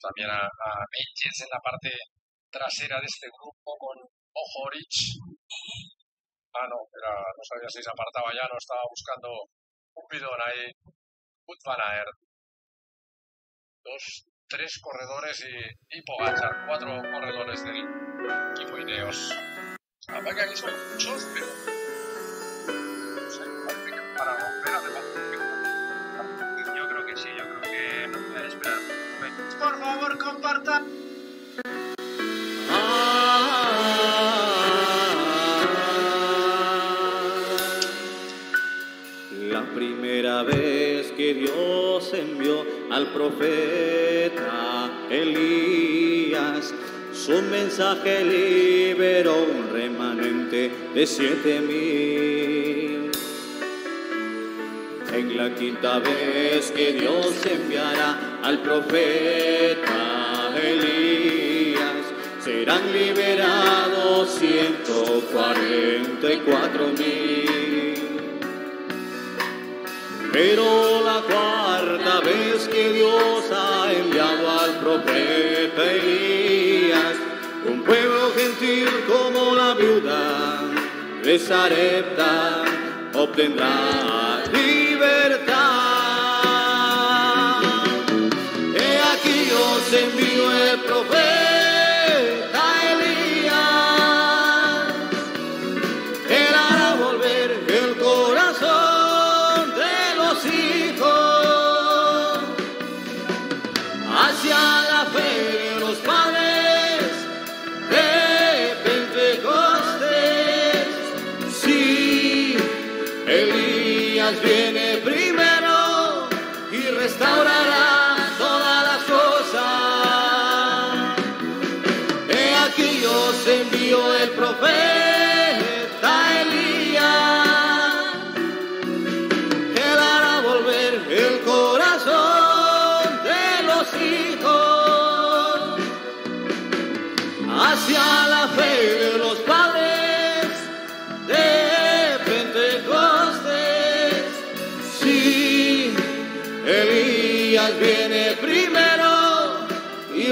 también a, a Menges en la parte trasera de este grupo con Ojorich. Ah, no, no sabía si se apartaba ya, no estaba buscando un bidón ahí. Aert. Dos, tres corredores y, y Pogacar, cuatro corredores del equipo Ineos. Que aquí son muchos, pero Por favor, compartan. La primera vez que Dios envió al profeta Elías, su mensaje liberó un remanente de siete mil. En la quinta vez que Dios enviará al profeta Elías, serán liberados 144 mil. Pero la cuarta vez que Dios ha enviado al profeta Elías, un pueblo gentil como la viuda de Sarepta obtendrá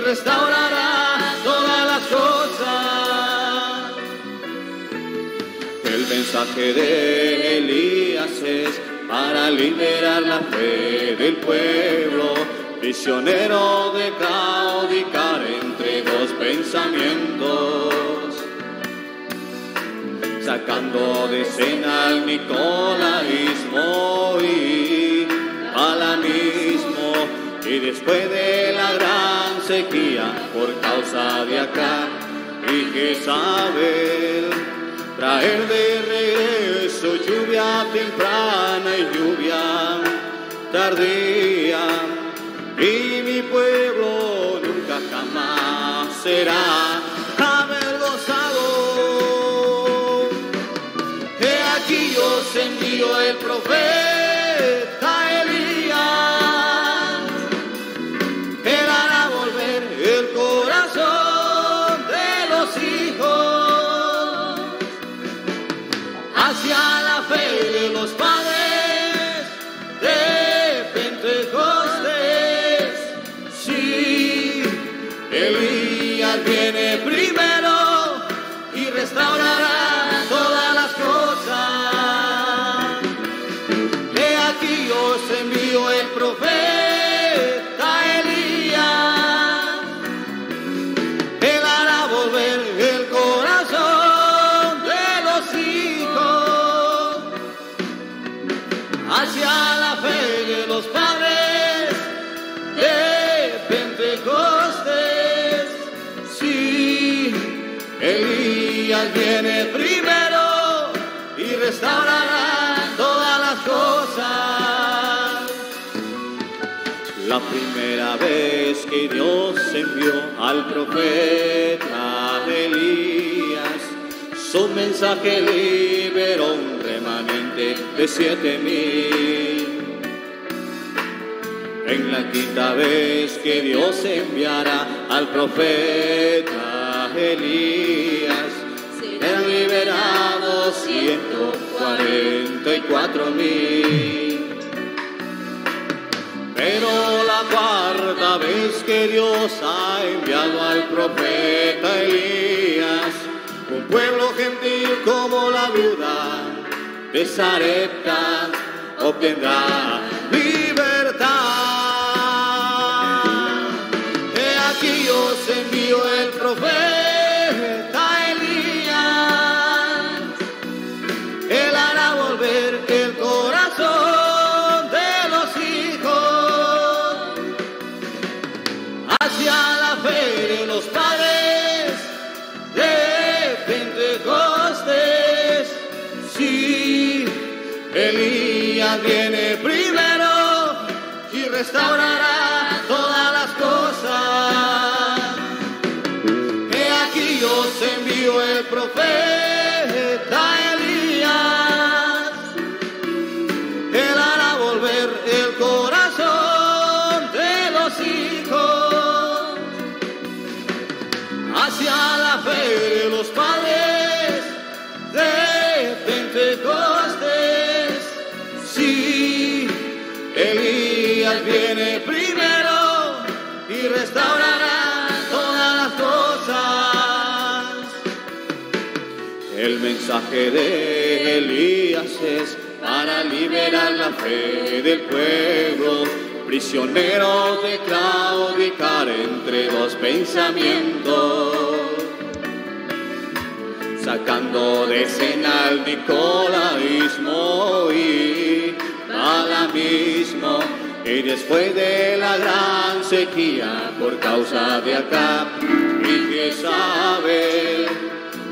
restaurará todas las cosas. El mensaje de Elías es para liberar la fe del pueblo, prisionero de caudicar entre dos pensamientos, sacando de escena al nicolaísmo y palanismo, y después de la gran sequía por causa de acá y Jezabel, traer de regreso lluvia temprana y lluvia tardía, y mi pueblo nunca jamás será vez que Dios envió al profeta Elías, su mensaje liberó un remanente de siete mil. En la quinta vez que Dios enviará al profeta Elías, serán liberados 144 mil. Pero la cuarta vez que Dios ha enviado al profeta Elías, un pueblo gentil como la viuda de Sarepta obtendrá libertad. He aquí os envío el profeta restaurará todas las cosas. He aquí os envío el profeta mensaje de Elías es para liberar la fe del pueblo, prisioneros de claudicar entre dos pensamientos sacando de escena al nicolaísmo y alamismo. Y después de la gran sequía por causa de acá y Jezabel,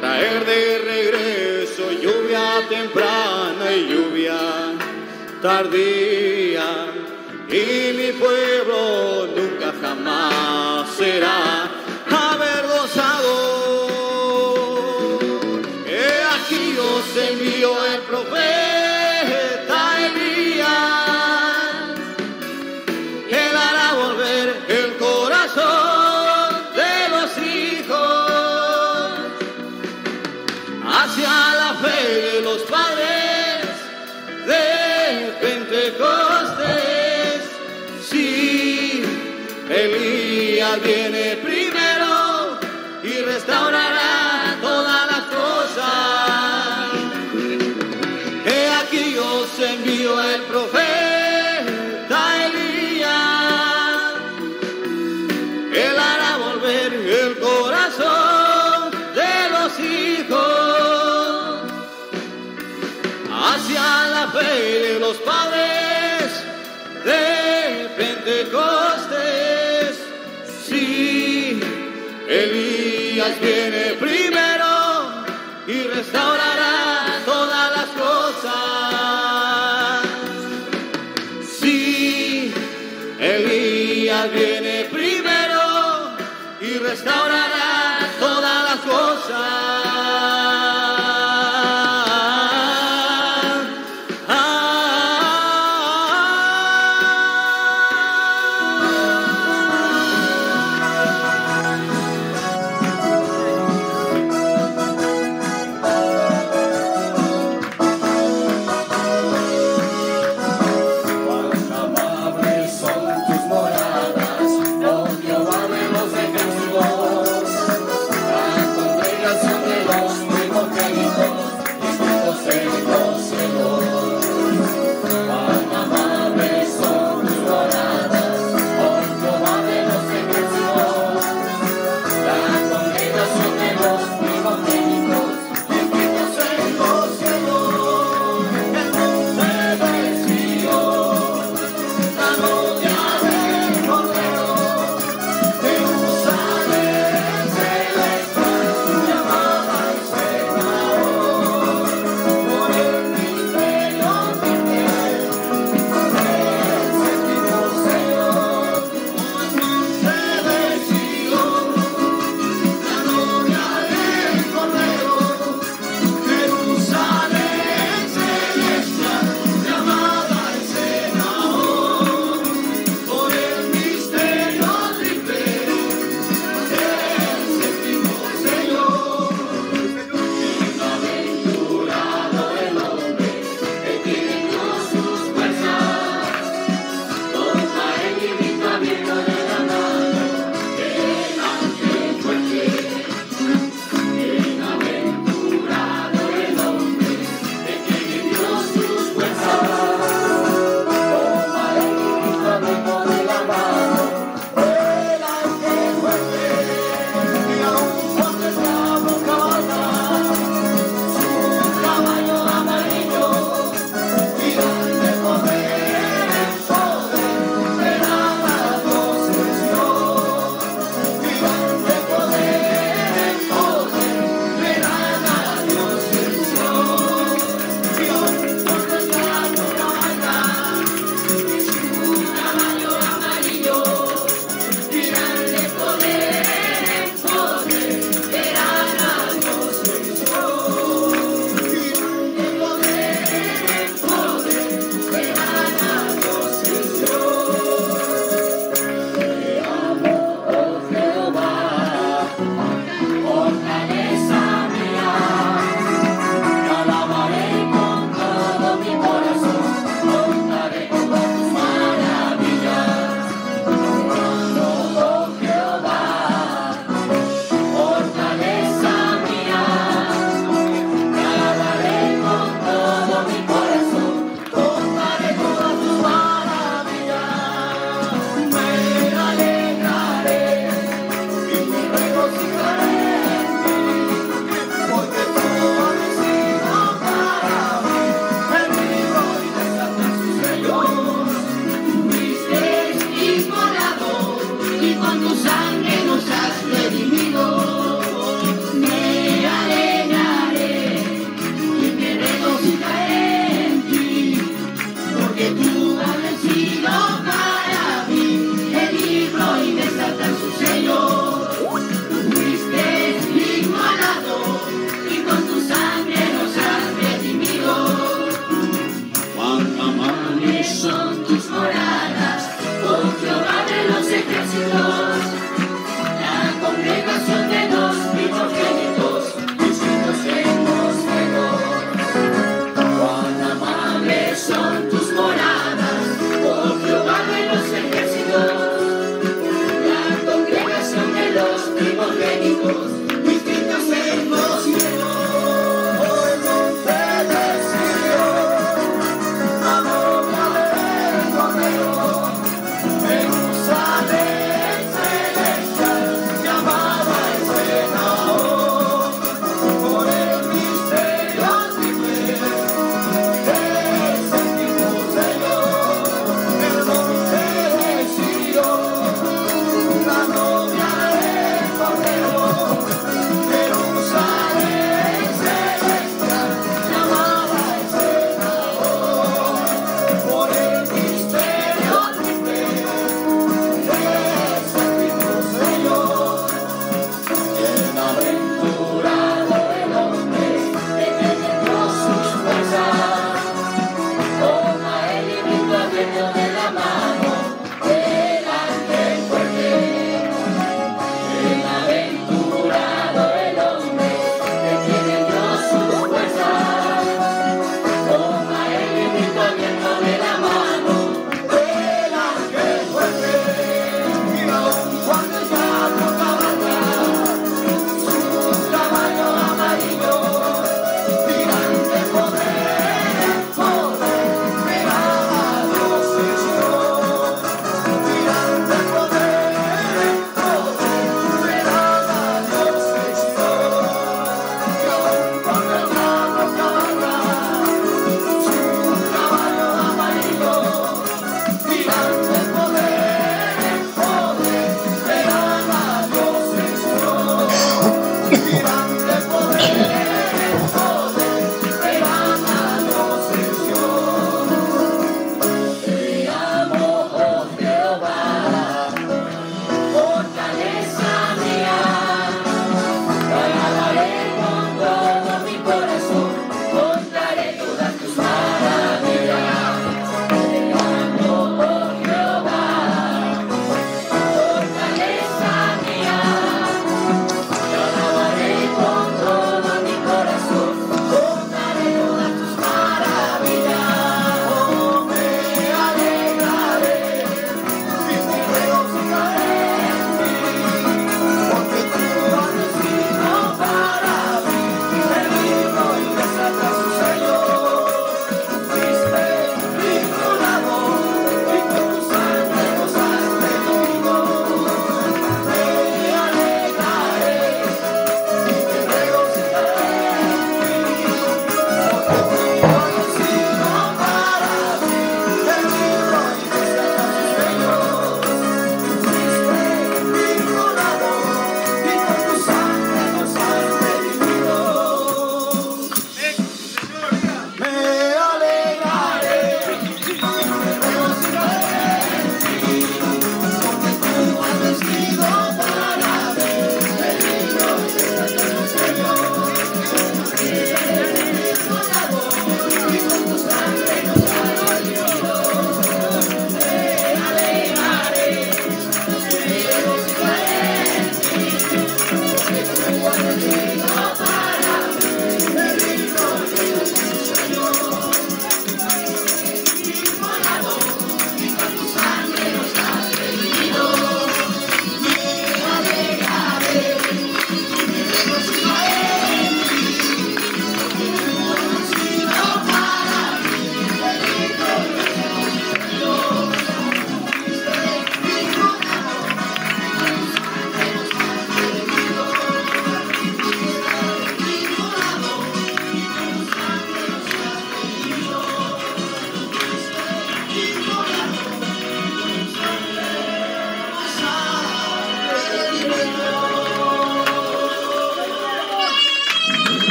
traer de temprana y lluvia tardía. Y mi pueblo nunca jamás será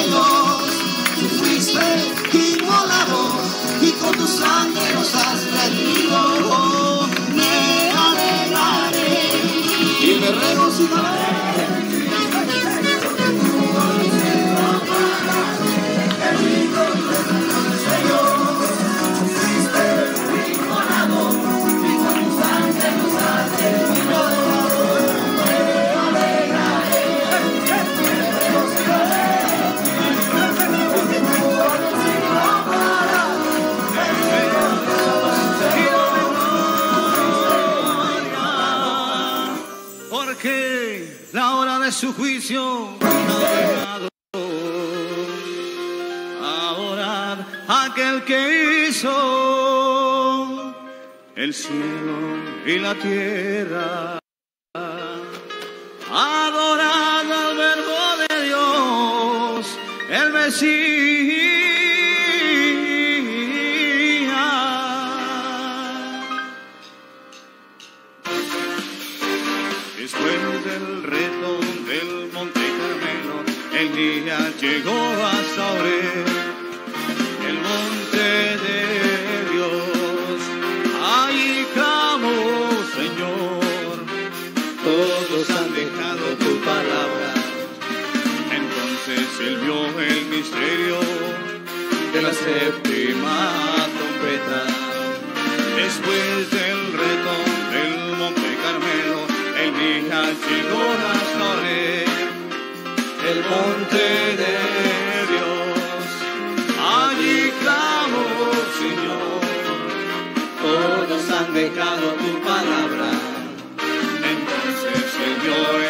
reino. Tú fuiste inmolado y con tu sangre nos has redimido. Me alegraré y me regocijaré. que hizo el cielo y la tierra. Adorad al verbo de Dios, el Mesías. Después del reto del Monte Carmelo, el día llegó hasta Oreo. de la séptima trompeta. Después del reto del Monte Carmelo, el día llegó a el monte de Dios. Allí clamó, Señor, todos han dejado tu palabra. Entonces, Señor,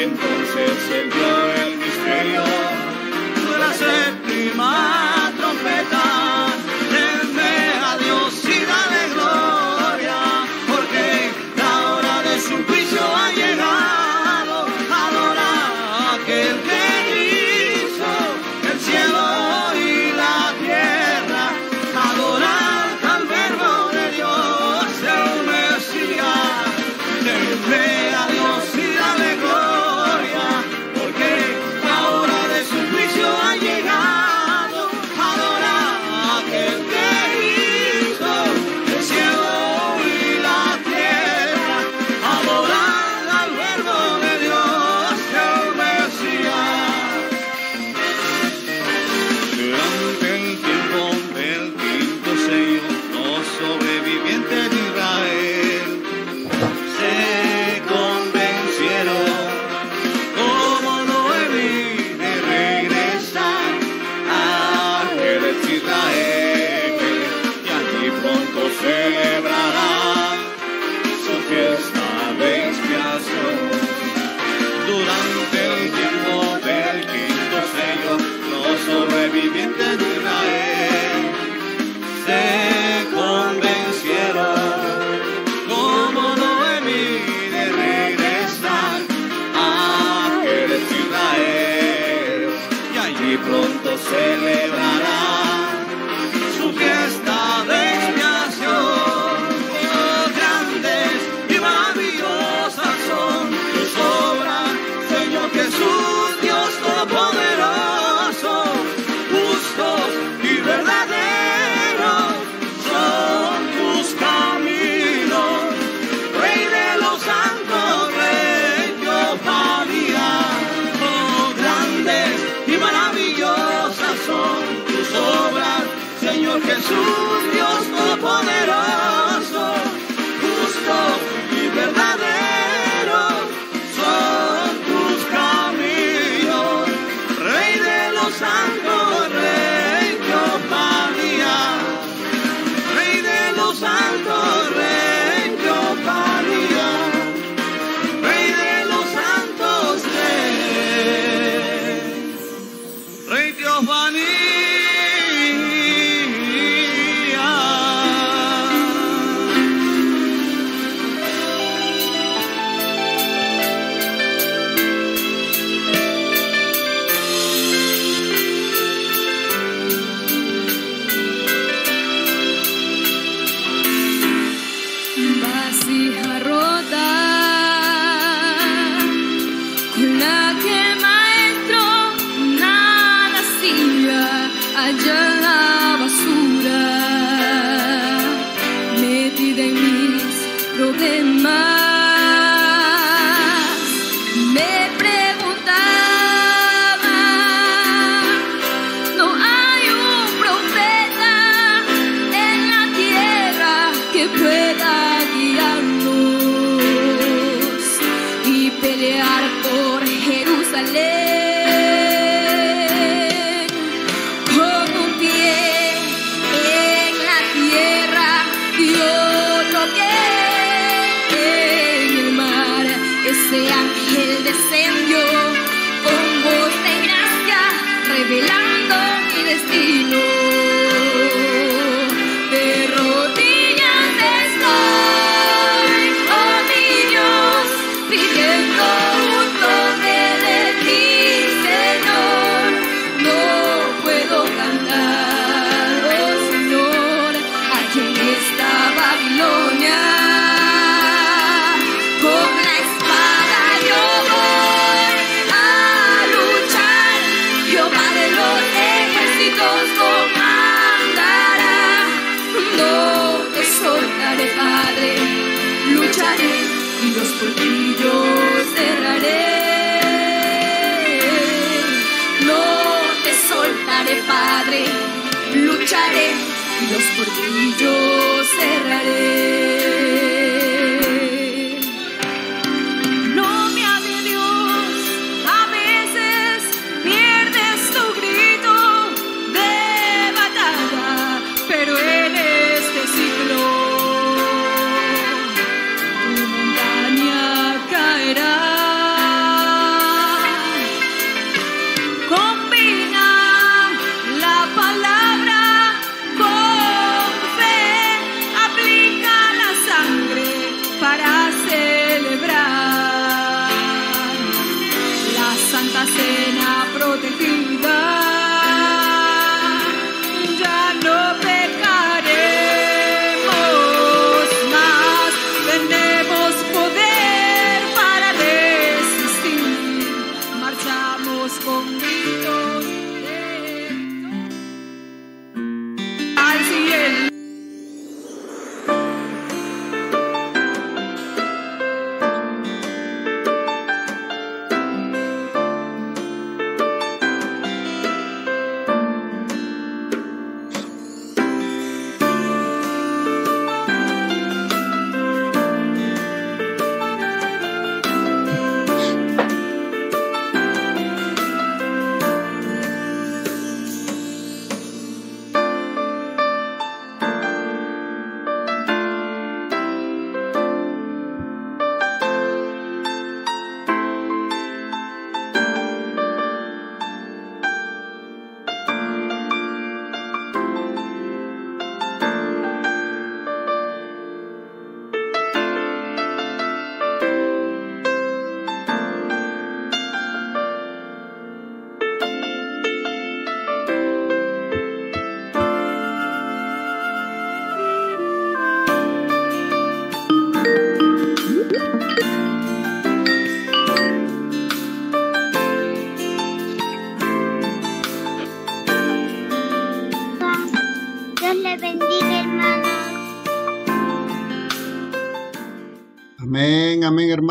Entonces el clave al misterio de la séptima.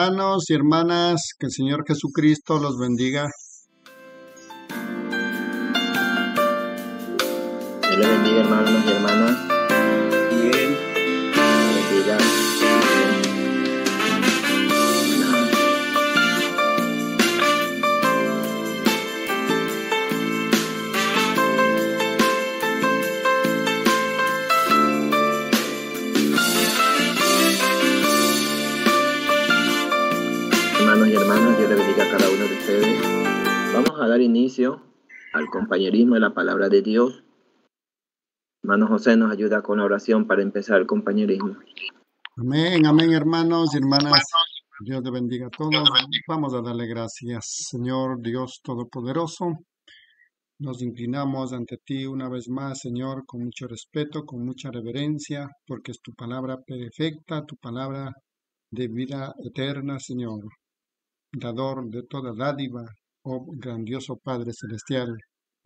Hermanos y hermanas. Que el Señor Jesucristo los bendiga. La palabra de Dios. Hermano José nos ayuda con la oración para empezar el compañerismo. Amén, amén, hermanos y hermanas. Dios te bendiga a todos. Vamos a darle gracias, Señor Dios Todopoderoso. Nos inclinamos ante ti una vez más, Señor, con mucho respeto, con mucha reverencia, porque es tu palabra perfecta, tu palabra de vida eterna, Señor. Dador de toda dádiva, oh grandioso Padre Celestial.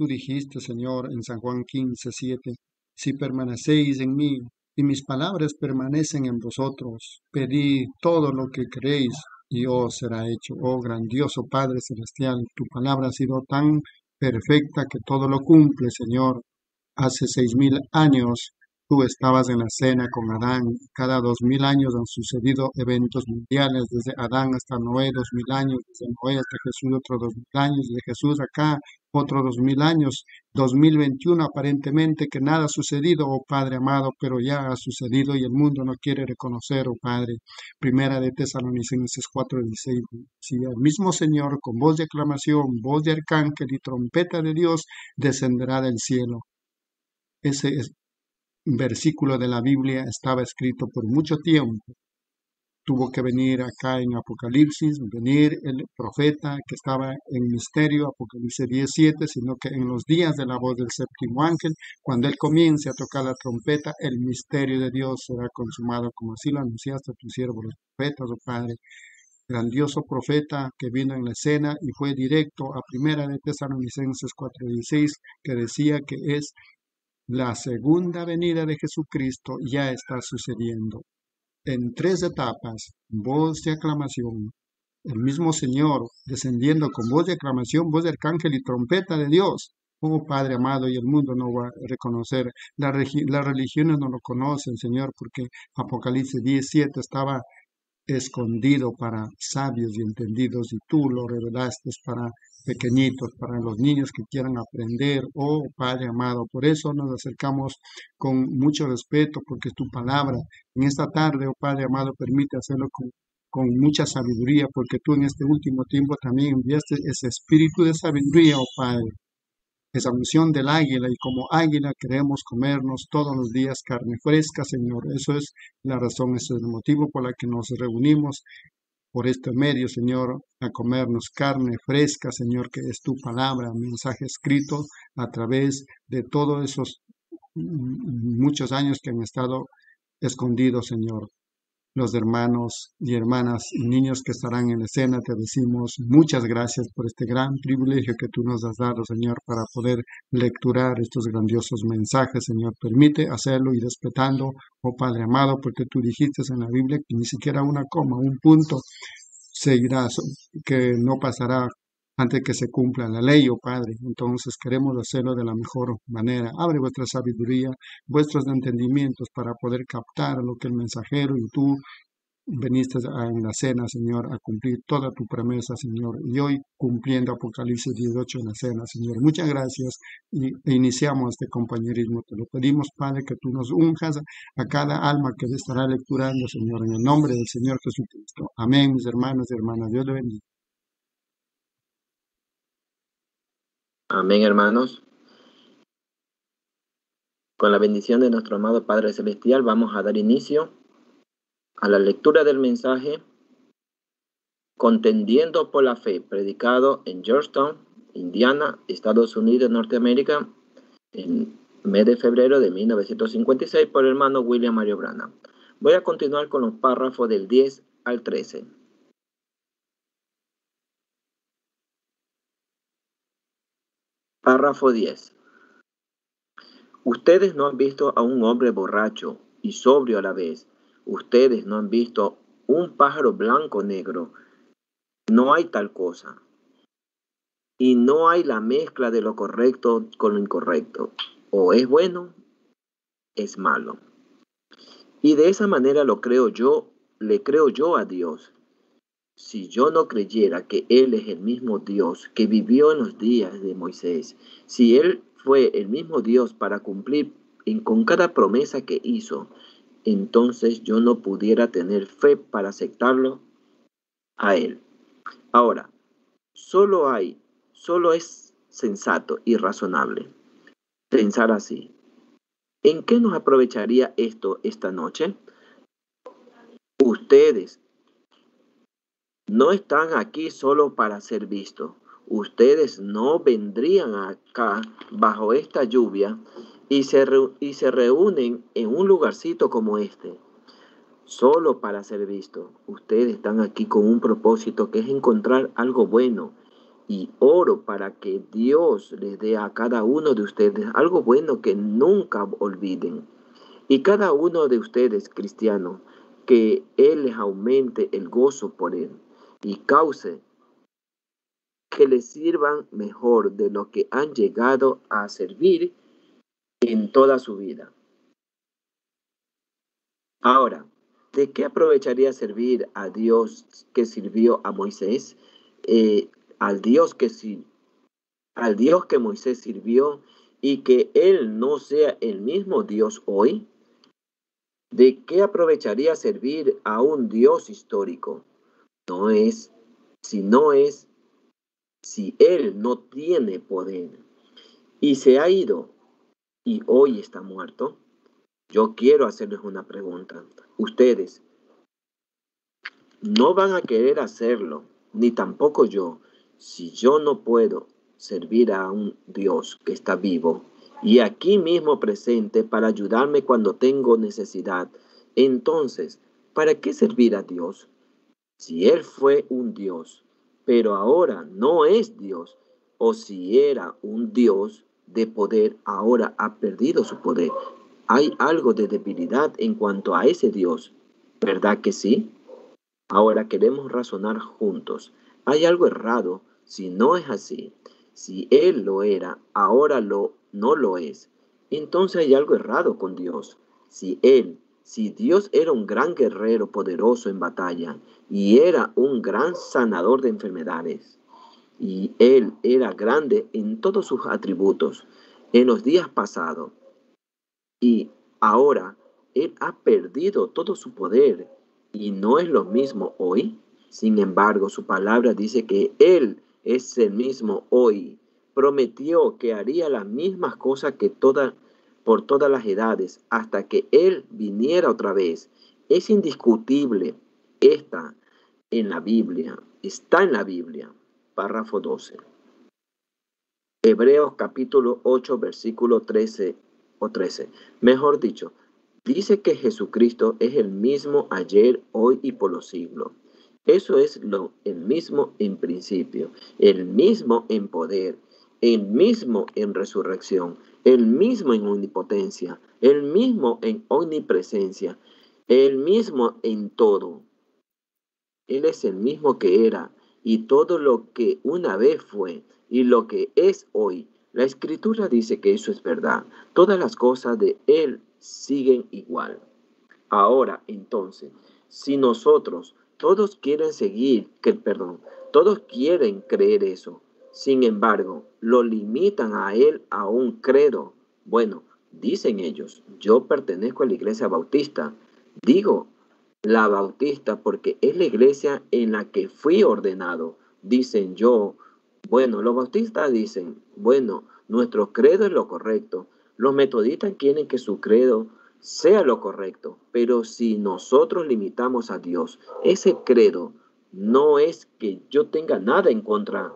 Tú dijiste, Señor, en San Juan 15, 7, si permanecéis en mí y mis palabras permanecen en vosotros, pedid todo lo que queréis y os será hecho. Oh grandioso Padre Celestial, tu palabra ha sido tan perfecta que todo lo cumple, Señor. Hace seis mil años tú estabas en la cena con Adán. Cada dos mil años han sucedido eventos mundiales, desde Adán hasta Noé, dos mil años, desde Noé hasta Jesús, otros dos mil años, de Jesús acá, otros dos mil años, 2021 aparentemente que nada ha sucedido, oh Padre amado, pero ya ha sucedido y el mundo no quiere reconocer, oh Padre. Primera de Tesalonicenses 4:16. Si el mismo Señor con voz de aclamación, voz de arcángel y trompeta de Dios descenderá del cielo. Ese es- versículo de la Biblia estaba escrito por mucho tiempo. Tuvo que venir acá en Apocalipsis, venir el profeta que estaba en misterio, Apocalipsis 17, sino que en los días de la voz del séptimo ángel, cuando él comience a tocar la trompeta, el misterio de Dios será consumado, como así lo anunciaste a tu siervo, los profetas, oh Padre. Grandioso profeta que vino en la escena y fue directo a primera de Tesalonicenses 4:16, que decía que es la segunda venida de Jesucristo ya está sucediendo. En tres etapas, voz de aclamación, el mismo Señor descendiendo con voz de aclamación, voz de arcángel y trompeta de Dios. Oh Padre amado, y el mundo no va a reconocer, la las religiones no lo conocen, Señor, porque Apocalipsis 17 estaba escondido para sabios y entendidos, y tú lo revelaste para pequeñitos, para los niños que quieran aprender, oh Padre amado. Por eso nos acercamos con mucho respeto, porque es tu palabra. En esta tarde, oh Padre amado, permite hacerlo con, mucha sabiduría, porque tú en este último tiempo también enviaste ese espíritu de sabiduría, oh Padre esa unción del águila y como águila queremos comernos todos los días carne fresca, Señor. Eso es la razón, ese es el motivo por el que nos reunimos por este medio, Señor, a comernos carne fresca, Señor, que es tu palabra, mensaje escrito a través de todos esos mm, muchos años que han estado escondidos, Señor los hermanos y hermanas y niños que estarán en la escena, te decimos muchas gracias por este gran privilegio que tú nos has dado, Señor, para poder lecturar estos grandiosos mensajes, Señor. Permite hacerlo y respetando, oh Padre amado, porque tú dijiste en la Biblia que ni siquiera una coma, un punto seguirá, que no pasará antes que se cumpla la ley, oh Padre. Entonces queremos hacerlo de la mejor manera. Abre vuestra sabiduría, vuestros entendimientos para poder captar lo que el mensajero y tú veniste a- en la cena, Señor, a cumplir toda tu promesa, Señor. Y hoy cumpliendo Apocalipsis 18 en la cena, Señor. Muchas gracias y e iniciamos este compañerismo. Te lo pedimos, Padre, que tú nos unjas a cada alma que estará lecturando, Señor, en el nombre del Señor Jesucristo. Amén, mis hermanos y hermanas. Dios le bendiga. Amén, hermanos. Con la bendición de nuestro amado Padre Celestial, vamos a dar inicio a la lectura del mensaje Contendiendo por la Fe, predicado en Georgetown, Indiana, Estados Unidos, Norteamérica, en mes de febrero de 1956 por el hermano William Mario Branham. Voy a continuar con los párrafos del 10 al 13. Párrafo 10. Ustedes no han visto a un hombre borracho y sobrio a la vez. Ustedes no han visto un pájaro blanco negro. No hay tal cosa. Y no hay la mezcla de lo correcto con lo incorrecto. O es bueno, es malo. Y de esa manera lo creo yo, le creo yo a Dios. Si yo no creyera que Él es el mismo Dios que vivió en los días de Moisés, si Él fue el mismo Dios para cumplir con cada promesa que hizo, entonces yo no pudiera tener fe para aceptarlo a Él. Ahora, solo hay, solo es sensato y razonable pensar así. ¿En qué nos aprovecharía esto esta noche? Ustedes no están aquí solo para ser vistos. Ustedes no vendrían acá bajo esta lluvia y se, y se reúnen en un lugarcito como este, solo para ser vistos. Ustedes están aquí con un propósito que es encontrar algo bueno y oro para que Dios les dé a cada uno de ustedes algo bueno que nunca olviden. Y cada uno de ustedes, cristianos, que Él les aumente el gozo por Él y cause que les sirvan mejor de lo que han llegado a servir en toda su vida. Ahora, ¿de qué aprovecharía servir a Dios que sirvió a Moisés? Eh, al Dios que al Dios que Moisés sirvió y que él no sea el mismo Dios hoy? ¿De qué aprovecharía servir a un Dios histórico? No es, si no es, si él no tiene poder y se ha ido y hoy está muerto, yo quiero hacerles una pregunta. Ustedes no van a querer hacerlo, ni tampoco yo, si yo no puedo servir a un Dios que está vivo y aquí mismo presente para ayudarme cuando tengo necesidad. Entonces, ¿para qué servir a Dios? Si Él fue un Dios, pero ahora no es Dios, o si era un Dios, de poder ahora ha perdido su poder. Hay algo de debilidad en cuanto a ese Dios, ¿verdad que sí? Ahora queremos razonar juntos. Hay algo errado si no es así. Si Él lo era, ahora lo no lo es. Entonces hay algo errado con Dios. Si Él, si Dios era un gran guerrero poderoso en batalla y era un gran sanador de enfermedades, y Él era grande en todos sus atributos en los días pasados. Y ahora Él ha perdido todo su poder y no es lo mismo hoy. Sin embargo, su palabra dice que Él es el mismo hoy. Prometió que haría las mismas cosas que toda, por todas las edades hasta que Él viniera otra vez. Es indiscutible. Está en la Biblia. Está en la Biblia párrafo 12. Hebreos capítulo 8, versículo 13 o 13. Mejor dicho, dice que Jesucristo es el mismo ayer, hoy y por los siglos. Eso es lo, el mismo en principio, el mismo en poder, el mismo en resurrección, el mismo en omnipotencia, el mismo en omnipresencia, el mismo en todo. Él es el mismo que era, y todo lo que una vez fue y lo que es hoy. La escritura dice que eso es verdad. Todas las cosas de Él siguen igual. Ahora, entonces, si nosotros, todos quieren seguir, que, perdón, todos quieren creer eso, sin embargo, lo limitan a Él a un credo. Bueno, dicen ellos, yo pertenezco a la iglesia bautista. Digo, la bautista porque es la iglesia en la que fui ordenado. Dicen yo, bueno, los bautistas dicen, bueno, nuestro credo es lo correcto. Los metodistas quieren que su credo sea lo correcto, pero si nosotros limitamos a Dios, ese credo no es que yo tenga nada en contra.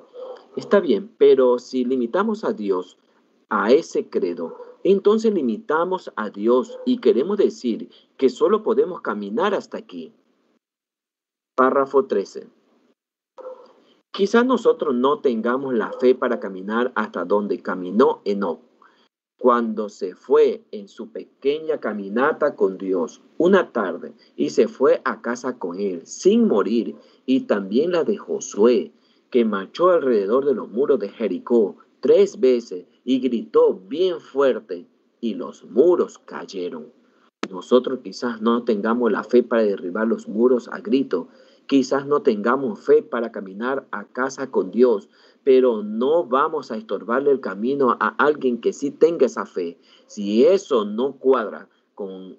Está bien, pero si limitamos a Dios a ese credo, entonces limitamos a Dios y queremos decir que solo podemos caminar hasta aquí. Párrafo 13. Quizás nosotros no tengamos la fe para caminar hasta donde caminó Enoch. cuando se fue en su pequeña caminata con Dios una tarde y se fue a casa con él sin morir, y también la de Josué, que marchó alrededor de los muros de Jericó tres veces y gritó bien fuerte, y los muros cayeron. Nosotros quizás no tengamos la fe para derribar los muros a grito, quizás no tengamos fe para caminar a casa con Dios, pero no vamos a estorbarle el camino a alguien que sí tenga esa fe. Si eso no cuadra con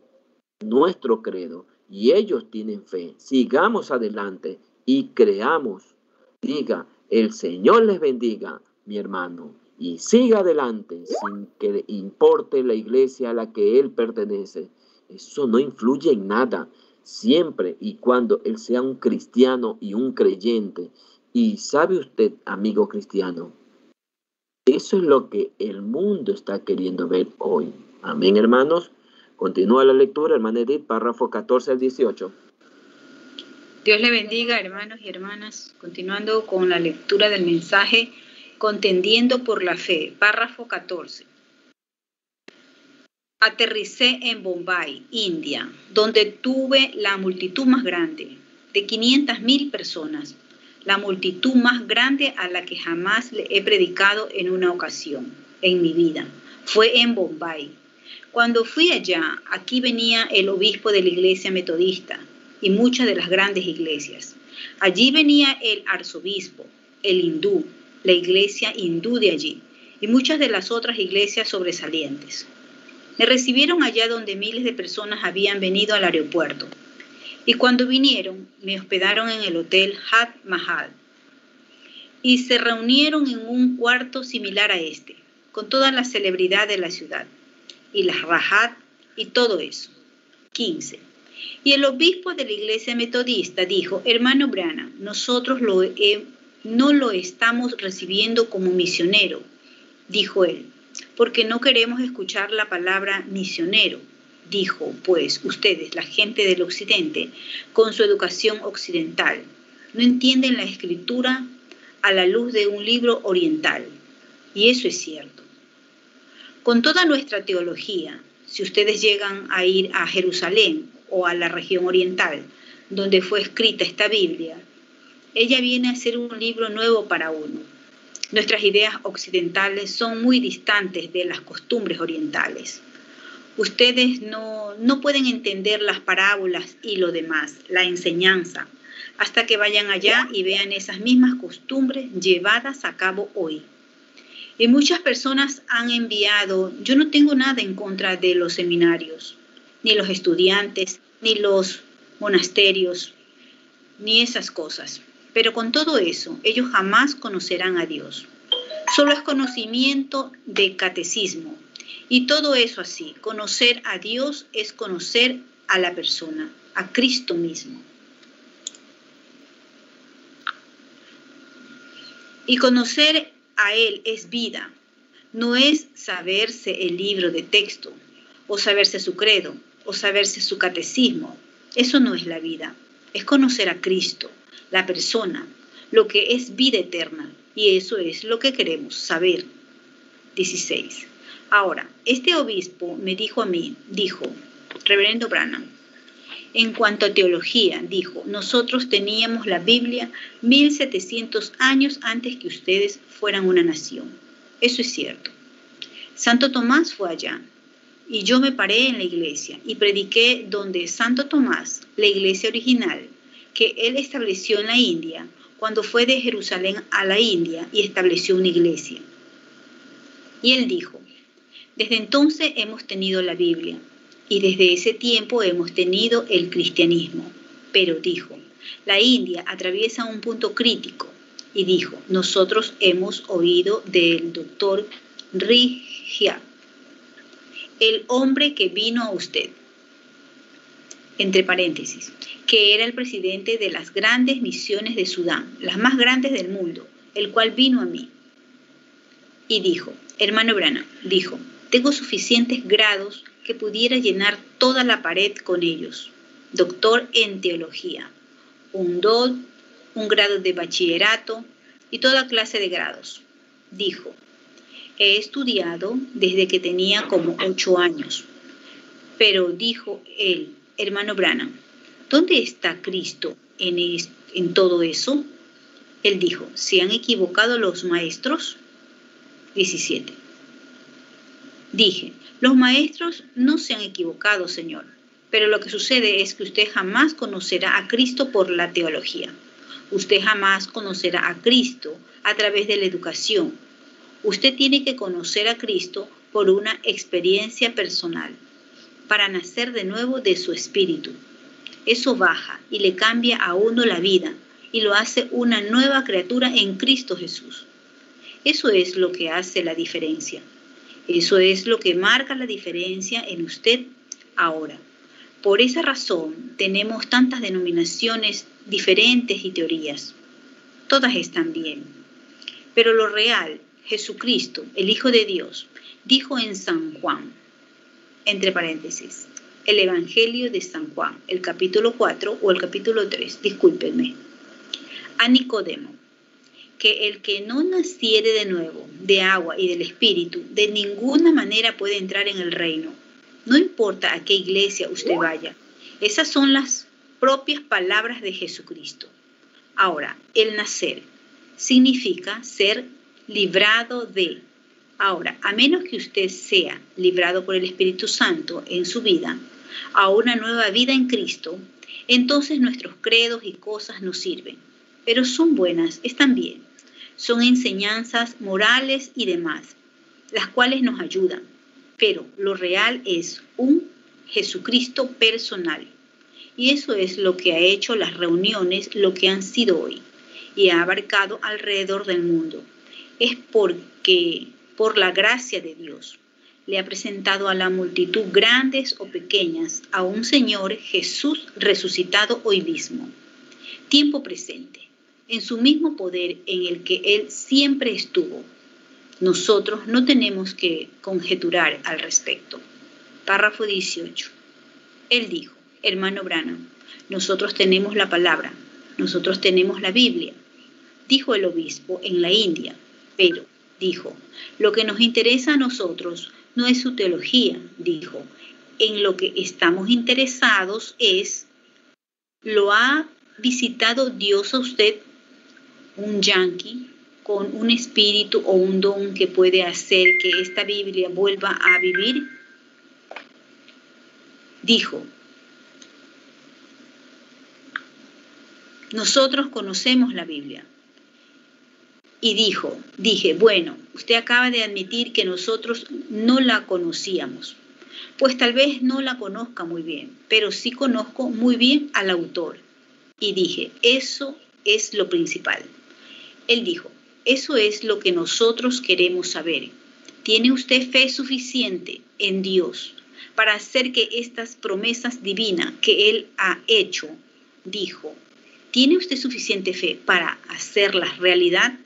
nuestro credo y ellos tienen fe, sigamos adelante y creamos. Diga, el Señor les bendiga, mi hermano, y siga adelante sin que le importe la iglesia a la que él pertenece. Eso no influye en nada, siempre y cuando él sea un cristiano y un creyente y sabe usted, amigo cristiano, eso es lo que el mundo está queriendo ver hoy. Amén, hermanos. Continúa la lectura, hermana Edith, párrafo 14 al 18. Dios le bendiga, hermanos y hermanas. Continuando con la lectura del mensaje, contendiendo por la fe, párrafo 14. Aterricé en Bombay, India, donde tuve la multitud más grande, de 500 mil personas la multitud más grande a la que jamás le he predicado en una ocasión en mi vida. Fue en Bombay. Cuando fui allá, aquí venía el obispo de la iglesia metodista y muchas de las grandes iglesias. Allí venía el arzobispo, el hindú, la iglesia hindú de allí y muchas de las otras iglesias sobresalientes. Me recibieron allá donde miles de personas habían venido al aeropuerto y cuando vinieron, me hospedaron en el hotel Hat Mahal y se reunieron en un cuarto similar a este, con toda la celebridad de la ciudad, y las Rahat y todo eso. 15. Y el obispo de la iglesia metodista dijo, hermano Brana, nosotros no lo estamos recibiendo como misionero, dijo él, porque no queremos escuchar la palabra misionero dijo, pues, ustedes, la gente del occidente, con su educación occidental, no entienden la escritura a la luz de un libro oriental. Y eso es cierto. Con toda nuestra teología, si ustedes llegan a ir a Jerusalén o a la región oriental, donde fue escrita esta Biblia, ella viene a ser un libro nuevo para uno. Nuestras ideas occidentales son muy distantes de las costumbres orientales ustedes no, no pueden entender las parábolas y lo demás, la enseñanza, hasta que vayan allá y vean esas mismas costumbres llevadas a cabo hoy. Y muchas personas han enviado, yo no tengo nada en contra de los seminarios, ni los estudiantes, ni los monasterios, ni esas cosas. Pero con todo eso, ellos jamás conocerán a Dios. Solo es conocimiento de catecismo, y todo eso así, conocer a Dios es conocer a la persona, a Cristo mismo. Y conocer a Él es vida, no es saberse el libro de texto, o saberse su credo, o saberse su catecismo. Eso no es la vida, es conocer a Cristo, la persona, lo que es vida eterna, y eso es lo que queremos saber. 16. Ahora, este obispo me dijo a mí, dijo, reverendo Branham, en cuanto a teología, dijo, nosotros teníamos la Biblia 1700 años antes que ustedes fueran una nación. Eso es cierto. Santo Tomás fue allá y yo me paré en la iglesia y prediqué donde Santo Tomás, la iglesia original, que él estableció en la India, cuando fue de Jerusalén a la India y estableció una iglesia. Y él dijo, desde entonces hemos tenido la Biblia y desde ese tiempo hemos tenido el cristianismo. Pero dijo, la India atraviesa un punto crítico y dijo, nosotros hemos oído del doctor Rigia, el hombre que vino a usted, entre paréntesis, que era el presidente de las grandes misiones de Sudán, las más grandes del mundo, el cual vino a mí. Y dijo, hermano Brana, dijo, tengo suficientes grados que pudiera llenar toda la pared con ellos. Doctor en teología, un DOD, un grado de bachillerato y toda clase de grados. Dijo, He estudiado desde que tenía como ocho años. Pero dijo él, hermano Branham, ¿dónde está Cristo en, en todo eso? Él dijo, ¿se han equivocado los maestros? 17. Dije, los maestros no se han equivocado, Señor, pero lo que sucede es que usted jamás conocerá a Cristo por la teología. Usted jamás conocerá a Cristo a través de la educación. Usted tiene que conocer a Cristo por una experiencia personal, para nacer de nuevo de su espíritu. Eso baja y le cambia a uno la vida y lo hace una nueva criatura en Cristo Jesús. Eso es lo que hace la diferencia. Eso es lo que marca la diferencia en usted ahora. Por esa razón tenemos tantas denominaciones diferentes y teorías. Todas están bien. Pero lo real, Jesucristo, el Hijo de Dios, dijo en San Juan, entre paréntesis, el Evangelio de San Juan, el capítulo 4 o el capítulo 3, discúlpenme, a Nicodemo, que el que no naciere de nuevo de agua y del Espíritu, de ninguna manera puede entrar en el reino. No importa a qué iglesia usted vaya. Esas son las propias palabras de Jesucristo. Ahora, el nacer significa ser librado de. Ahora, a menos que usted sea librado por el Espíritu Santo en su vida a una nueva vida en Cristo, entonces nuestros credos y cosas nos sirven. Pero son buenas, están bien. Son enseñanzas morales y demás, las cuales nos ayudan. Pero lo real es un Jesucristo personal. Y eso es lo que ha hecho las reuniones, lo que han sido hoy, y ha abarcado alrededor del mundo. Es porque, por la gracia de Dios, le ha presentado a la multitud grandes o pequeñas a un Señor Jesús resucitado hoy mismo, tiempo presente, en su mismo poder en el que Él siempre estuvo. Nosotros no tenemos que conjeturar al respecto. Párrafo 18. Él dijo, hermano Branham, nosotros tenemos la palabra, nosotros tenemos la Biblia, dijo el obispo en la India, pero, dijo, lo que nos interesa a nosotros no es su teología, dijo, en lo que estamos interesados es, ¿lo ha visitado Dios a usted, un yanqui, con un espíritu o un don que puede hacer que esta Biblia vuelva a vivir? Dijo, nosotros conocemos la Biblia. Y dijo, dije, bueno, usted acaba de admitir que nosotros no la conocíamos. Pues tal vez no la conozca muy bien, pero sí conozco muy bien al autor. Y dije, eso es lo principal. Él dijo, eso es lo que nosotros queremos saber. ¿Tiene usted fe suficiente en Dios para hacer que estas promesas divinas que Él ha hecho, dijo, ¿tiene usted suficiente fe para hacerlas realidad?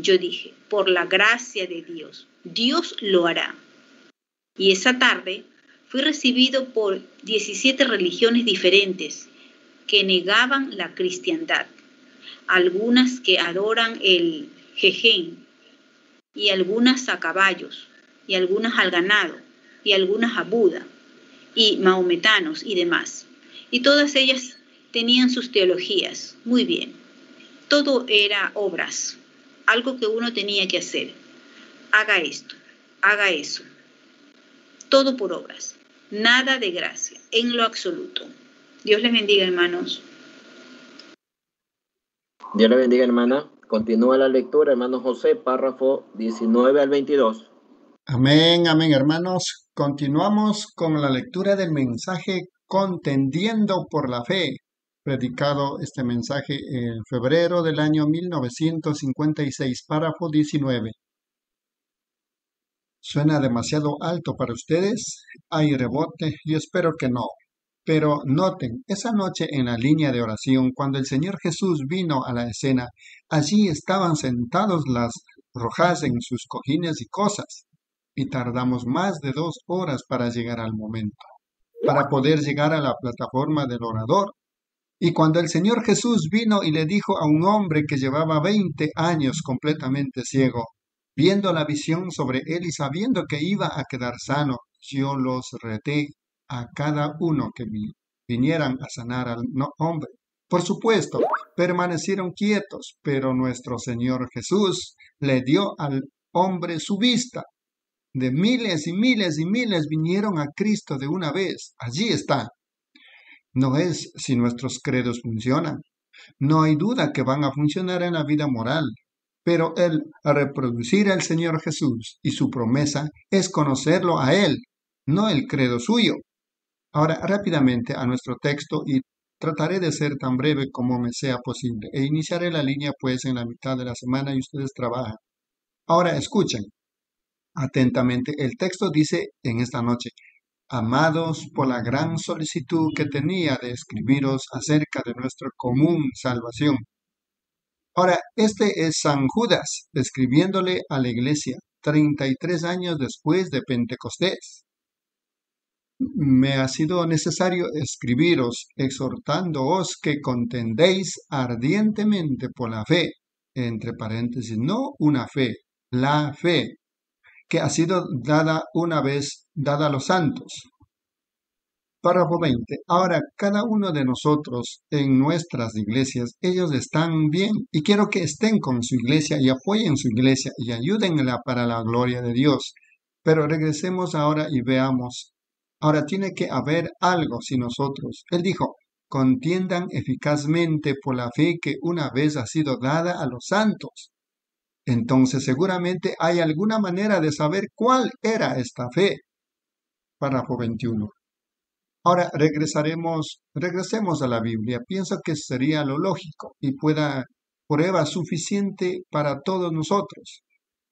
Yo dije, por la gracia de Dios, Dios lo hará. Y esa tarde fui recibido por 17 religiones diferentes que negaban la cristiandad, algunas que adoran el jején, y algunas a caballos, y algunas al ganado, y algunas a Buda, y maometanos y demás. Y todas ellas tenían sus teologías, muy bien. Todo era obras, algo que uno tenía que hacer. Haga esto, haga eso. Todo por obras, nada de gracia, en lo absoluto. Dios les bendiga, hermanos. Dios le bendiga, hermana. Continúa la lectura, hermano José, párrafo 19 al 22. Amén, amén, hermanos. Continuamos con la lectura del mensaje Contendiendo por la Fe, predicado este mensaje en febrero del año 1956, párrafo 19. ¿Suena demasiado alto para ustedes? ¿Hay rebote? Yo espero que no. Pero noten, esa noche en la línea de oración, cuando el Señor Jesús vino a la escena, allí estaban sentados las rojas en sus cojines y cosas, y tardamos más de dos horas para llegar al momento, para poder llegar a la plataforma del orador. Y cuando el Señor Jesús vino y le dijo a un hombre que llevaba 20 años completamente ciego, Viendo la visión sobre él y sabiendo que iba a quedar sano, yo los reté a cada uno que vi- vinieran a sanar al hombre. Por supuesto, permanecieron quietos, pero nuestro Señor Jesús le dio al hombre su vista. De miles y miles y miles vinieron a Cristo de una vez. Allí está. No es si nuestros credos funcionan. No hay duda que van a funcionar en la vida moral. Pero el reproducir al Señor Jesús y su promesa es conocerlo a Él, no el credo suyo. Ahora, rápidamente a nuestro texto y trataré de ser tan breve como me sea posible. E iniciaré la línea pues en la mitad de la semana y ustedes trabajan. Ahora, escuchen atentamente. El texto dice en esta noche, amados por la gran solicitud que tenía de escribiros acerca de nuestra común salvación. Ahora, este es San Judas escribiéndole a la iglesia 33 años después de Pentecostés. Me ha sido necesario escribiros exhortándoos que contendéis ardientemente por la fe, entre paréntesis, no una fe, la fe, que ha sido dada una vez dada a los santos. Párrafo 20. Ahora, cada uno de nosotros en nuestras iglesias, ellos están bien y quiero que estén con su iglesia y apoyen su iglesia y ayúdenla para la gloria de Dios. Pero regresemos ahora y veamos. Ahora tiene que haber algo si nosotros. Él dijo, contiendan eficazmente por la fe que una vez ha sido dada a los santos. Entonces seguramente hay alguna manera de saber cuál era esta fe. Párrafo 21. Ahora regresaremos, regresemos a la Biblia. Pienso que sería lo lógico y pueda prueba suficiente para todos nosotros.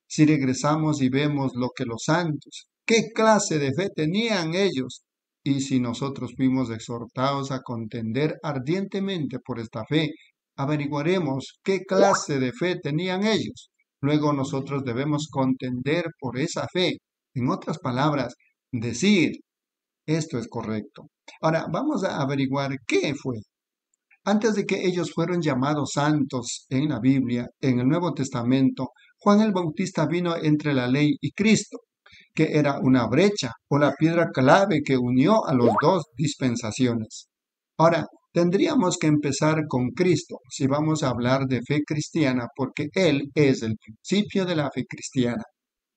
Si regresamos y vemos lo que los santos, qué clase de fe tenían ellos, y si nosotros fuimos exhortados a contender ardientemente por esta fe, averiguaremos qué clase de fe tenían ellos. Luego nosotros debemos contender por esa fe. En otras palabras, decir, esto es correcto. Ahora, vamos a averiguar qué fue. Antes de que ellos fueron llamados santos en la Biblia, en el Nuevo Testamento, Juan el Bautista vino entre la ley y Cristo, que era una brecha o la piedra clave que unió a los dos dispensaciones. Ahora, tendríamos que empezar con Cristo si vamos a hablar de fe cristiana, porque Él es el principio de la fe cristiana.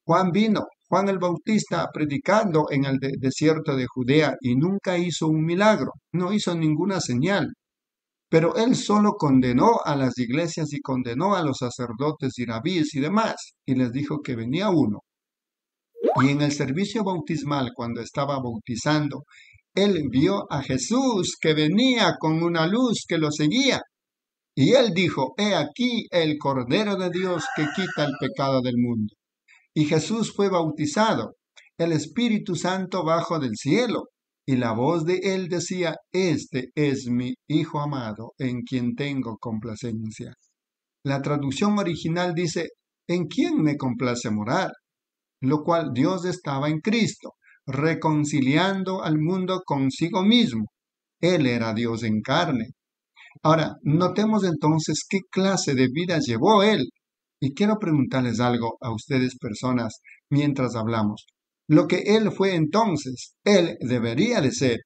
Juan vino, Juan el Bautista, predicando en el de- desierto de Judea y nunca hizo un milagro, no hizo ninguna señal. Pero él solo condenó a las iglesias y condenó a los sacerdotes y rabíes y demás, y les dijo que venía uno. Y en el servicio bautismal, cuando estaba bautizando, él vio a Jesús que venía con una luz que lo seguía. Y él dijo, he aquí el Cordero de Dios que quita el pecado del mundo. Y Jesús fue bautizado, el Espíritu Santo bajo del cielo, y la voz de él decía, Este es mi Hijo amado, en quien tengo complacencia. La traducción original dice, ¿en quién me complace morar? Lo cual Dios estaba en Cristo, reconciliando al mundo consigo mismo. Él era Dios en carne. Ahora, notemos entonces qué clase de vida llevó él. Y quiero preguntarles algo a ustedes personas mientras hablamos. Lo que él fue entonces, él debería de ser.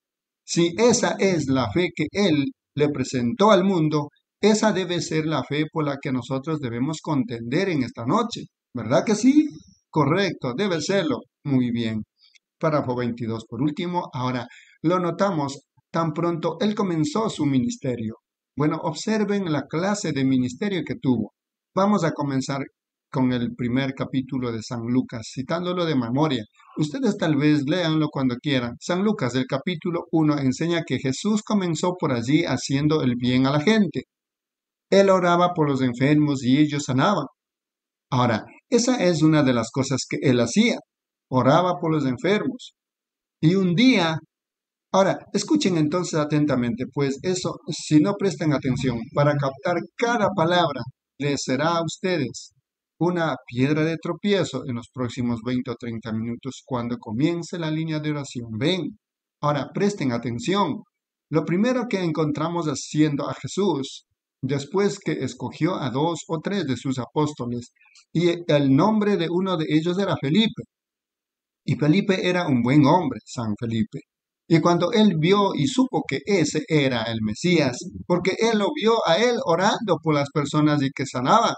Si esa es la fe que él le presentó al mundo, esa debe ser la fe por la que nosotros debemos contender en esta noche. ¿Verdad que sí? Correcto, debe serlo. Muy bien. Párrafo 22. Por último, ahora lo notamos tan pronto él comenzó su ministerio. Bueno, observen la clase de ministerio que tuvo. Vamos a comenzar con el primer capítulo de San Lucas, citándolo de memoria. Ustedes tal vez léanlo cuando quieran. San Lucas, del capítulo 1, enseña que Jesús comenzó por allí haciendo el bien a la gente. Él oraba por los enfermos y ellos sanaban. Ahora, esa es una de las cosas que él hacía. Oraba por los enfermos. Y un día, ahora, escuchen entonces atentamente, pues eso, si no prestan atención, para captar cada palabra, les será a ustedes una piedra de tropiezo en los próximos 20 o 30 minutos cuando comience la línea de oración. Ven, ahora presten atención. Lo primero que encontramos haciendo a Jesús después que escogió a dos o tres de sus apóstoles, y el nombre de uno de ellos era Felipe. Y Felipe era un buen hombre, San Felipe. Y cuando él vio y supo que ese era el Mesías, porque él lo vio a él orando por las personas y que sanaba,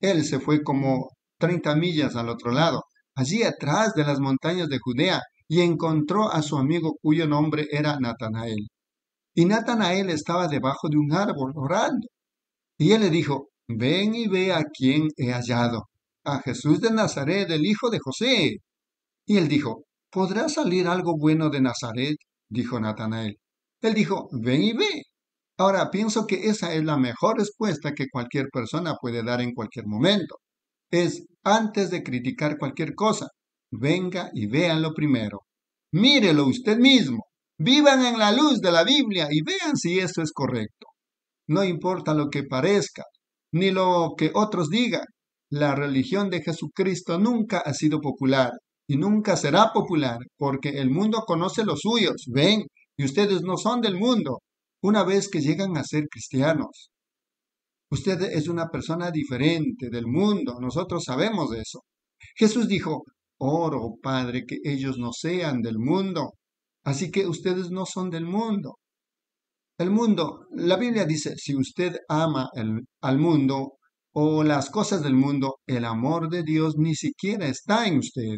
él se fue como 30 millas al otro lado, allí atrás de las montañas de Judea, y encontró a su amigo cuyo nombre era Natanael. Y Natanael estaba debajo de un árbol orando. Y él le dijo, ven y ve a quién he hallado, a Jesús de Nazaret, el hijo de José. Y él dijo, ¿podrá salir algo bueno de Nazaret? dijo Natanael. Él dijo, ven y ve. Ahora pienso que esa es la mejor respuesta que cualquier persona puede dar en cualquier momento. Es antes de criticar cualquier cosa, venga y véanlo primero. Mírelo usted mismo. Vivan en la luz de la Biblia y vean si eso es correcto. No importa lo que parezca, ni lo que otros digan. La religión de Jesucristo nunca ha sido popular y nunca será popular porque el mundo conoce los suyos, ven, y ustedes no son del mundo una vez que llegan a ser cristianos. Usted es una persona diferente del mundo, nosotros sabemos eso. Jesús dijo, oro, Padre, que ellos no sean del mundo, así que ustedes no son del mundo. El mundo, la Biblia dice, si usted ama al mundo o las cosas del mundo, el amor de Dios ni siquiera está en usted.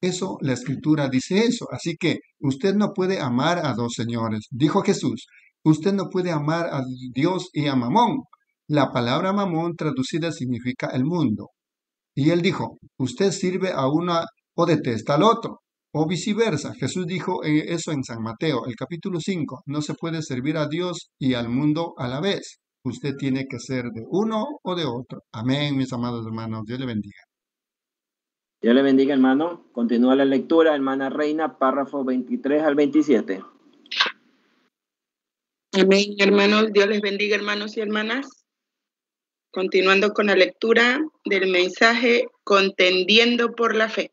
Eso, la escritura dice eso. Así que usted no puede amar a dos señores. Dijo Jesús, usted no puede amar a Dios y a Mamón. La palabra Mamón traducida significa el mundo. Y él dijo, usted sirve a una o detesta al otro, o viceversa. Jesús dijo eh, eso en San Mateo, el capítulo 5. No se puede servir a Dios y al mundo a la vez. Usted tiene que ser de uno o de otro. Amén, mis amados hermanos. Dios le bendiga. Dios le bendiga, hermano. Continúa la lectura, hermana Reina, párrafo 23 al 27. Amén, hermanos. Dios les bendiga, hermanos y hermanas. Continuando con la lectura del mensaje Contendiendo por la Fe.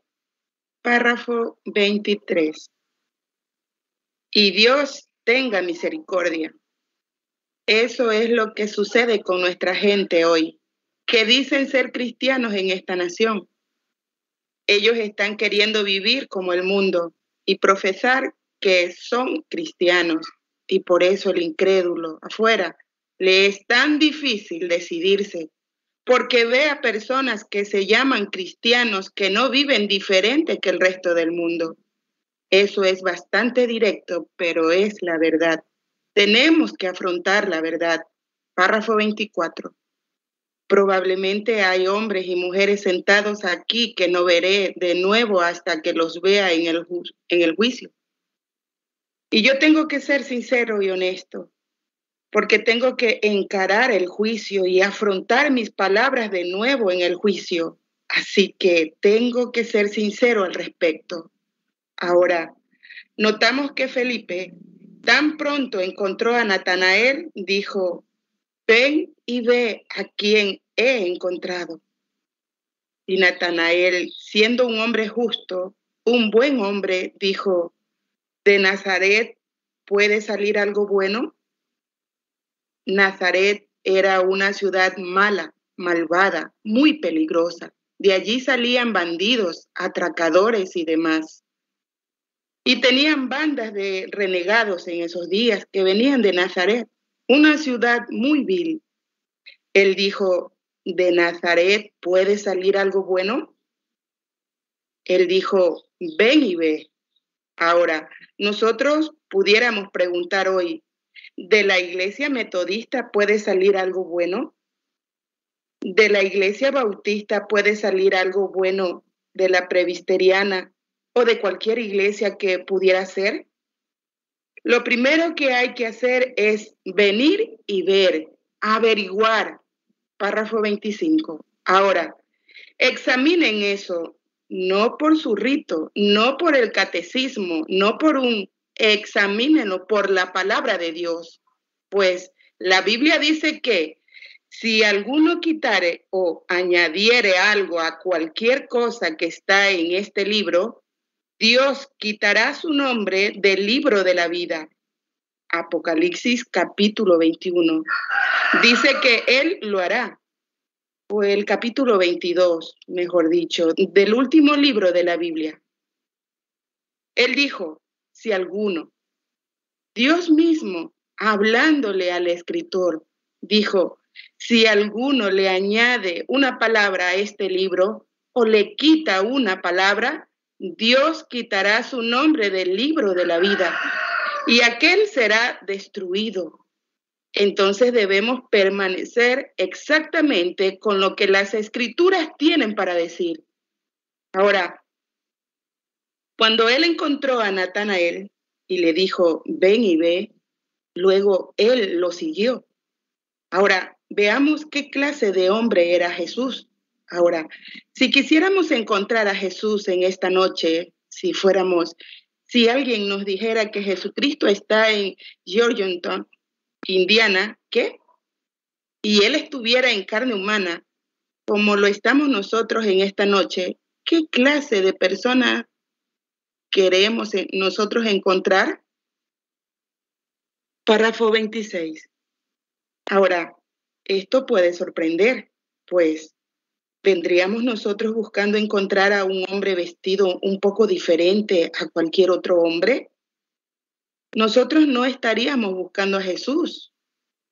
Párrafo 23. Y Dios tenga misericordia. Eso es lo que sucede con nuestra gente hoy, que dicen ser cristianos en esta nación ellos están queriendo vivir como el mundo y profesar que son cristianos. Y por eso el incrédulo afuera le es tan difícil decidirse, porque ve a personas que se llaman cristianos que no viven diferente que el resto del mundo. Eso es bastante directo, pero es la verdad. Tenemos que afrontar la verdad. Párrafo 24. Probablemente hay hombres y mujeres sentados aquí que no veré de nuevo hasta que los vea en el, juicio. Y yo tengo que ser sincero y honesto, porque tengo que encarar el juicio y afrontar mis palabras de nuevo en el juicio. Así que tengo que ser sincero al respecto. Ahora, notamos que Felipe tan pronto encontró a Natanael, dijo, ven y ve a quien he encontrado. Y Natanael, siendo un hombre justo, un buen hombre, dijo, ¿de Nazaret puede salir algo bueno? Nazaret era una ciudad mala, malvada, muy peligrosa. De allí salían bandidos, atracadores y demás. Y tenían bandas de renegados en esos días que venían de Nazaret una ciudad muy vil. Él dijo, ¿de Nazaret puede salir algo bueno? Él dijo, ven y ve. Ahora, nosotros pudiéramos preguntar hoy, ¿de la iglesia metodista puede salir algo bueno? ¿De la iglesia bautista puede salir algo bueno? ¿De la presbiteriana o de cualquier iglesia que pudiera ser? Lo primero que hay que hacer es venir y ver, averiguar. Párrafo 25. Ahora, examinen eso, no por su rito, no por el catecismo, no por un, examínenlo por la palabra de Dios. Pues la Biblia dice que si alguno quitare o añadiere algo a cualquier cosa que está en este libro, Dios quitará su nombre del libro de la vida Apocalipsis capítulo 21. Dice que Él lo hará. O el capítulo 22, mejor dicho, del último libro de la Biblia. Él dijo, si alguno, Dios mismo, hablándole al escritor, dijo, si alguno le añade una palabra a este libro o le quita una palabra, Dios quitará su nombre del libro de la vida y aquel será destruido. Entonces debemos permanecer exactamente con lo que las escrituras tienen para decir. Ahora, cuando él encontró a Natanael y le dijo, ven y ve, luego él lo siguió. Ahora, veamos qué clase de hombre era Jesús. Ahora, si quisiéramos encontrar a Jesús en esta noche, si fuéramos, si alguien nos dijera que Jesucristo está en Georgetown, Indiana, ¿qué? Y él estuviera en carne humana, como lo estamos nosotros en esta noche, ¿qué clase de persona queremos nosotros encontrar? Párrafo 26. Ahora, esto puede sorprender, pues vendríamos nosotros buscando encontrar a un hombre vestido un poco diferente a cualquier otro hombre. Nosotros no estaríamos buscando a Jesús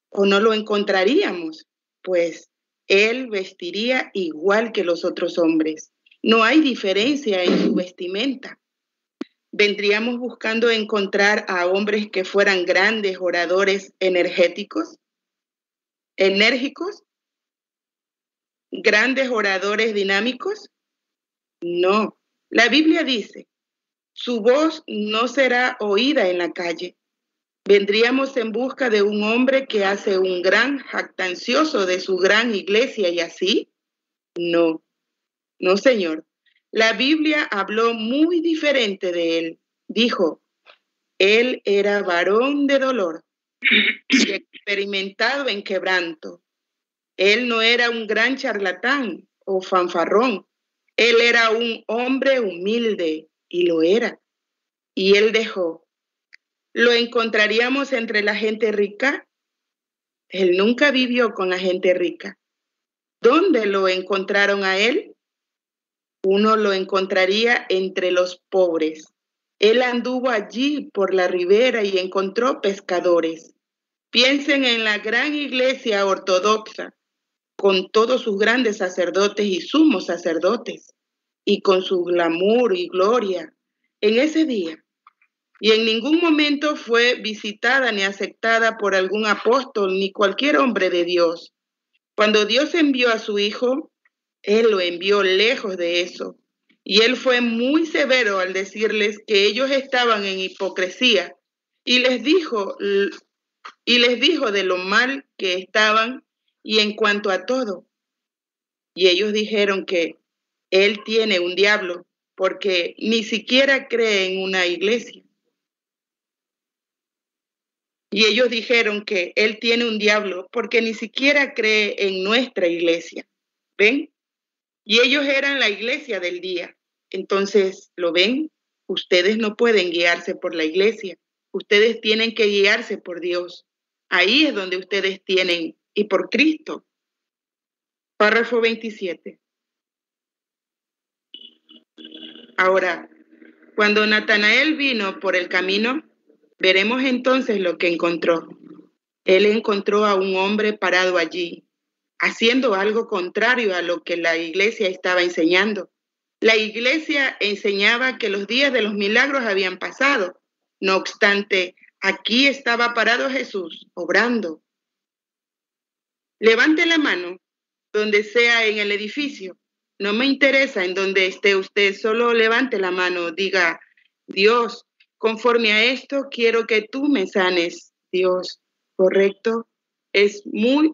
o no lo encontraríamos, pues él vestiría igual que los otros hombres. No hay diferencia en su vestimenta. Vendríamos buscando encontrar a hombres que fueran grandes oradores energéticos, enérgicos, grandes oradores dinámicos? No. La Biblia dice, su voz no será oída en la calle. Vendríamos en busca de un hombre que hace un gran jactancioso de su gran iglesia y así. No, no, Señor. La Biblia habló muy diferente de él. Dijo, él era varón de dolor y experimentado en quebranto él no era un gran charlatán o fanfarrón. Él era un hombre humilde y lo era. Y él dejó. ¿Lo encontraríamos entre la gente rica? Él nunca vivió con la gente rica. ¿Dónde lo encontraron a él? Uno lo encontraría entre los pobres. Él anduvo allí por la ribera y encontró pescadores. Piensen en la gran iglesia ortodoxa con todos sus grandes sacerdotes y sumos sacerdotes, y con su glamour y gloria en ese día. Y en ningún momento fue visitada ni aceptada por algún apóstol ni cualquier hombre de Dios. Cuando Dios envió a su Hijo, Él lo envió lejos de eso. Y Él fue muy severo al decirles que ellos estaban en hipocresía y les dijo, y les dijo de lo mal que estaban y en cuanto a todo. Y ellos dijeron que él tiene un diablo porque ni siquiera cree en una iglesia. Y ellos dijeron que él tiene un diablo porque ni siquiera cree en nuestra iglesia. ¿Ven? Y ellos eran la iglesia del día. Entonces, ¿lo ven? Ustedes no pueden guiarse por la iglesia. Ustedes tienen que guiarse por Dios. Ahí es donde ustedes tienen y por Cristo. Párrafo 27. Ahora, cuando Natanael vino por el camino, veremos entonces lo que encontró. Él encontró a un hombre parado allí, haciendo algo contrario a lo que la iglesia estaba enseñando. La iglesia enseñaba que los días de los milagros habían pasado. No obstante, aquí estaba parado Jesús, obrando, Levante la mano donde sea en el edificio. No me interesa en donde esté usted, solo levante la mano, diga, Dios, conforme a esto quiero que tú me sanes, Dios, ¿correcto? Es muy,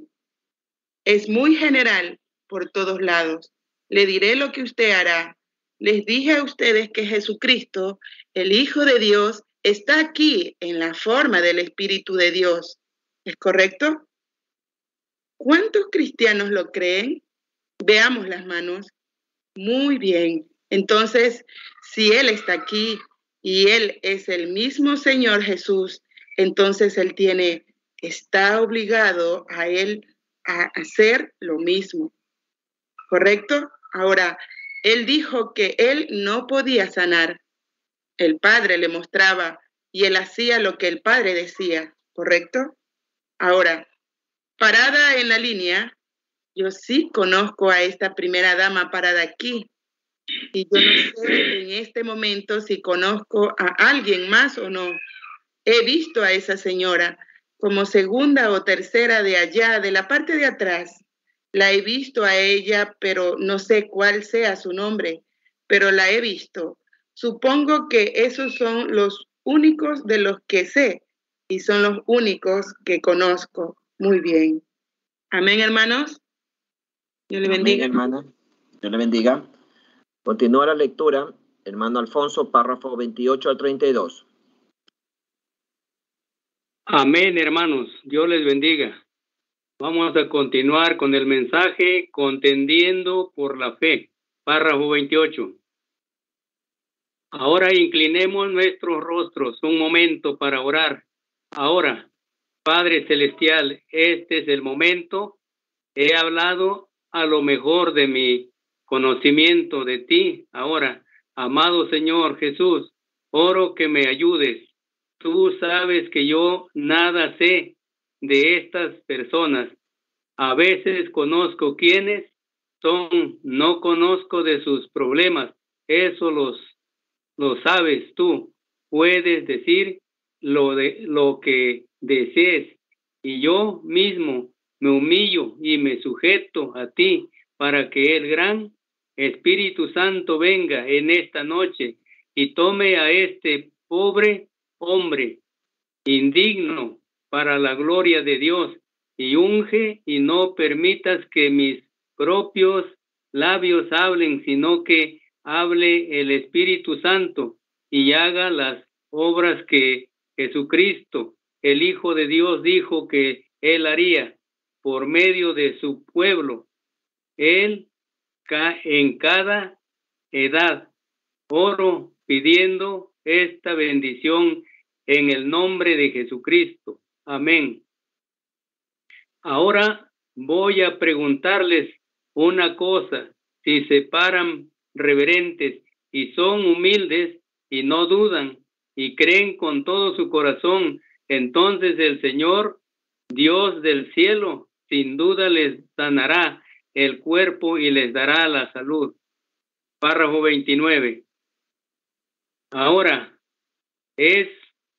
es muy general por todos lados. Le diré lo que usted hará. Les dije a ustedes que Jesucristo, el Hijo de Dios, está aquí en la forma del Espíritu de Dios. ¿Es correcto? ¿Cuántos cristianos lo creen? Veamos las manos. Muy bien. Entonces, si Él está aquí y Él es el mismo Señor Jesús entonces él tiene, está obligado a él a hacer lo mismo. ¿Correcto? Ahora, él dijo que él no podía sanar. El padre le mostraba y él hacía lo que el padre decía, ¿correcto? Ahora, parada en la línea, yo sí conozco a esta primera dama parada aquí. Y yo no sé en este momento si conozco a alguien más o no. He visto a esa señora como segunda o tercera de allá, de la parte de atrás. La he visto a ella, pero no sé cuál sea su nombre, pero la he visto. Supongo que esos son los únicos de los que sé y son los únicos que conozco muy bien. Amén, hermanos. Dios le bendiga. Amén, hermana. Dios le bendiga. Continúa la lectura, hermano Alfonso, párrafo 28 al 32. Amén, hermanos. Dios les bendiga. Vamos a continuar con el mensaje contendiendo por la fe. Párrafo 28. Ahora inclinemos nuestros rostros un momento para orar. Ahora, Padre Celestial, este es el momento. He hablado a lo mejor de mi conocimiento de ti. Ahora, amado Señor Jesús, oro que me ayudes. Tú sabes que yo nada sé de estas personas. A veces conozco quiénes son, no conozco de sus problemas. Eso los lo sabes tú. Puedes decir lo de lo que desees y yo mismo me humillo y me sujeto a ti para que el gran Espíritu Santo venga en esta noche y tome a este pobre hombre indigno para la gloria de Dios y unge y no permitas que mis propios labios hablen, sino que hable el Espíritu Santo y haga las obras que Jesucristo, el Hijo de Dios, dijo que él haría por medio de su pueblo. Él en cada edad oro pidiendo esta bendición en el nombre de Jesucristo. Amén. Ahora voy a preguntarles una cosa. Si se paran reverentes y son humildes y no dudan y creen con todo su corazón, entonces el Señor, Dios del cielo, sin duda les sanará el cuerpo y les dará la salud. Párrafo 29. Ahora, es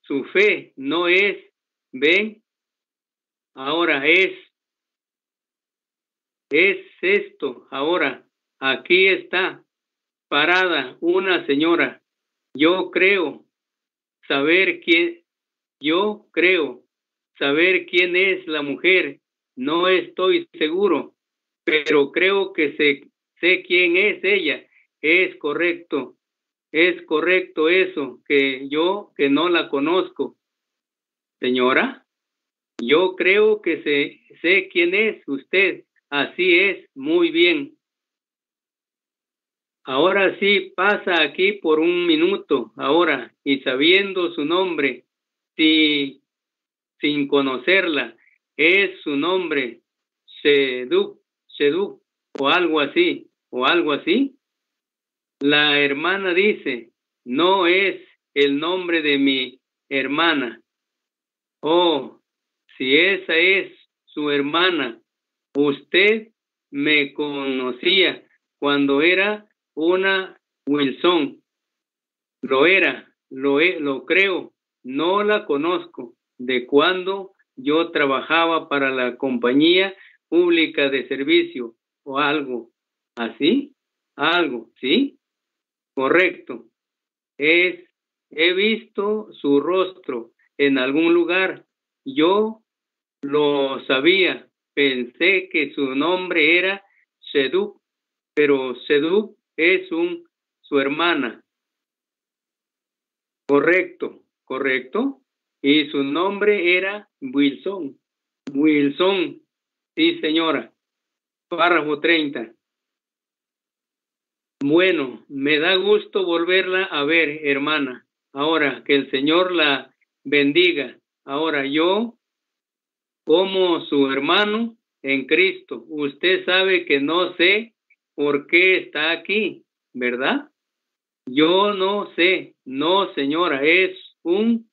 su fe, no es, ven, ahora es, es esto, ahora, aquí está, parada una señora. Yo creo saber quién, yo creo saber quién es la mujer. No estoy seguro, pero creo que sé, sé quién es ella. Es correcto, es correcto eso, que yo que no la conozco. Señora, yo creo que sé, sé quién es usted. Así es, muy bien. Ahora sí, pasa aquí por un minuto, ahora, y sabiendo su nombre, si sin conocerla, es su nombre, Seduc, Seduc, o algo así, o algo así. La hermana dice, no es el nombre de mi hermana. Oh, si esa es su hermana, usted me conocía cuando era una Wilson. Lo era, lo, lo creo, no la conozco. De cuando yo trabajaba para la compañía pública de servicio o algo así, algo, ¿sí? Correcto. Es, he visto su rostro en algún lugar. Yo lo sabía. Pensé que su nombre era Seduc, pero Seduc es un su hermana. Correcto, correcto. Y su nombre era Wilson. Wilson. Sí, señora. Párrafo 30. Bueno, me da gusto volverla a ver, hermana. Ahora que el Señor la bendiga. ahora yo, como su hermano en Cristo, usted sabe que no sé por qué está aquí, ¿verdad? Yo no sé, no señora, es un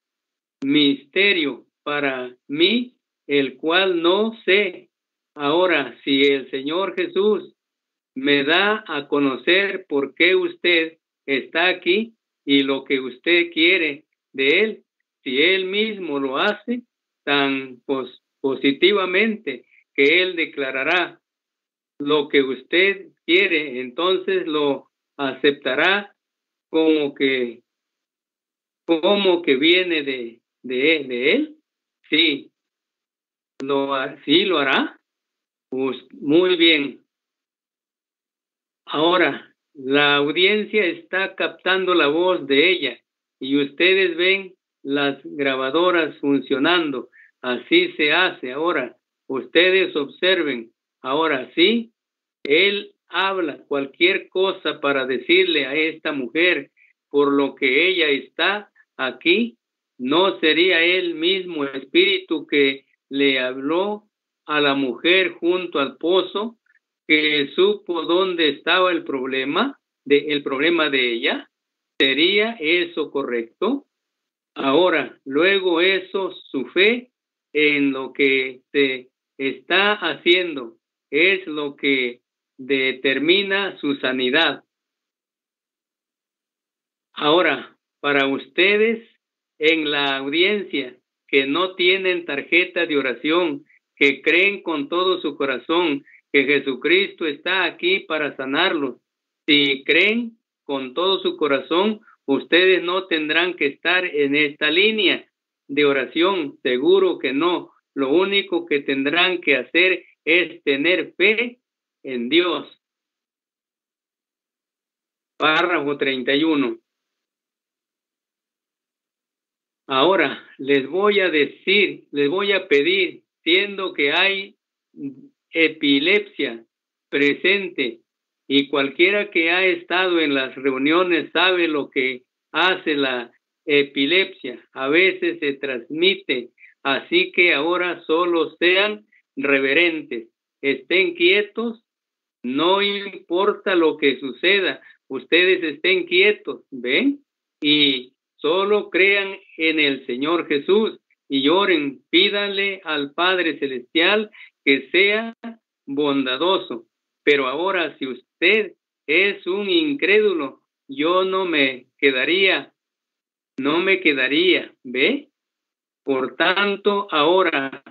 misterio para mí, el cual no sé. Ahora, si el Señor Jesús me da a conocer por qué usted está aquí y lo que usted quiere de él, si él mismo lo hace tan positivamente que él declarará lo que usted quiere, entonces lo aceptará como que como que viene de, de, de él. Sí, lo, sí lo hará. Pues muy bien. Ahora, la audiencia está captando la voz de ella y ustedes ven las grabadoras funcionando. Así se hace ahora. Ustedes observen. Ahora sí, él habla cualquier cosa para decirle a esta mujer por lo que ella está aquí. ¿No sería el mismo espíritu que le habló a la mujer junto al pozo? que supo dónde estaba el problema, de, el problema de ella. ¿Sería eso correcto? Ahora, luego eso, su fe en lo que se está haciendo es lo que determina su sanidad. Ahora, para ustedes en la audiencia que no tienen tarjeta de oración, que creen con todo su corazón que Jesucristo está aquí para sanarlos. Si creen con todo su corazón, ustedes no tendrán que estar en esta línea de oración, seguro que no. Lo único que tendrán que hacer es tener fe en Dios. Párrafo 31. Ahora les voy a decir, les voy a pedir, siendo que hay epilepsia presente y cualquiera que ha estado en las reuniones sabe lo que hace la epilepsia. A veces se transmite, así que ahora solo sean reverentes, estén quietos, no importa lo que suceda, ustedes estén quietos, ¿ven? Y solo crean en el Señor Jesús y oren, pídanle al Padre Celestial que sea bondadoso. Pero ahora, si usted es un incrédulo, yo no me quedaría, no me quedaría, ¿ve? Por tanto, ahora,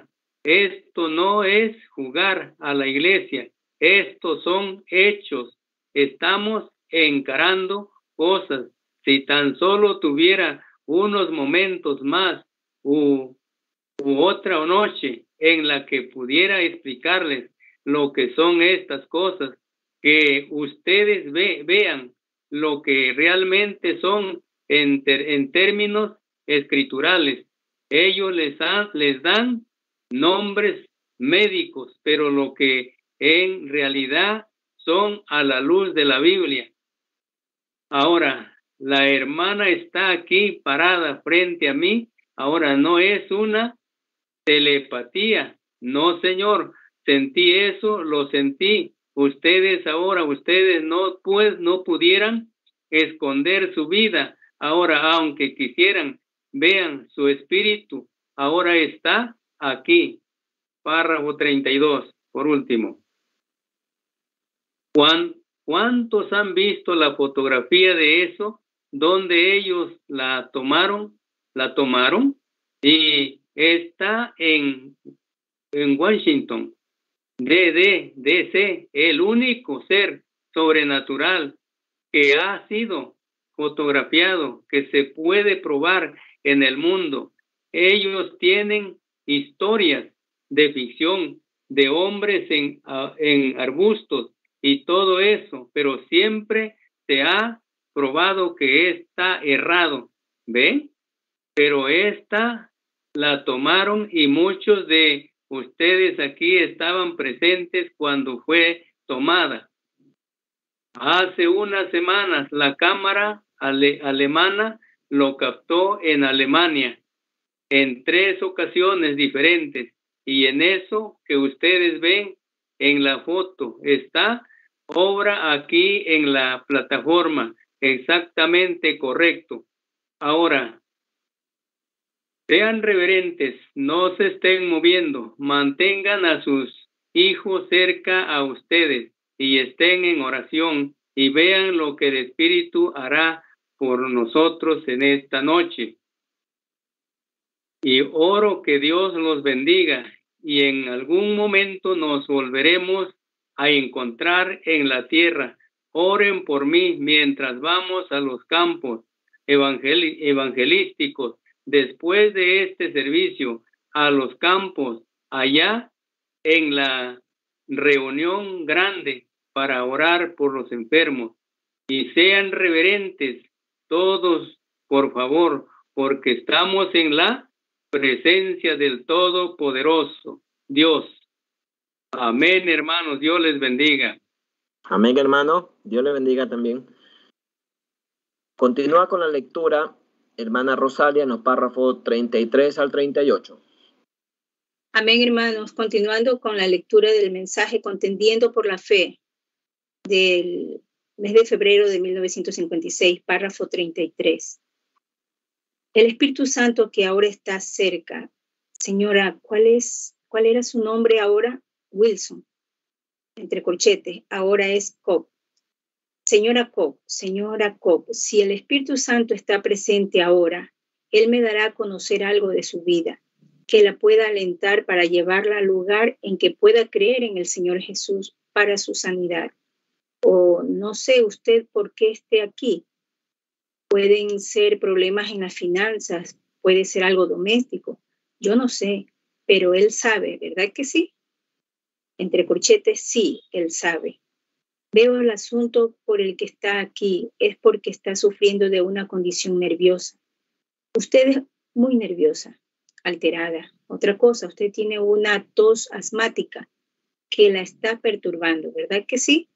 esto no es jugar a la iglesia, estos son hechos. Estamos encarando cosas. Si tan solo tuviera unos momentos más u, otra noche en la que pudiera explicarles lo que son estas cosas, que ustedes vean lo que realmente son en, términos escriturales. Ellos les, les dan nombres médicos, pero lo que en realidad son a la luz de la Biblia. Ahora, la hermana está aquí parada frente a mí. Ahora no es una telepatía. No, señor, sentí eso, lo sentí. Ustedes ahora, ustedes no, pues, no pudieran esconder su vida. Ahora, aunque quisieran, vean su espíritu. Ahora está aquí. Párrafo 32, por último. ¿Cuántos han visto la fotografía de eso? Donde ellos la tomaron, la tomaron y está en, en Washington, DD, DC, el único ser sobrenatural que ha sido fotografiado, que se puede probar en el mundo. Ellos tienen historias de ficción de hombres en, en arbustos y todo eso, pero siempre se ha probado que está errado. ¿Ve? Pero esta la tomaron y muchos de ustedes aquí estaban presentes cuando fue tomada. Hace unas semanas la Cámara alemana lo captó en Alemania. en tres ocasiones diferentes y en eso que ustedes ven en la foto está obra aquí en la plataforma exactamente correcto. Ahora, sean reverentes, no se estén moviendo, mantengan a sus hijos cerca a ustedes y estén en oración y vean lo que el Espíritu hará por nosotros en esta noche. Y oro que Dios los bendiga y en algún momento nos volveremos a encontrar en la tierra. Oren por mí mientras vamos a los campos evangelísticos después de este servicio a los campos allá en la reunión grande para orar por los enfermos y sean reverentes todos, por favor, porque estamos en la presencia del Todopoderoso, Dios. Amén, hermanos, Dios les bendiga. Amén, hermano, Dios les bendiga también. Continúa con la lectura, hermana Rosalia, en los párrafos 33 al 38. Amén, hermanos. Continuando con la lectura del mensaje Contendiendo por la Fe del mes de febrero de 1956, párrafo 33. El Espíritu Santo que ahora está cerca. Señora, ¿cuál, es, cuál era su nombre ahora? Wilson. Entre corchetes, ahora es Cobb. Señora Cobb, señora Cobb, si el Espíritu Santo está presente ahora, Él me dará a conocer algo de su vida que la pueda alentar para llevarla al lugar en que pueda creer en el Señor Jesús para su sanidad. O no sé usted por qué esté aquí. Pueden ser problemas en las finanzas, puede ser algo doméstico. Yo no sé, pero él sabe, ¿verdad que sí? Entre corchetes, sí, él sabe. Veo el asunto por el que está aquí, es porque está sufriendo de una condición nerviosa. Usted es muy nerviosa alterada. Otra cosa, usted tiene una tos asmática que la está perturbando, ¿verdad que sí?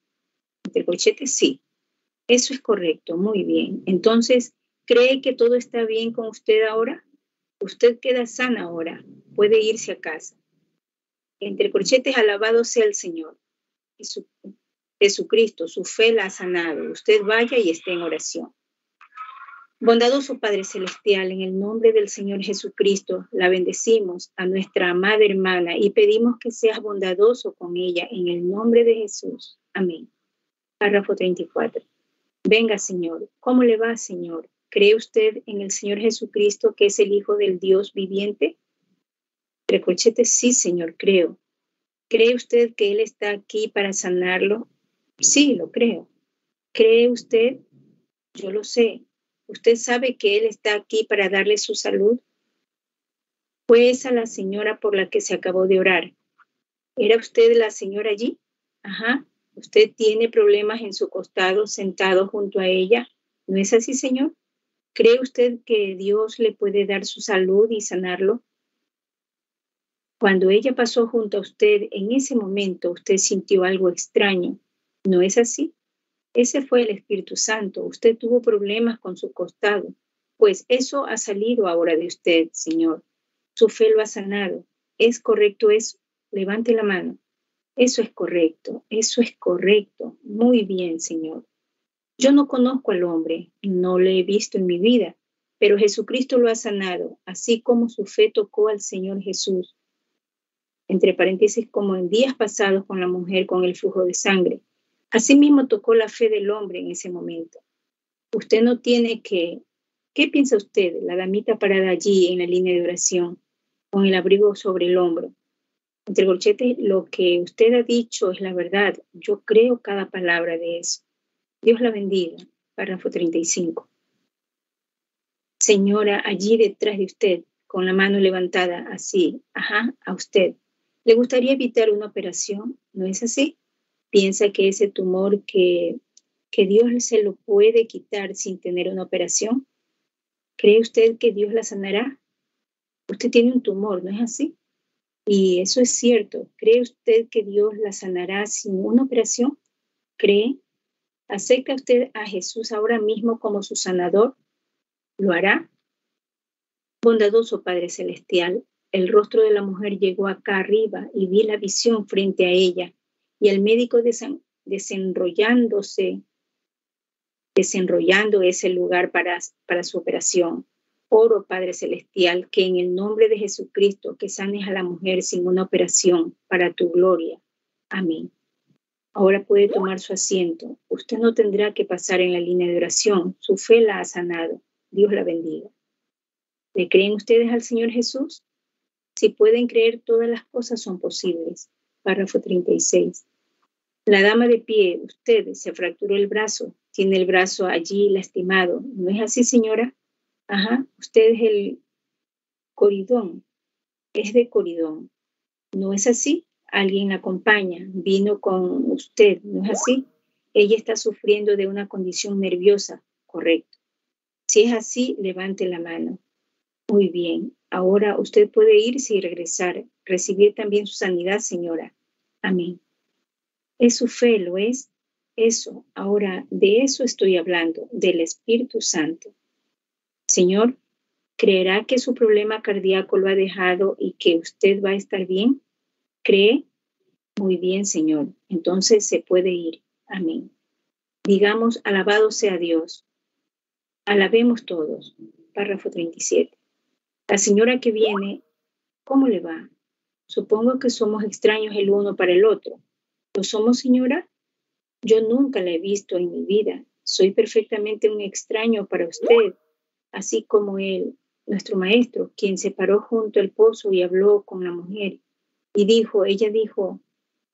Entre corchetes, sí. Eso es correcto, muy bien. Entonces, ¿cree que todo está bien con usted ahora? Usted queda sana ahora, puede irse a casa. Entre corchetes, alabado sea el Señor. Jesucristo, su fe la ha sanado. Usted vaya y esté en oración. Bondadoso Padre Celestial, en el nombre del Señor Jesucristo, la bendecimos a nuestra amada hermana y pedimos que seas bondadoso con ella en el nombre de Jesús. Amén. Párrafo 34. Venga, Señor. ¿Cómo le va, Señor? ¿Cree usted en el Señor Jesucristo que es el Hijo del Dios viviente? Sí, Señor, creo. ¿Cree usted que Él está aquí para sanarlo? Sí, lo creo. ¿Cree usted? Yo lo sé ¿Usted sabe que Él está aquí para darle su salud? Fue esa la señora por la que se acabó de orar. ¿Era usted la señora allí? Ajá. ¿Usted tiene problemas en su costado sentado junto a ella? ¿No es así, señor? ¿Cree usted que Dios le puede dar su salud y sanarlo? Cuando ella pasó junto a usted, en ese momento usted sintió algo extraño. ¿No es así? Ese fue el Espíritu Santo. Usted tuvo problemas con su costado, pues eso ha salido ahora de usted, Señor. Su fe lo ha sanado. ¿Es correcto eso? Levante la mano. Eso es correcto, eso es correcto. Muy bien, Señor. Yo no conozco al hombre, no le he visto en mi vida, pero Jesucristo lo ha sanado, así como su fe tocó al Señor Jesús. Entre paréntesis, como en días pasados con la mujer con el flujo de sangre. Asimismo tocó la fe del hombre en ese momento. Usted no tiene que... ¿Qué piensa usted, la damita parada allí en la línea de oración, con el abrigo sobre el hombro? Entre golchetes, lo que usted ha dicho es la verdad. Yo creo cada palabra de eso. Dios la bendiga. Párrafo 35. Señora, allí detrás de usted, con la mano levantada, así, ajá, a usted. ¿Le gustaría evitar una operación? ¿No es así? piensa que ese tumor que, que Dios se lo puede quitar sin tener una operación? ¿Cree usted que Dios la sanará? Usted tiene un tumor, ¿no es así? Y eso es cierto. ¿Cree usted que Dios la sanará sin una operación? ¿Cree? ¿Acepta usted a Jesús ahora mismo como su sanador? ¿Lo hará? Bondadoso Padre Celestial, el rostro de la mujer llegó acá arriba y vi la visión frente a ella y el médico desen- desenrollándose, desenrollando ese lugar para, para su operación. Oro, Padre Celestial, que en el nombre de Jesucristo, que sanes a la mujer sin una operación para tu gloria. Amén. Ahora puede tomar su asiento. Usted no tendrá que pasar en la línea de oración. Su fe la ha sanado. Dios la bendiga. ¿Le creen ustedes al Señor Jesús? Si pueden creer, todas las cosas son posibles. Párrafo 36. La dama de pie, usted se fracturó el brazo, tiene el brazo allí lastimado. ¿No es así, señora? Ajá, usted es el coridón, es de coridón. ¿No es así? Alguien la acompaña, vino con usted, ¿no es así? Ella está sufriendo de una condición nerviosa, correcto. Si es así, levante la mano. Muy bien, ahora usted puede irse y regresar, recibir también su sanidad, señora. Amén. Es su fe, ¿lo es? Eso, ahora de eso estoy hablando, del Espíritu Santo. Señor, ¿creerá que su problema cardíaco lo ha dejado y que usted va a estar bien? ¿Cree? Muy bien, Señor. Entonces se puede ir. Amén. Digamos, alabado sea Dios. Alabemos todos. Párrafo 37. La señora que viene, ¿cómo le va? Supongo que somos extraños el uno para el otro. ¿Lo somos, señora? Yo nunca la he visto en mi vida. Soy perfectamente un extraño para usted, así como él, nuestro maestro, quien se paró junto al pozo y habló con la mujer. Y dijo, ella dijo,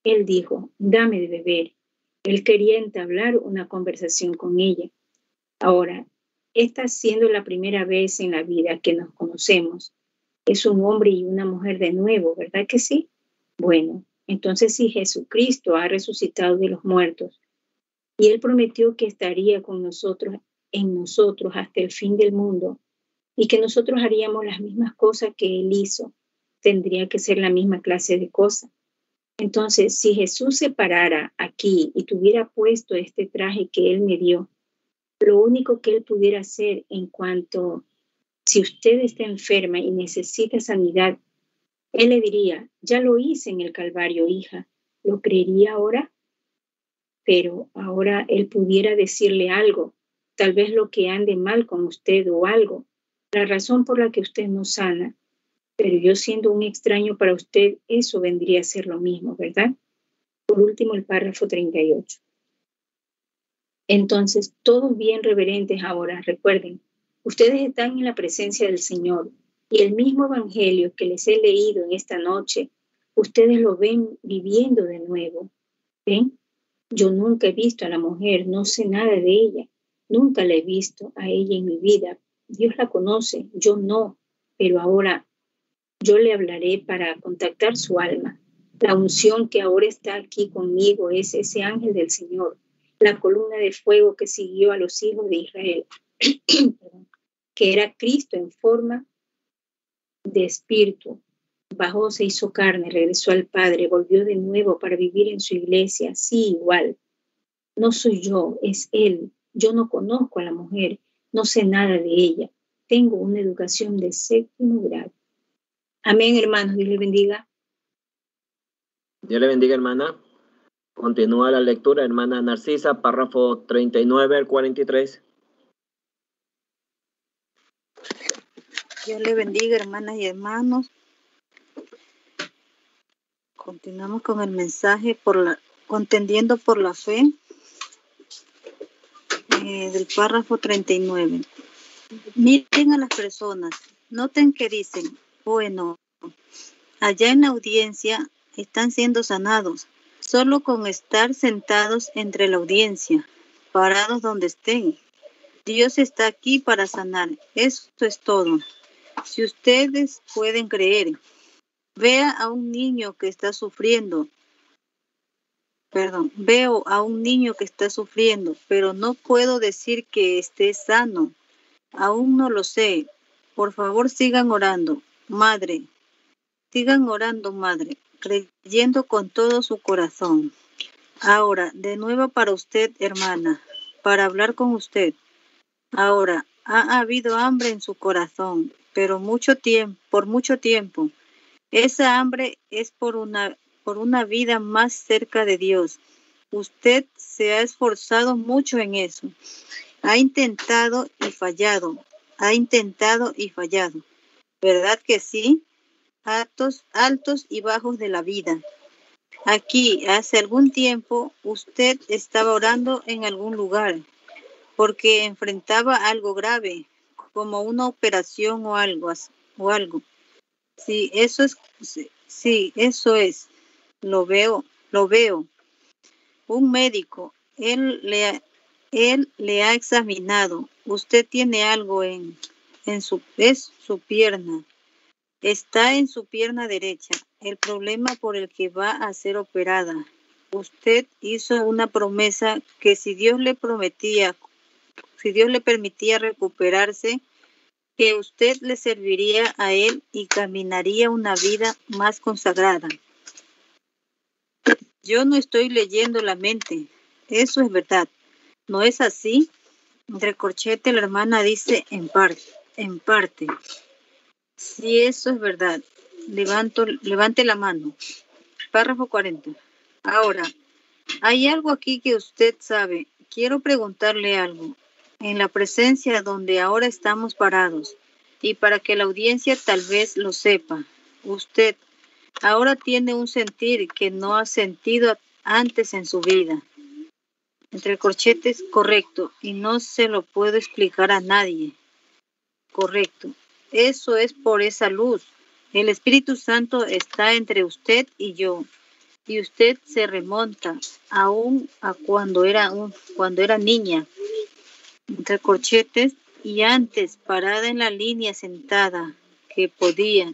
él dijo, dame de beber. Él quería entablar una conversación con ella. Ahora, esta siendo la primera vez en la vida que nos conocemos, es un hombre y una mujer de nuevo, ¿verdad que sí? Bueno, entonces si Jesucristo ha resucitado de los muertos y Él prometió que estaría con nosotros, en nosotros hasta el fin del mundo y que nosotros haríamos las mismas cosas que Él hizo, tendría que ser la misma clase de cosas. Entonces, si Jesús se parara aquí y tuviera puesto este traje que Él me dio, lo único que Él pudiera hacer en cuanto, si usted está enferma y necesita sanidad, Él le diría, ya lo hice en el Calvario, hija, ¿lo creería ahora? Pero ahora Él pudiera decirle algo, tal vez lo que ande mal con usted o algo, la razón por la que usted no sana, pero yo siendo un extraño para usted, eso vendría a ser lo mismo, ¿verdad? Por último, el párrafo 38. Entonces, todos bien reverentes ahora, recuerden, ustedes están en la presencia del Señor y el mismo Evangelio que les he leído en esta noche, ustedes lo ven viviendo de nuevo. ¿Ven? Yo nunca he visto a la mujer, no sé nada de ella, nunca la he visto a ella en mi vida. Dios la conoce, yo no, pero ahora yo le hablaré para contactar su alma. La unción que ahora está aquí conmigo es ese ángel del Señor, la columna de fuego que siguió a los hijos de Israel, que era Cristo en forma de espíritu. Bajó, se hizo carne, regresó al Padre, volvió de nuevo para vivir en su iglesia, sí, igual. No soy yo, es Él. Yo no conozco a la mujer, no sé nada de ella. Tengo una educación de séptimo grado. Amén, hermanos. Dios le bendiga. Dios le bendiga, hermana. Continúa la lectura, hermana Narcisa, párrafo 39 al 43. Dios le bendiga, hermanas y hermanos. Continuamos con el mensaje por la, contendiendo por la fe eh, del párrafo 39. Miren a las personas, noten que dicen, bueno, allá en la audiencia están siendo sanados, solo con estar sentados entre la audiencia, parados donde estén. Dios está aquí para sanar. Esto es todo. Si ustedes pueden creer, vea a un niño que está sufriendo. Perdón, veo a un niño que está sufriendo, pero no puedo decir que esté sano. Aún no lo sé. Por favor, sigan orando. Madre, sigan orando, madre, creyendo con todo su corazón. Ahora, de nuevo para usted, hermana, para hablar con usted. Ahora, ha habido hambre en su corazón, pero mucho tiempo, por mucho tiempo. Esa hambre es por una, por una vida más cerca de Dios. Usted se ha esforzado mucho en eso. Ha intentado y fallado. Ha intentado y fallado. ¿Verdad que sí? Altos, altos y bajos de la vida. Aquí, hace algún tiempo, usted estaba orando en algún lugar porque enfrentaba algo grave, como una operación o algo. O algo. Sí, eso es, sí, eso es. Lo veo, lo veo. Un médico, él le, él le ha examinado. Usted tiene algo en, en su, es su pierna. Está en su pierna derecha. El problema por el que va a ser operada. Usted hizo una promesa que si Dios le prometía, si Dios le permitía recuperarse, que usted le serviría a él y caminaría una vida más consagrada. Yo no estoy leyendo la mente. Eso es verdad. ¿No es así? Entre corchete la hermana dice en parte, en parte. Si eso es verdad, levante la mano. Párrafo 40. Ahora, hay algo aquí que usted sabe. Quiero preguntarle algo. En la presencia donde ahora estamos parados, y para que la audiencia tal vez lo sepa, usted ahora tiene un sentir que no ha sentido antes en su vida. Entre corchetes, correcto, y no se lo puedo explicar a nadie. Correcto. Eso es por esa luz. El Espíritu Santo está entre usted y yo. Y usted se remonta aún a cuando era, un, cuando era niña. Entre corchetes y antes parada en la línea sentada que podía.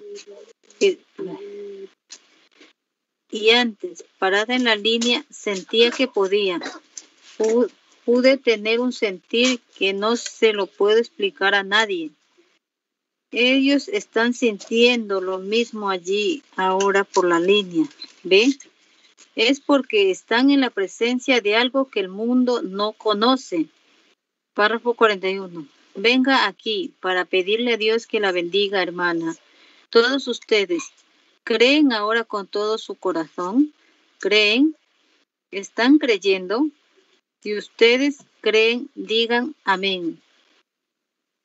Y antes parada en la línea sentía que podía. Pude tener un sentir que no se lo puedo explicar a nadie. Ellos están sintiendo lo mismo allí ahora por la línea. ¿Ve? Es porque están en la presencia de algo que el mundo no conoce. Párrafo 41. Venga aquí para pedirle a Dios que la bendiga, hermana. Todos ustedes, ¿creen ahora con todo su corazón? ¿Creen? ¿Están creyendo? Si ustedes creen, digan amén.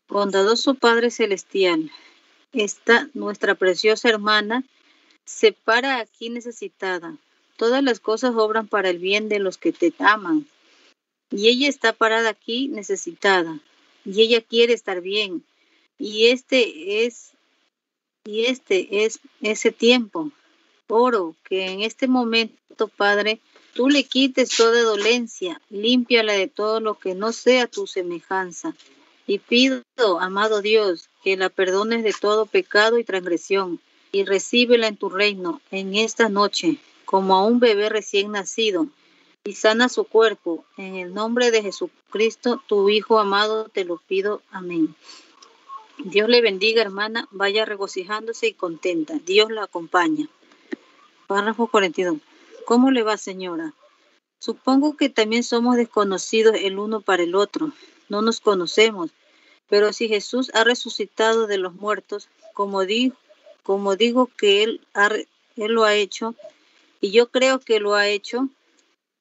Bondadoso Padre Celestial, esta nuestra preciosa hermana se para aquí necesitada. Todas las cosas obran para el bien de los que te aman. Y ella está parada aquí necesitada. Y ella quiere estar bien. Y este es y este es ese tiempo. Oro que en este momento, Padre, tú le quites toda dolencia, límpiala de todo lo que no sea tu semejanza y pido, amado Dios, que la perdones de todo pecado y transgresión y recíbela en tu reino en esta noche como a un bebé recién nacido y sana su cuerpo. En el nombre de Jesucristo, tu Hijo amado, te lo pido. Amén. Dios le bendiga, hermana. Vaya regocijándose y contenta. Dios la acompaña. Párrafo 42. ¿Cómo le va, señora? Supongo que también somos desconocidos el uno para el otro. No nos conocemos, pero si Jesús ha resucitado de los muertos, como digo, que él, él lo ha hecho, y yo creo que lo ha hecho,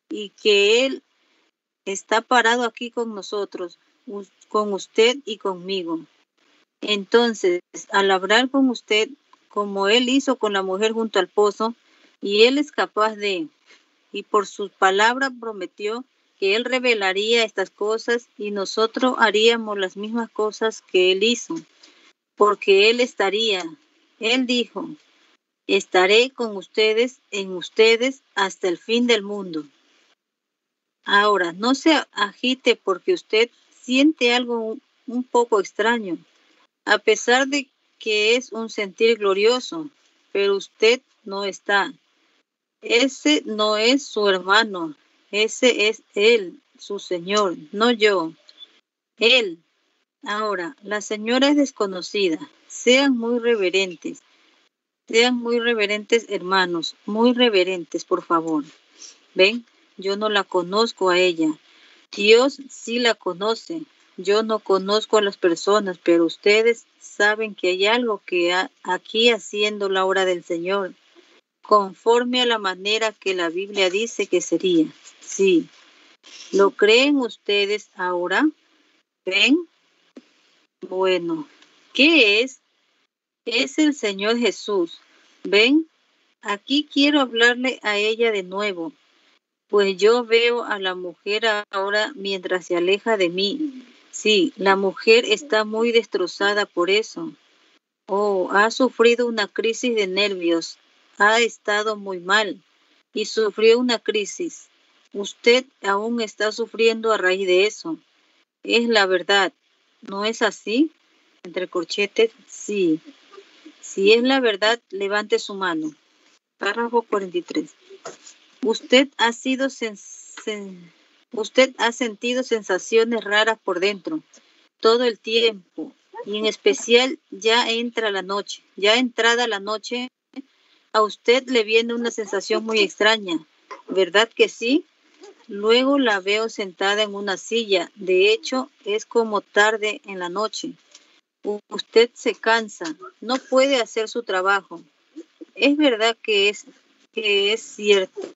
y que Él está parado aquí con nosotros, con usted y conmigo. Entonces, al hablar con usted, como Él hizo con la mujer junto al pozo, y Él es capaz de, y por su palabra prometió que Él revelaría estas cosas y nosotros haríamos las mismas cosas que Él hizo, porque Él estaría. Él dijo, estaré con ustedes, en ustedes, hasta el fin del mundo. Ahora, no se agite porque usted siente algo un poco extraño, a pesar de que es un sentir glorioso, pero usted no está. Ese no es su hermano, ese es Él, su Señor, no yo. Él. Ahora, la señora es desconocida. Sean muy reverentes. Sean muy reverentes, hermanos. Muy reverentes, por favor. ¿Ven? Yo no la conozco a ella. Dios sí la conoce. Yo no conozco a las personas, pero ustedes saben que hay algo que ha- aquí haciendo la obra del Señor, conforme a la manera que la Biblia dice que sería. Sí. ¿Lo creen ustedes ahora? ¿Ven? Bueno, ¿qué es? Es el Señor Jesús. ¿Ven? Aquí quiero hablarle a ella de nuevo, pues yo veo a la mujer ahora mientras se aleja de mí. Sí, la mujer está muy destrozada por eso. Oh, ha sufrido una crisis de nervios, ha estado muy mal y sufrió una crisis. Usted aún está sufriendo a raíz de eso. Es la verdad, ¿no es así? Entre corchetes, sí. Si es la verdad, levante su mano. Párrafo 43. Usted ha sido usted ha sentido sensaciones raras por dentro todo el tiempo y en especial ya entra la noche. Ya entrada la noche, a usted le viene una sensación muy extraña, ¿verdad que sí? Luego la veo sentada en una silla. De hecho, es como tarde en la noche. Usted se cansa, no puede hacer su trabajo. Es verdad que es que es cierto.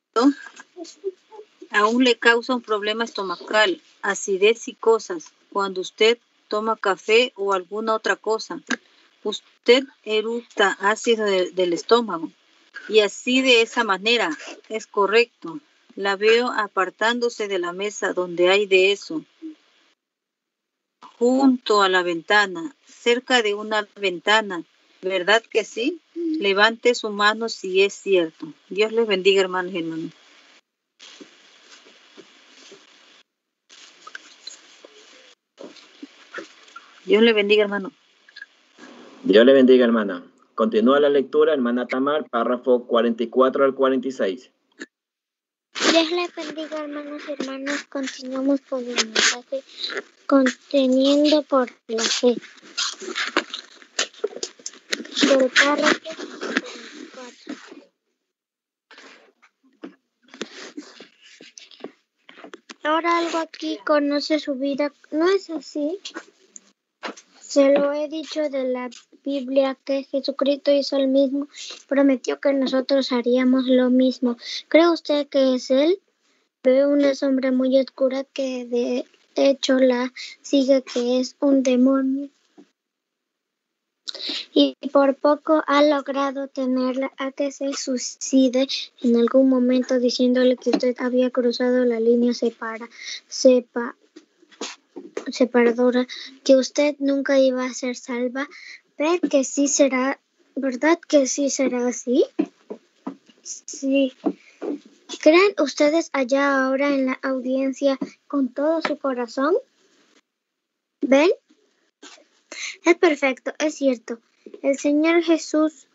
Aún le causa un problema estomacal, acidez y cosas cuando usted toma café o alguna otra cosa. Usted eructa ácido de- del estómago y así de esa manera es correcto. La veo apartándose de la mesa donde hay de eso, junto a la ventana, cerca de una ventana. ¿Verdad que sí? Levante su mano si es cierto. Dios les bendiga, hermanos y. Dios le bendiga, hermano. Dios le bendiga, hermana. Continúa la lectura, hermana Tamar, párrafo 44 al 46. Dios les bendiga, hermanos y hermanas. Continuamos con el mensaje conteniendo por la fe. Del párrafo 44. Ahora algo aquí conoce su vida. ¿No es así? Se lo he dicho de la Biblia que Jesucristo hizo el mismo, prometió que nosotros haríamos lo mismo. ¿Cree usted que es Él? Veo una sombra muy oscura que de hecho la sigue que es un demonio. Y por poco ha logrado tenerla a que se suicide en algún momento diciéndole que usted había cruzado la línea separa, sepa, separadora, que usted nunca iba a ser salva, ver que sí será, ¿verdad que sí será así? Sí. ¿Creen ustedes allá ahora en la audiencia con todo su corazón? ¿Ven? Es perfecto, es cierto. El Señor Jesús,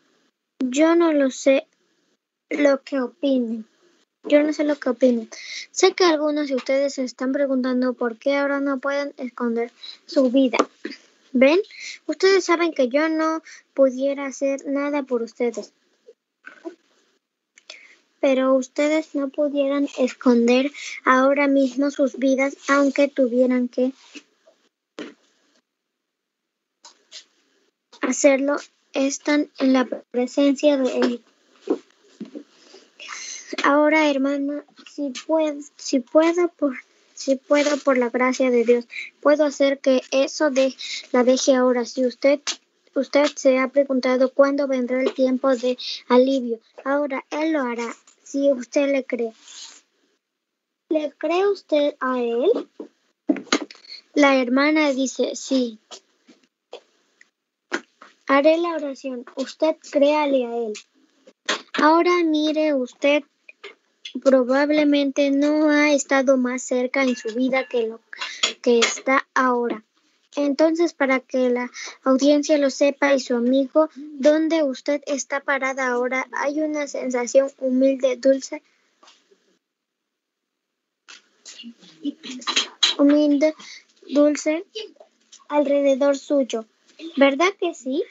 yo no lo sé lo que opinen. Yo no sé lo que opinen. Sé que algunos de ustedes se están preguntando por qué ahora no pueden esconder su vida. ¿Ven? Ustedes saben que yo no pudiera hacer nada por ustedes. Pero ustedes no pudieran esconder ahora mismo sus vidas aunque tuvieran que hacerlo. Están en la presencia de Él. Ahora, hermana, si puedo, si puedo por si puedo por la gracia de Dios, puedo hacer que eso de la deje ahora. Si usted usted se ha preguntado cuándo vendrá el tiempo de alivio, ahora él lo hará. Si usted le cree. ¿Le cree usted a él? La hermana dice, sí. Haré la oración. Usted créale a él. Ahora mire usted probablemente no ha estado más cerca en su vida que lo que está ahora. Entonces, para que la audiencia lo sepa y su amigo, donde usted está parada ahora, hay una sensación humilde, dulce, humilde, dulce alrededor suyo. ¿Verdad que sí?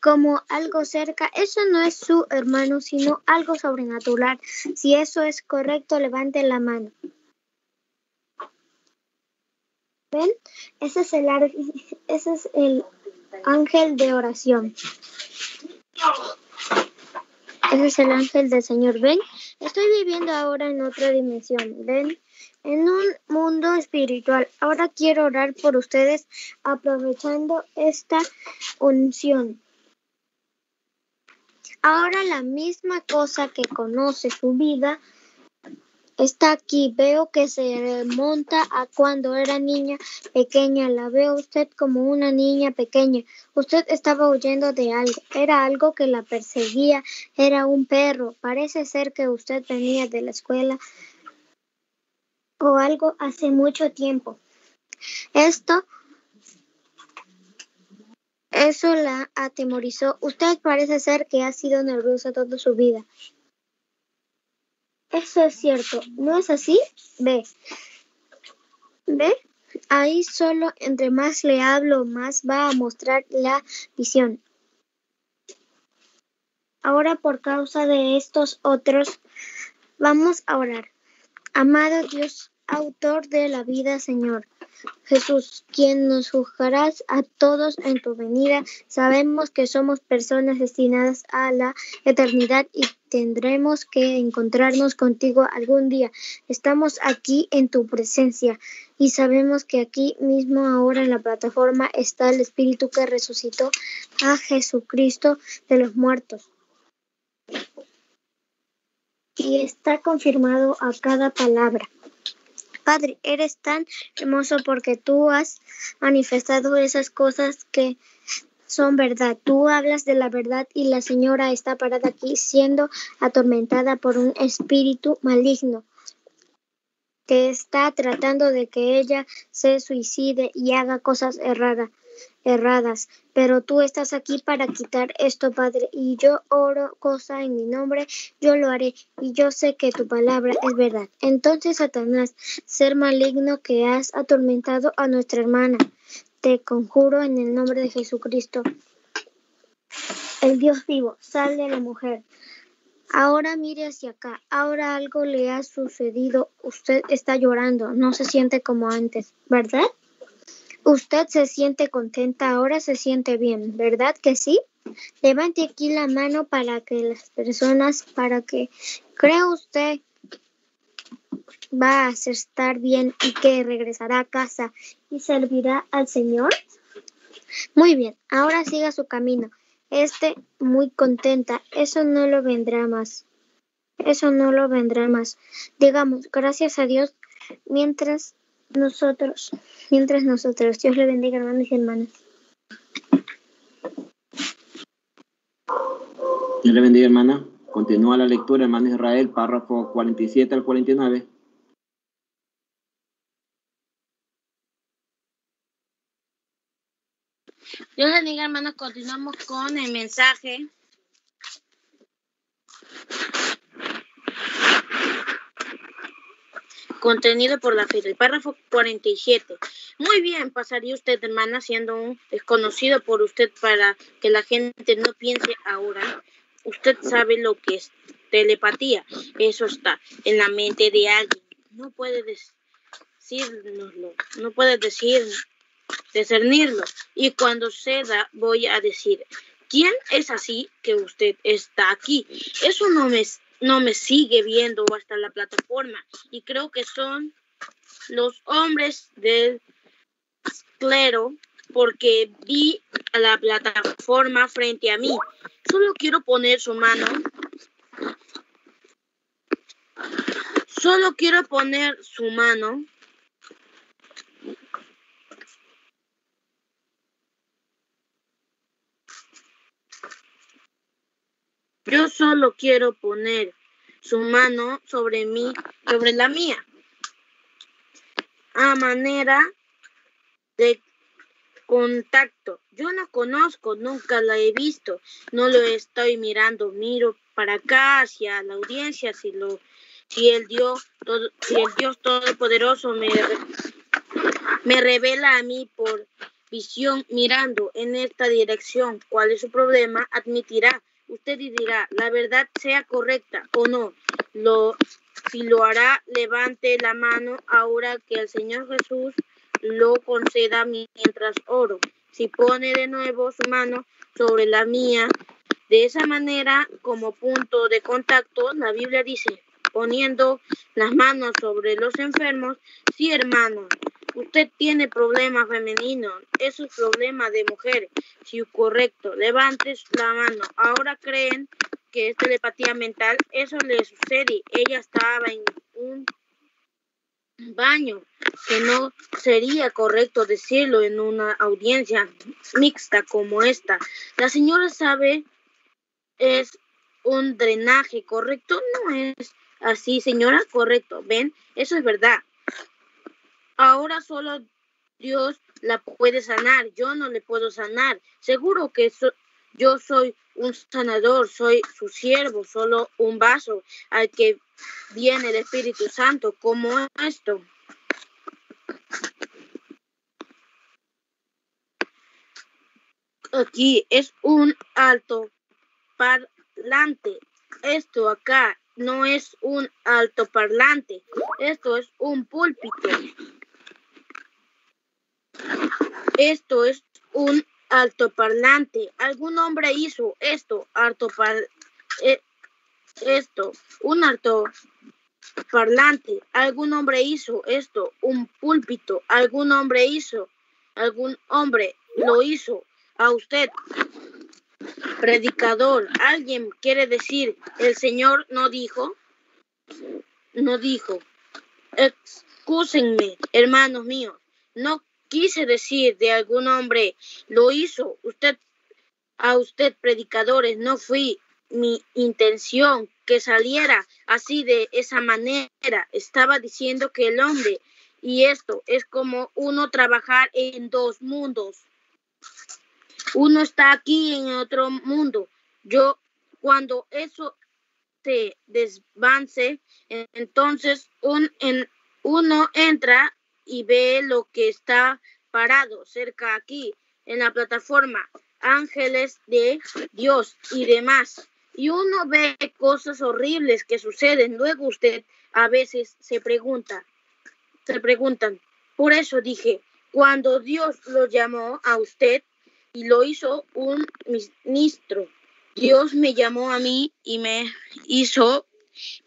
Como algo cerca. Eso no es su hermano, sino algo sobrenatural. Si eso es correcto, levante la mano. ¿Ven? Ese es el, ángel de oración. Ese es el ángel del Señor. ¿Ven? Estoy viviendo ahora en otra dimensión. ¿Ven? En un mundo espiritual. Ahora quiero orar por ustedes aprovechando esta unción. Ahora la misma cosa que conoce su vida está aquí. Veo que se remonta a cuando era niña pequeña. La veo usted como una niña pequeña. Usted estaba huyendo de algo. Era algo que la perseguía. Era un perro. Parece ser que usted venía de la escuela o algo hace mucho tiempo. Esto eso la atemorizó. Usted parece ser que ha sido nerviosa toda su vida. Eso es cierto, ¿no es así? Ve. ¿Ve? Ahí solo entre más le hablo, más va a mostrar la visión. Ahora por causa de estos otros, vamos a orar. Amado Dios, autor de la vida, Señor. Jesús, quien nos juzgarás a todos en tu venida, sabemos que somos personas destinadas a la eternidad y tendremos que encontrarnos contigo algún día. Estamos aquí en tu presencia y sabemos que aquí mismo ahora en la plataforma está el Espíritu que resucitó a Jesucristo de los muertos. Y está confirmado a cada palabra. Padre, eres tan hermoso porque tú has manifestado esas cosas que son verdad. Tú hablas de la verdad y la señora está parada aquí siendo atormentada por un espíritu maligno que está tratando de que ella se suicide y haga cosas erradas erradas, pero tú estás aquí para quitar esto, Padre, y yo oro cosa en mi nombre, yo lo haré, y yo sé que tu palabra es verdad. Entonces, Satanás, ser maligno que has atormentado a nuestra hermana, te conjuro en el nombre de Jesucristo, el Dios vivo, sal de la mujer. Ahora mire hacia acá, ahora algo le ha sucedido, usted está llorando, no se siente como antes, ¿verdad? Usted se siente contenta, ahora se siente bien, ¿verdad que sí? Levante aquí la mano para que las personas, para que crea usted va a estar bien y que regresará a casa y servirá al Señor. Muy bien, ahora siga su camino. Este muy contenta, eso no lo vendrá más. Eso no lo vendrá más. Digamos, gracias a Dios, mientras nosotros, mientras nosotros. Dios le bendiga, hermanos y hermanas. Dios le bendiga, hermana. Continúa la lectura, hermano Israel, párrafo 47 al 49. Dios les bendiga, hermanos. Continuamos con el mensaje. Contenido por la fe. El párrafo 47. Muy bien, pasaría usted, hermana, siendo un desconocido por usted para que la gente no piense ahora. Usted sabe lo que es telepatía. Eso está en la mente de alguien. No puede decirnoslo. No puede decir discernirlo. Y cuando se da, voy a decir, ¿quién es así que usted está aquí? Eso no me, no me sigue viendo hasta la plataforma. Y creo que son los hombres del clero porque vi a la plataforma frente a mí. Solo quiero poner su mano. Solo quiero poner su mano Yo solo quiero poner su mano sobre mí, sobre la mía, a manera de contacto. Yo no conozco, nunca la he visto, no lo estoy mirando, miro para acá hacia la audiencia, si lo, si el Dios, todo, si el Dios todopoderoso me, me revela a mí por visión mirando en esta dirección cuál es su problema, admitirá usted dirá, la verdad sea correcta o no. Lo, si lo hará, levante la mano ahora que el Señor Jesús lo conceda mientras oro. Si pone de nuevo su mano sobre la mía, de esa manera, como punto de contacto, la Biblia dice, poniendo las manos sobre los enfermos, sí, hermano, usted tiene problemas femeninos, es problema de mujer, sí, correcto, levantes la mano. Ahora creen que es telepatía mental, eso le sucede. Ella estaba en un baño, que no sería correcto decirlo en una audiencia mixta como esta. La señora sabe es un drenaje, ¿correcto? No es así, señora, correcto. ¿Ven? Eso es verdad. Ahora solo Dios la puede sanar. Yo no le puedo sanar. Seguro que yo soy un sanador, soy su siervo, solo un vaso al que viene el Espíritu Santo, como esto. Aquí es un alto parlante. Esto acá no es un altoparlante, esto es un púlpito. Esto es un altoparlante. Algún hombre hizo esto, par eh, esto, un altoparlante. Algún hombre hizo esto, un púlpito. Algún hombre hizo, algún hombre lo hizo a usted. Predicador, alguien quiere decir, el Señor no dijo, no dijo, excúsenme, hermanos míos, no quise decir de algún hombre, lo hizo usted, a usted predicadores, no fui mi intención que saliera así de esa manera. Estaba diciendo que el hombre, y esto es como uno trabajar en dos mundos uno está aquí en otro mundo. Yo, cuando eso se desvance, entonces un, en, uno entra y ve lo que está parado cerca aquí en la plataforma, ángeles de Dios y demás. Y uno ve cosas horribles que suceden. Luego usted a veces se pregunta, se preguntan. Por eso dije, cuando Dios lo llamó a usted, y lo hizo un ministro. Dios me llamó a mí y me hizo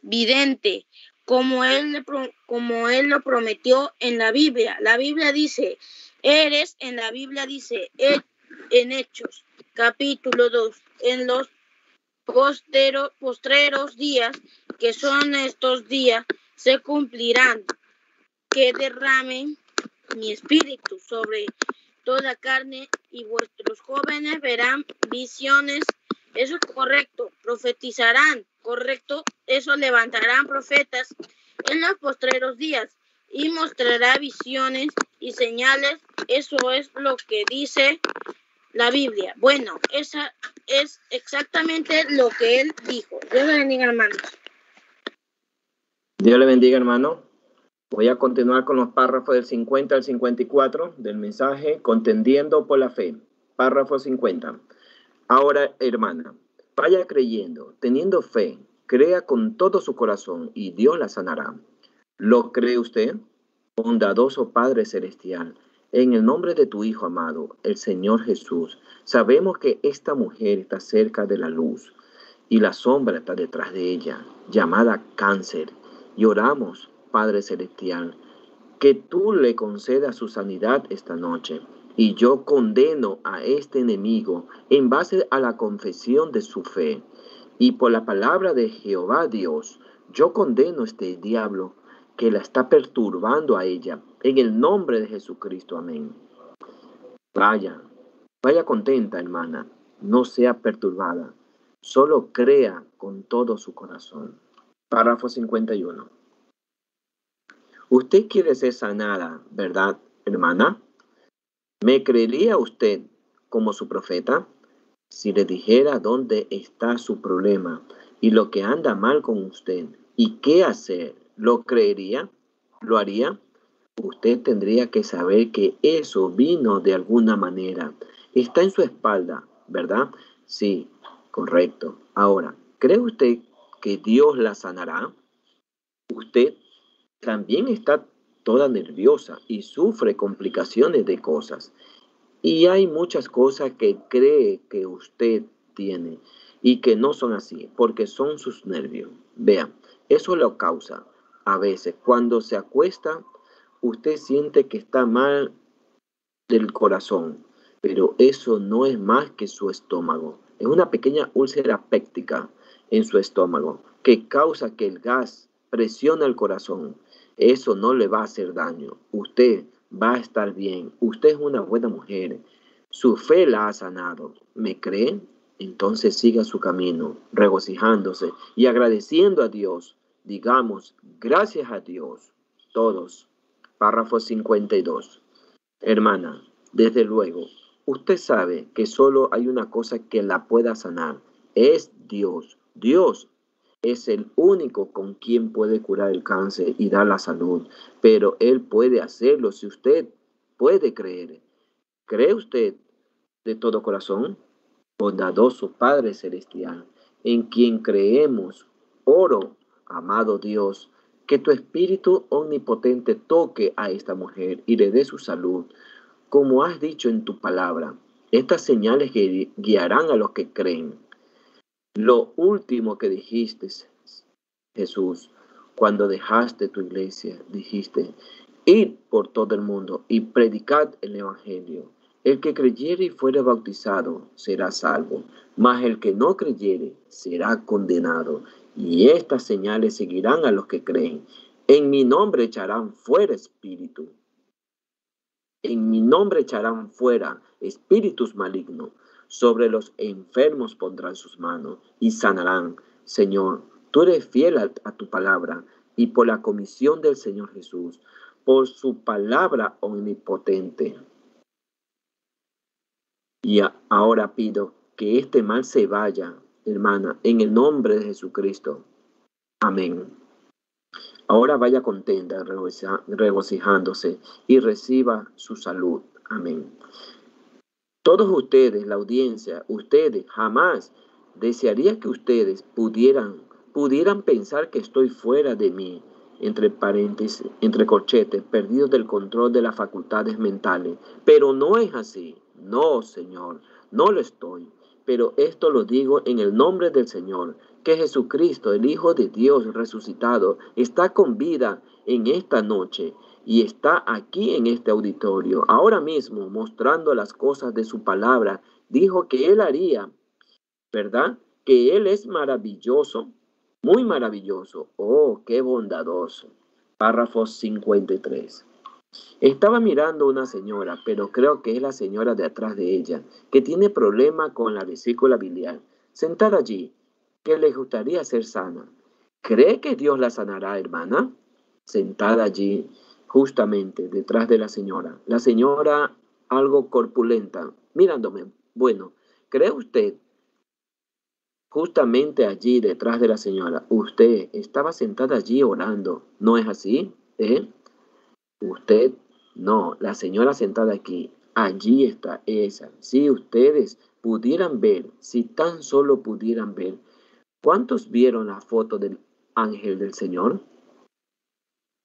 vidente, como él, lo prometió en la Biblia. La Biblia dice, eres, en la Biblia dice, en Hechos, capítulo 2, en los postreros días, que son estos días, se cumplirán, que derramen mi espíritu sobre toda carne y vuestros jóvenes verán visiones. Eso es correcto. Profetizarán, correcto. Eso levantarán profetas en los postreros días y mostrará visiones y señales. Eso es lo que dice la Biblia. Bueno, esa es exactamente lo que él dijo. Dios le bendiga, hermano. Dios le bendiga, hermano. Voy a continuar con los párrafos del 50 al 54 del mensaje Contendiendo por la Fe. Párrafo 50. Ahora, hermana, vaya creyendo, teniendo fe, crea con todo su corazón y Dios la sanará. ¿Lo cree usted? Bondadoso Padre Celestial, en el nombre de tu Hijo amado, el Señor Jesús, sabemos que esta mujer está cerca de la luz y la sombra está detrás de ella, llamada cáncer. Y oramos Padre Celestial, que tú le concedas su sanidad esta noche. Y yo condeno a este enemigo en base a la confesión de su fe. Y por la palabra de Jehová Dios, yo condeno a este diablo que la está perturbando a ella. En el nombre de Jesucristo. Amén. Vaya, vaya contenta, hermana. No sea perturbada. Solo crea con todo su corazón. Párrafo 51. Usted quiere ser sanada, ¿verdad, hermana? ¿Me creería usted como su profeta? Si le dijera dónde está su problema y lo que anda mal con usted y qué hacer, ¿lo creería? ¿Lo haría? Usted tendría que saber que eso vino de alguna manera. Está en su espalda, ¿verdad? Sí, correcto. Ahora, ¿cree usted que Dios la sanará? Usted también está toda nerviosa y sufre complicaciones de cosas. Y hay muchas cosas que cree que usted tiene y que no son así, porque son sus nervios. Vean, eso lo causa a veces. Cuando se acuesta, usted siente que está mal del corazón, pero eso no es más que su estómago. Es una pequeña úlcera péptica en su estómago que causa que el gas presione el corazón. Eso no le va a hacer daño. Usted va a estar bien. Usted es una buena mujer. Su fe la ha sanado. ¿Me cree? Entonces siga su camino, regocijándose y agradeciendo a Dios. Digamos, gracias a Dios. Todos. Párrafo 52. Hermana, desde luego, usted sabe que solo hay una cosa que la pueda sanar. Es Dios. Dios es el único con quien puede curar el cáncer y dar la salud, pero Él puede hacerlo si usted puede creer. ¿Cree usted de todo corazón? Bondadoso Padre Celestial, en quien creemos, oro, amado Dios, que tu Espíritu Omnipotente toque a esta mujer y le dé su salud, como has dicho en tu palabra. Estas señales guiarán a los que creen. Lo último que dijiste, Jesús, cuando dejaste tu iglesia, dijiste, id por todo el mundo y predicad el Evangelio. El que creyere y fuere bautizado será salvo, mas el que no creyere será condenado. Y estas señales seguirán a los que creen. En mi nombre echarán fuera espíritu. En mi nombre echarán fuera espíritus malignos sobre los enfermos pondrán sus manos y sanarán. Señor, tú eres fiel a, tu palabra y por la comisión del Señor Jesús, por su palabra omnipotente. Y ahora pido que este mal se vaya, hermana, en el nombre de Jesucristo. Amén. Ahora vaya contenta, regocijándose y reciba su salud. Amén. Todos ustedes, la audiencia, ustedes jamás desearía que ustedes pudieran, pudieran pensar que estoy fuera de mí, entre paréntesis, entre corchetes, perdido del control de las facultades mentales. Pero no es así. No, Señor, no lo estoy. Pero esto lo digo en el nombre del Señor, que Jesucristo, el Hijo de Dios resucitado, está con vida en esta noche y está aquí en este auditorio, ahora mismo mostrando las cosas de su palabra, dijo que él haría, ¿verdad? Que él es maravilloso, muy maravilloso. Oh, qué bondadoso. Párrafo 53. Estaba mirando una señora, pero creo que es la señora de atrás de ella, que tiene problema con la vesícula biliar, sentada allí, que le gustaría ser sana. ¿Cree que Dios la sanará, hermana? Sentada allí, justamente detrás de la señora. La señora algo corpulenta, mirándome. Bueno, ¿cree usted? Justamente allí detrás de la señora, usted estaba sentada allí orando. ¿No es así? ¿Eh? Usted, no, la señora sentada aquí, allí está esa. Si ustedes pudieran ver, si tan solo pudieran ver, ¿cuántos vieron la foto del ángel del Señor?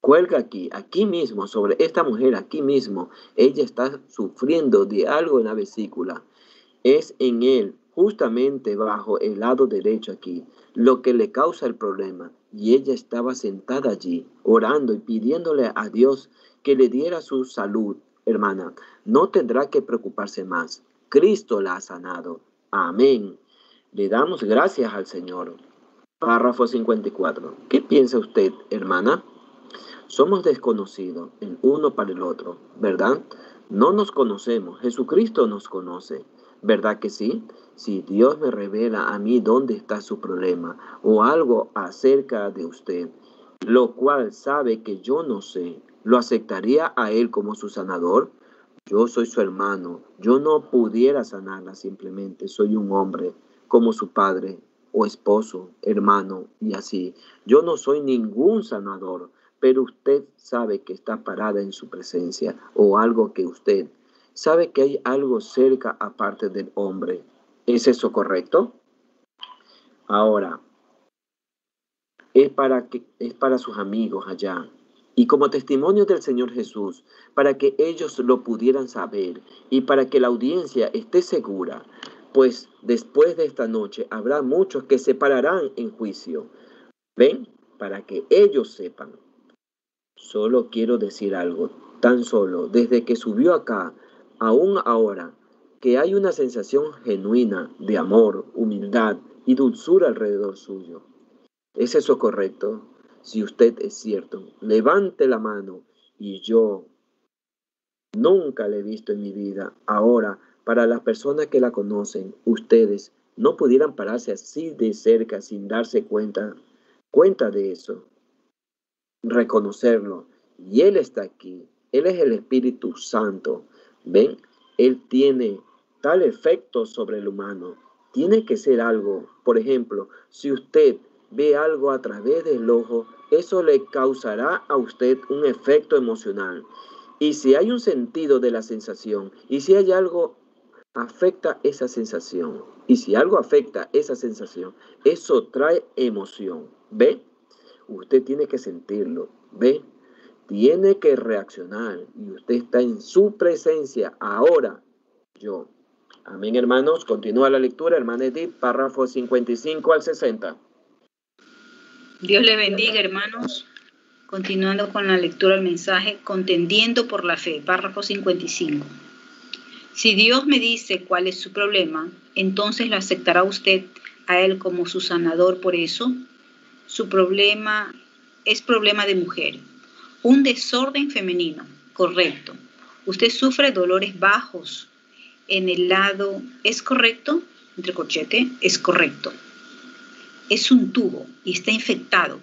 Cuelga aquí, aquí mismo, sobre esta mujer, aquí mismo. Ella está sufriendo de algo en la vesícula. Es en él, justamente bajo el lado derecho aquí, lo que le causa el problema. Y ella estaba sentada allí, orando y pidiéndole a Dios que le diera su salud. Hermana, no tendrá que preocuparse más. Cristo la ha sanado. Amén. Le damos gracias al Señor. Párrafo 54. ¿Qué piensa usted, hermana? Somos desconocidos el uno para el otro, ¿verdad? No nos conocemos, Jesucristo nos conoce, ¿verdad que sí? Si Dios me revela a mí dónde está su problema o algo acerca de usted, lo cual sabe que yo no sé, ¿lo aceptaría a Él como su sanador? Yo soy su hermano, yo no pudiera sanarla simplemente, soy un hombre como su padre o esposo, hermano y así. Yo no soy ningún sanador, pero usted sabe que está parada en su presencia o algo que usted sabe que hay algo cerca aparte del hombre. ¿Es eso correcto? Ahora, es para, que, es para sus amigos allá. y como testimonio del Señor Jesús, para que ellos lo pudieran saber y para que la audiencia esté segura, pues después de esta noche habrá muchos que se pararán en juicio. ¿Ven? Para que ellos sepan. Solo quiero decir algo, tan solo desde que subió acá, aún ahora, que hay una sensación genuina de amor, humildad y dulzura alrededor suyo. ¿Es eso correcto? Si usted es cierto, levante la mano y yo nunca le he visto en mi vida. Ahora, para las personas que la conocen, ustedes no pudieran pararse así de cerca sin darse cuenta, cuenta de eso, reconocerlo. Y Él está aquí. Él es el Espíritu Santo. ¿Ven? Él tiene tal efecto sobre el humano. Tiene que ser algo. Por ejemplo, si usted ve algo a través del ojo, eso le causará a usted un efecto emocional. Y si hay un sentido de la sensación, y si hay algo afecta esa sensación, y si algo afecta esa sensación, eso trae emoción. ¿Ve? Usted tiene que sentirlo. ¿Ve? Tiene que reaccionar. Y usted está en su presencia ahora. Yo. Amén, hermanos. Continúa la lectura, hermana Edith, párrafo 55 al 60. Dios le bendiga, hermanos. Continuando con la lectura del mensaje, contendiendo por la fe, párrafo 55. Si Dios me dice cuál es su problema, entonces lo aceptará usted a Él como su sanador por eso. Su problema es problema de mujer, un desorden femenino, correcto. Usted sufre dolores bajos en el lado, ¿es correcto? Entre corchete, es correcto es un tubo y está infectado.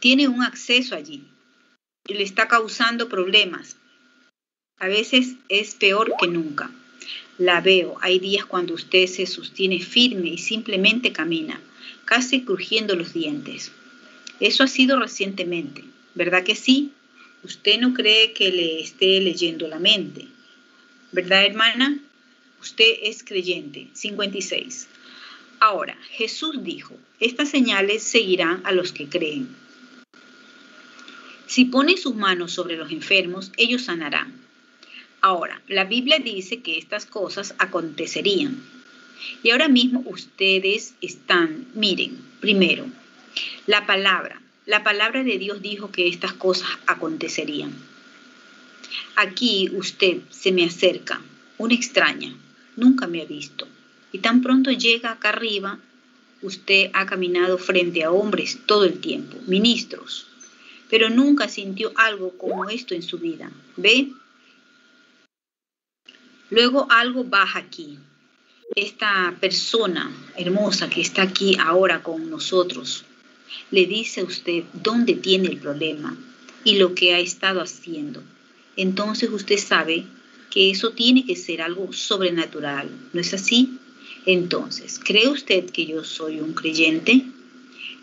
Tiene un acceso allí y le está causando problemas. A veces es peor que nunca. La veo. Hay días cuando usted se sostiene firme y simplemente camina, casi crujiendo los dientes. Eso ha sido recientemente, ¿verdad que sí? Usted no cree que le esté leyendo la mente. ¿Verdad, hermana? Usted es creyente. 56. Ahora, Jesús dijo, estas señales seguirán a los que creen. Si pone sus manos sobre los enfermos, ellos sanarán. Ahora, la Biblia dice que estas cosas acontecerían. Y ahora mismo ustedes están, miren, primero, la palabra. La palabra de Dios dijo que estas cosas acontecerían. Aquí usted se me acerca, una extraña, nunca me ha visto. Y tan pronto llega acá arriba, usted ha caminado frente a hombres todo el tiempo, ministros, pero nunca sintió algo como esto en su vida. ¿Ve? Luego algo baja aquí. Esta persona hermosa que está aquí ahora con nosotros le dice a usted dónde tiene el problema y lo que ha estado haciendo. Entonces usted sabe que eso tiene que ser algo sobrenatural. ¿No es así? Entonces, ¿cree usted que yo soy un creyente?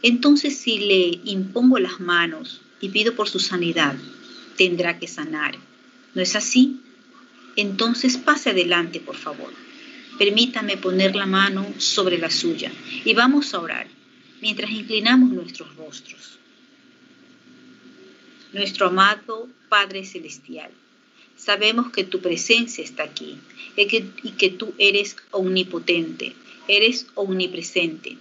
Entonces, si le impongo las manos y pido por su sanidad, tendrá que sanar. ¿No es así? Entonces, pase adelante, por favor. Permítame poner la mano sobre la suya y vamos a orar mientras inclinamos nuestros rostros. Nuestro amado Padre Celestial, Sabemos que tu presencia está aquí y que, tú eres omnipotente, eres omnipresente.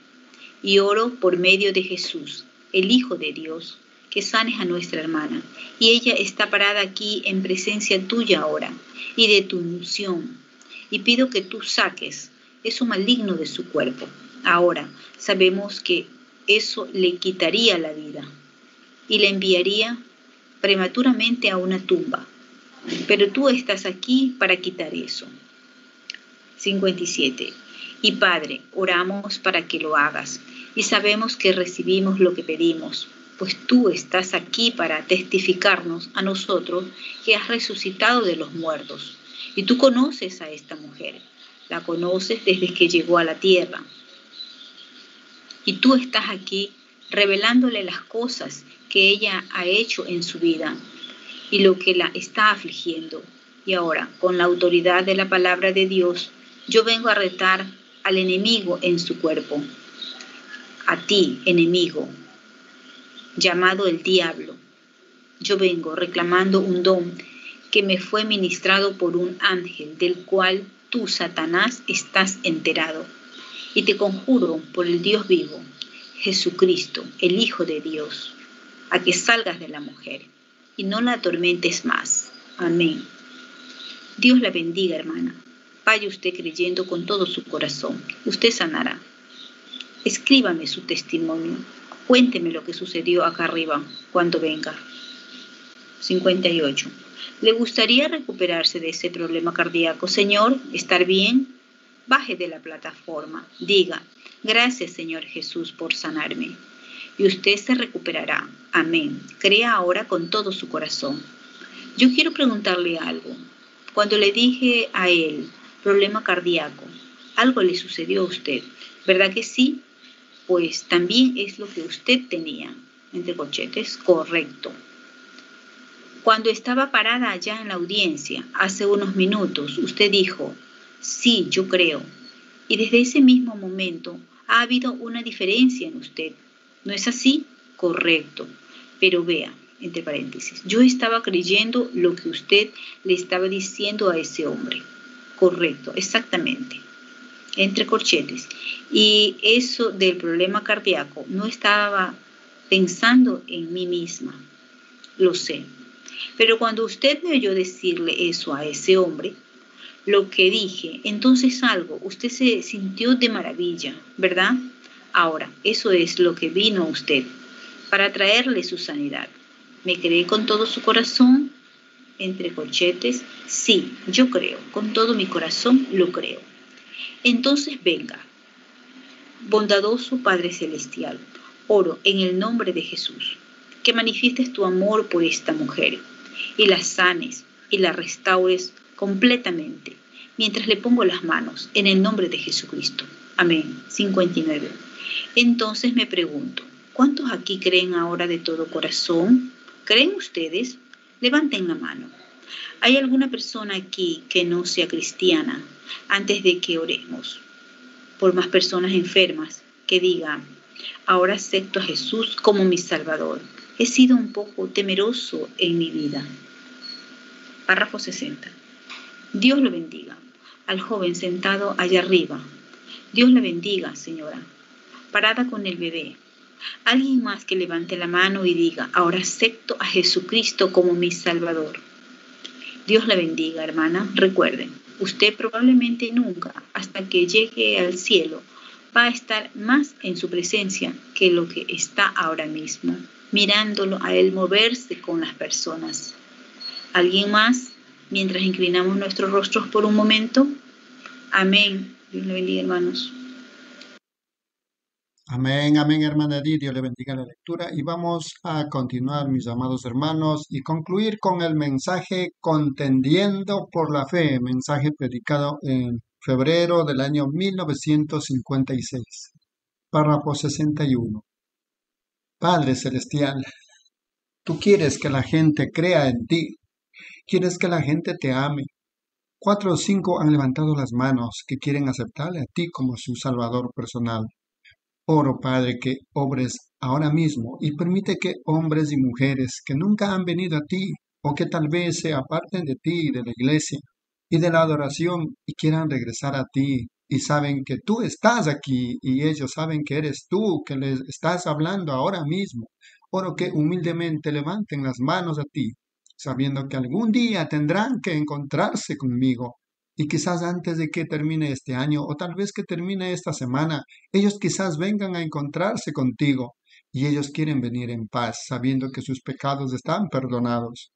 Y oro por medio de Jesús, el Hijo de Dios, que sanes a nuestra hermana. Y ella está parada aquí en presencia tuya ahora y de tu unción. Y pido que tú saques eso maligno de su cuerpo. Ahora sabemos que eso le quitaría la vida y le enviaría prematuramente a una tumba pero tú estás aquí para quitar eso. 57. Y Padre, oramos para que lo hagas y sabemos que recibimos lo que pedimos, pues tú estás aquí para testificarnos a nosotros que has resucitado de los muertos. Y tú conoces a esta mujer, la conoces desde que llegó a la tierra. Y tú estás aquí revelándole las cosas que ella ha hecho en su vida y lo que la está afligiendo. Y ahora, con la autoridad de la palabra de Dios, yo vengo a retar al enemigo en su cuerpo, a ti, enemigo, llamado el diablo, Yo vengo reclamando un don que me fue ministrado por un ángel, del cual tú, Satanás, estás enterado. Y te conjuro por el Dios vivo, Jesucristo, el Hijo de Dios, a que salgas de la mujer y no la atormentes más. Amén. Dios la bendiga, hermana. Vaya usted creyendo con todo su corazón. Usted sanará. Escríbame su testimonio. Cuénteme lo que sucedió acá arriba cuando venga. 58. ¿Le gustaría recuperarse de ese problema cardíaco? Señor, ¿estar bien? Baje de la plataforma. Diga, gracias Señor Jesús por sanarme. Y usted se recuperará. Amén. Crea ahora con todo su corazón. Yo quiero preguntarle algo. Cuando le dije a él, problema cardíaco, algo le sucedió a usted, ¿verdad que sí? Pues también es lo que usted tenía, entre cochetes, correcto. Cuando estaba parada allá en la audiencia, hace unos minutos, usted dijo, sí, yo creo. Y desde ese mismo momento ha habido una diferencia en usted. ¿No es así? Correcto. Pero vea, entre paréntesis, yo estaba creyendo lo que usted le estaba diciendo a ese hombre. Correcto, exactamente. Entre corchetes. Y eso del problema cardíaco, no estaba pensando en mí misma. Lo sé, pero cuando usted me oyó decirle eso a ese hombre, lo que dije, entonces algo, usted se sintió de maravilla, ¿verdad? Ahora, eso es lo que vino a usted, para traerle su sanidad. ¿Me cree con todo su corazón? Entre corchetes, sí, yo creo, con todo mi corazón lo creo. Entonces venga, bondadoso Padre Celestial, oro en el nombre de Jesús, que manifiestes tu amor por esta mujer y la sanes y la restaures completamente mientras le pongo las manos en el nombre de Jesucristo. Amén. 59. Entonces me pregunto, ¿cuántos aquí creen ahora de todo corazón? ¿Creen ustedes? Levanten la mano. ¿Hay alguna persona aquí que no sea cristiana antes de que oremos? Por más personas enfermas que digan, ahora acepto a Jesús como mi Salvador he sido un poco temeroso en mi vida. Párrafo 60. Dios lo bendiga. Al joven sentado allá arriba. Dios la bendiga, señora. Parada con el bebé. Alguien más que levante la mano y diga, ahora acepto a Jesucristo como mi Salvador. Dios la bendiga, hermana. Recuerden, usted probablemente nunca, hasta que llegue al cielo, va a estar más en su presencia que lo que está ahora mismo mirándolo a Él moverse con las personas. ¿Alguien más? Mientras inclinamos nuestros rostros por un momento. Amén. Dios le bendiga, hermanos. Amén, amén, hermana Edith. Dios le bendiga la lectura. Y vamos a continuar, mis amados hermanos, y concluir con el mensaje Contendiendo por la Fe, mensaje predicado en febrero del año 1956. Párrafo 61. Padre Celestial, tú quieres que la gente crea en ti, quieres que la gente te ame. Cuatro o cinco han levantado las manos que quieren aceptarle a ti como su Salvador personal. Oro, Padre, que obres ahora mismo y permite que hombres y mujeres que nunca han venido a ti o que tal vez se aparten de ti, de la iglesia y de la adoración y quieran regresar a ti y saben que tú estás aquí y ellos saben que eres tú que les estás hablando ahora mismo. Oro que humildemente levanten las manos a ti, sabiendo que algún día tendrán que encontrarse conmigo. Y quizás antes de que termine este año o tal vez que termine esta semana, ellos quizás vengan a encontrarse contigo y ellos quieren venir en paz, sabiendo que sus pecados están perdonados.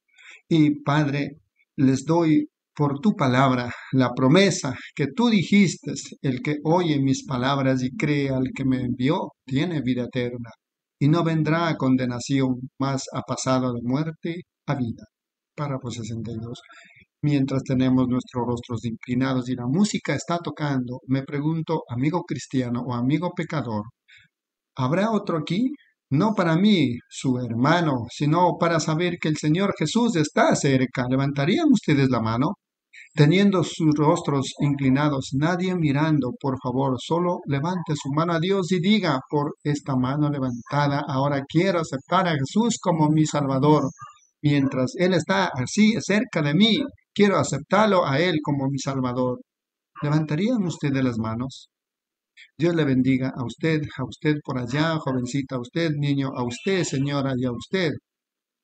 Y Padre, les doy por tu palabra, la promesa que tú dijiste, el que oye mis palabras y cree al que me envió, tiene vida eterna, y no vendrá a condenación, mas ha pasado de muerte a vida. Párrafo 62. Mientras tenemos nuestros rostros inclinados y la música está tocando, me pregunto, amigo cristiano o amigo pecador, ¿habrá otro aquí? No para mí, su hermano, sino para saber que el Señor Jesús está cerca. ¿Levantarían ustedes la mano? Teniendo sus rostros inclinados, nadie mirando, por favor, solo levante su mano a Dios y diga, por esta mano levantada, ahora quiero aceptar a Jesús como mi Salvador. mientras Él está así cerca de mí, quiero aceptarlo a Él como mi Salvador. ¿Levantarían ustedes las manos? Dios le bendiga a usted, a usted por allá, jovencita, a usted, niño, a usted, señora, y a usted.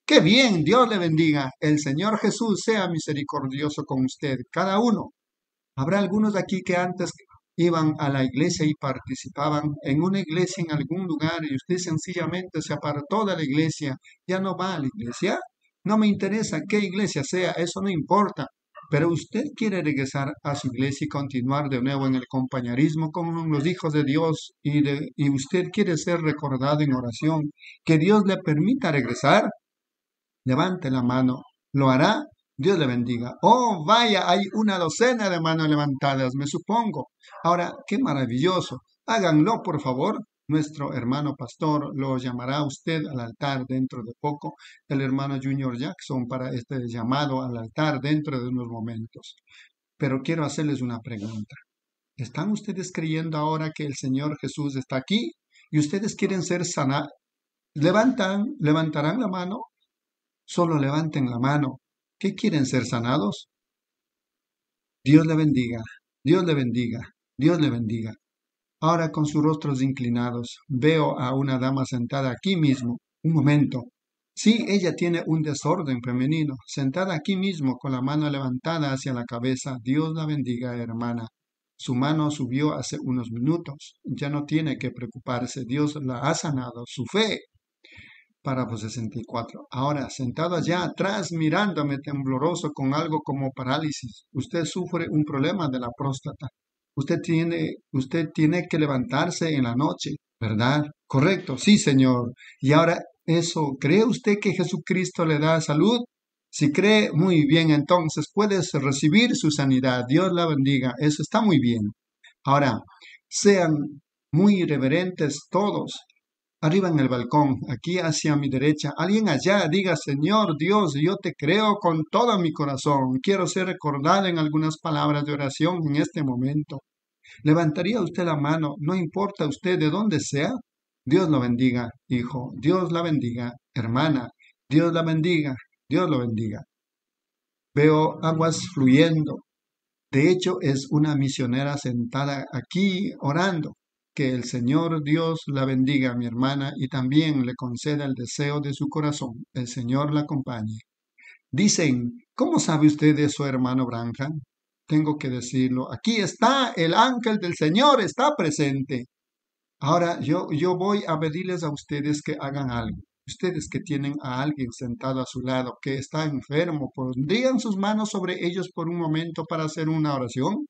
Qué bien, Dios le bendiga. El Señor Jesús sea misericordioso con usted, cada uno. Habrá algunos de aquí que antes iban a la iglesia y participaban en una iglesia en algún lugar y usted sencillamente se apartó de la iglesia, ya no va a la iglesia. No me interesa qué iglesia sea, eso no importa. Pero usted quiere regresar a su iglesia y continuar de nuevo en el compañerismo con los hijos de Dios y, y usted quiere ser recordado en oración, que Dios le permita regresar, levante la mano. ¿Lo hará? Dios le bendiga. Oh, vaya, hay una docena de manos levantadas, me supongo. Ahora, qué maravilloso. Háganlo, por favor. Nuestro hermano pastor lo llamará usted al altar dentro de poco, el hermano Junior Jackson, para este llamado al altar dentro de unos momentos. Pero quiero hacerles una pregunta. ¿Están ustedes creyendo ahora que el Señor Jesús está aquí y ustedes quieren ser sanados? ¿Levantan, levantarán la mano? Solo levanten la mano. ¿Qué quieren ser sanados? Dios le bendiga, Dios le bendiga, Dios le bendiga. Ahora con sus rostros inclinados, veo a una dama sentada aquí mismo. Un momento. Sí, ella tiene un desorden femenino, sentada aquí mismo con la mano levantada hacia la cabeza. Dios la bendiga, hermana. Su mano subió hace unos minutos. Ya no tiene que preocuparse. Dios la ha sanado. Su fe. Párrafo 64. Ahora, sentado allá atrás, mirándome tembloroso con algo como parálisis. Usted sufre un problema de la próstata. Usted tiene, usted tiene que levantarse en la noche, ¿verdad? Correcto, sí, señor. Y ahora, eso, ¿cree usted que Jesucristo le da salud? Si cree, muy bien, entonces puedes recibir su sanidad. Dios la bendiga. Eso está muy bien. Ahora, sean muy reverentes todos. Arriba en el balcón, aquí hacia mi derecha, alguien allá diga, Señor Dios, yo te creo con todo mi corazón. Quiero ser recordado en algunas palabras de oración en este momento. ¿Levantaría usted la mano? No importa usted de dónde sea. Dios lo bendiga, hijo. Dios la bendiga, hermana. Dios la bendiga. Dios lo bendiga. Veo aguas fluyendo. De hecho, es una misionera sentada aquí orando. Que el Señor Dios la bendiga, mi hermana, y también le conceda el deseo de su corazón. El Señor la acompañe. Dicen, ¿cómo sabe usted de su hermano Branham? Tengo que decirlo. Aquí está, el ángel del Señor está presente. Ahora yo, yo voy a pedirles a ustedes que hagan algo. Ustedes que tienen a alguien sentado a su lado que está enfermo, ¿pondrían sus manos sobre ellos por un momento para hacer una oración?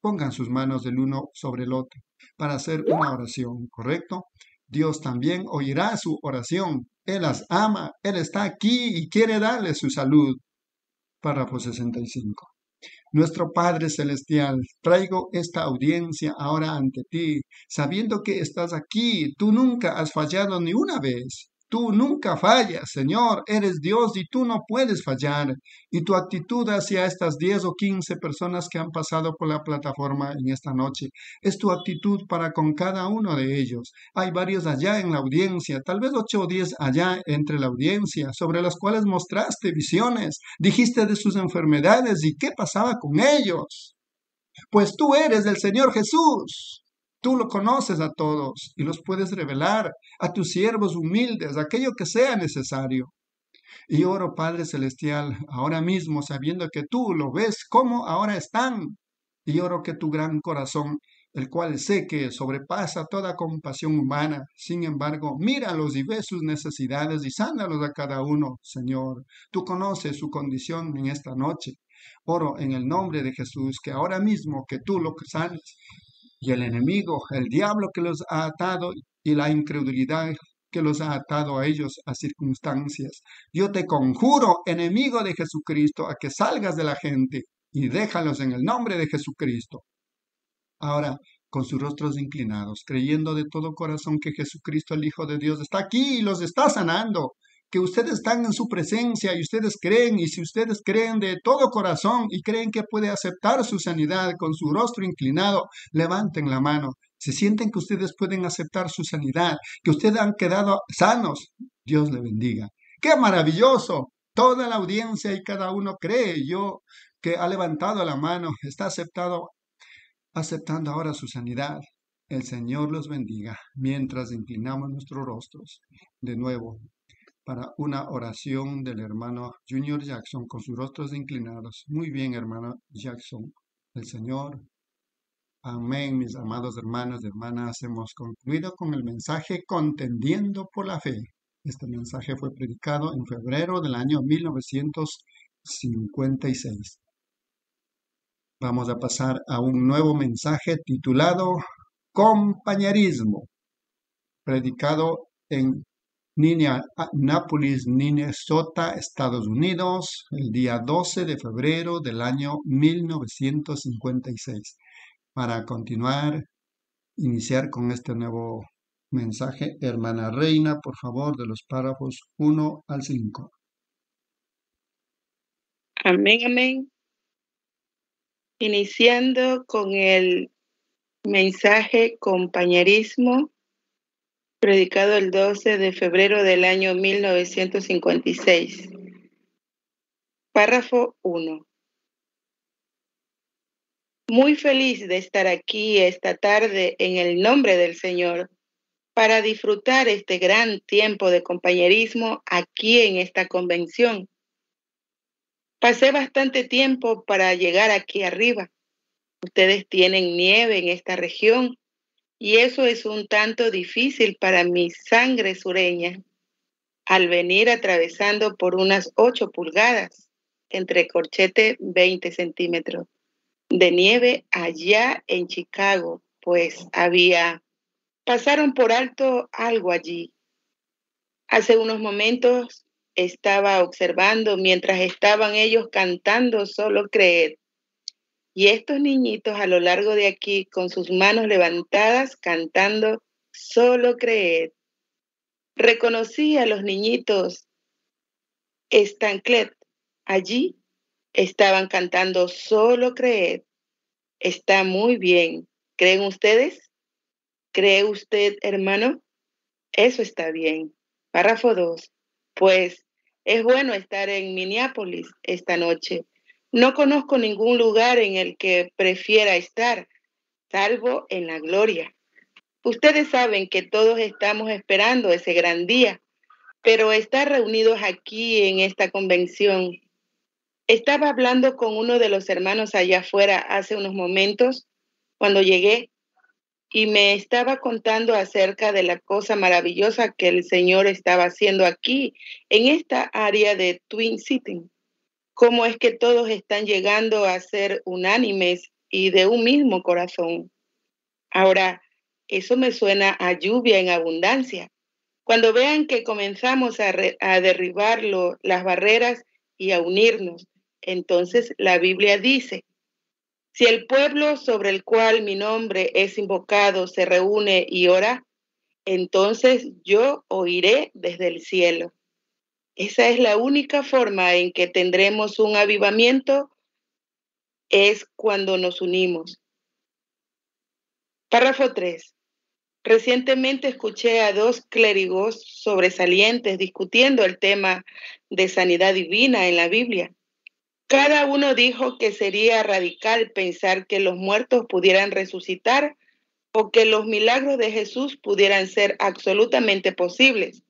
Pongan sus manos del uno sobre el otro para hacer una oración, ¿correcto? Dios también oirá su oración. Él las ama, Él está aquí y quiere darle su salud. Párrafo 65. Nuestro Padre Celestial, traigo esta audiencia ahora ante ti, sabiendo que estás aquí. Tú nunca has fallado ni una vez. Tú nunca fallas, Señor. Eres Dios y tú no puedes fallar. Y tu actitud hacia estas 10 o 15 personas que han pasado por la plataforma en esta noche es tu actitud para con cada uno de ellos. Hay varios allá en la audiencia, tal vez 8 o 10 allá entre la audiencia, sobre las cuales mostraste visiones, dijiste de sus enfermedades y qué pasaba con ellos. Pues tú eres el Señor Jesús. Tú lo conoces a todos y los puedes revelar a tus siervos humildes, aquello que sea necesario. Y oro, Padre Celestial, ahora mismo, sabiendo que tú lo ves cómo ahora están. Y oro que tu gran corazón, el cual sé que sobrepasa toda compasión humana, sin embargo, míralos y ve sus necesidades y sánalos a cada uno, Señor. Tú conoces su condición en esta noche. Oro en el nombre de Jesús, que ahora mismo que tú lo sanes, y el enemigo, el diablo que los ha atado y la incredulidad que los ha atado a ellos a circunstancias. Yo te conjuro, enemigo de Jesucristo, a que salgas de la gente y déjalos en el nombre de Jesucristo. Ahora, con sus rostros inclinados, creyendo de todo corazón que Jesucristo, el Hijo de Dios, está aquí y los está sanando, que ustedes están en su presencia y ustedes creen, y si ustedes creen de todo corazón y creen que puede aceptar su sanidad con su rostro inclinado, levanten la mano. Si sienten que ustedes pueden aceptar su sanidad, que ustedes han quedado sanos, Dios le bendiga. ¡Qué maravilloso! Toda la audiencia y cada uno cree yo que ha levantado la mano, está aceptado, aceptando ahora su sanidad. El Señor los bendiga mientras inclinamos nuestros rostros de nuevo para una oración del hermano Junior Jackson con sus rostros inclinados. Muy bien, hermano Jackson. El Señor. Amén, mis amados hermanos y hermanas. Hemos concluido con el mensaje Contendiendo por la Fe. Este mensaje fue predicado en febrero del año 1956. Vamos a pasar a un nuevo mensaje titulado Compañerismo, predicado en Minneapolis, Minnesota, Estados Unidos, el día 12 de febrero del año 1956. Para continuar, iniciar con este nuevo mensaje, hermana Reina, por favor, de los párrafos 1 al 5. Amén, amén. Iniciando con el mensaje compañerismo predicado el 12 de febrero del año 1956. Párrafo 1. Muy feliz de estar aquí esta tarde en el nombre del Señor para disfrutar este gran tiempo de compañerismo aquí en esta convención. Pasé bastante tiempo para llegar aquí arriba. Ustedes tienen nieve en esta región y eso es un tanto difícil para mi sangre sureña al venir atravesando por unas 8 pulgadas entre corchete 20 centímetros de nieve allá en Chicago, pues había, pasaron por alto algo allí. Hace unos momentos estaba observando mientras estaban ellos cantando Solo Creer y estos niñitos a lo largo de aquí, con sus manos levantadas, cantando, solo creed. Reconocí a los niñitos Estanclet. Allí estaban cantando, solo creed. Está muy bien. ¿Creen ustedes? ¿Cree usted, hermano? Eso está bien. Párrafo 2. Pues es bueno estar en Minneapolis esta noche no conozco ningún lugar en el que prefiera estar, salvo en la gloria. Ustedes saben que todos estamos esperando ese gran día, pero estar reunidos aquí en esta convención. Estaba hablando con uno de los hermanos allá afuera hace unos momentos cuando llegué y me estaba contando acerca de la cosa maravillosa que el Señor estaba haciendo aquí en esta área de Twin City cómo es que todos están llegando a ser unánimes y de un mismo corazón. Ahora, eso me suena a lluvia en abundancia. Cuando vean que comenzamos a, derribar las barreras y a unirnos, entonces la Biblia dice, si el pueblo sobre el cual mi nombre es invocado se reúne y ora, entonces yo oiré desde el cielo esa es la única forma en que tendremos un avivamiento, es cuando nos unimos. Párrafo 3. Recientemente escuché a dos clérigos sobresalientes discutiendo el tema de sanidad divina en la Biblia. Cada uno dijo que sería radical pensar que los muertos pudieran resucitar o que los milagros de Jesús pudieran ser absolutamente posibles.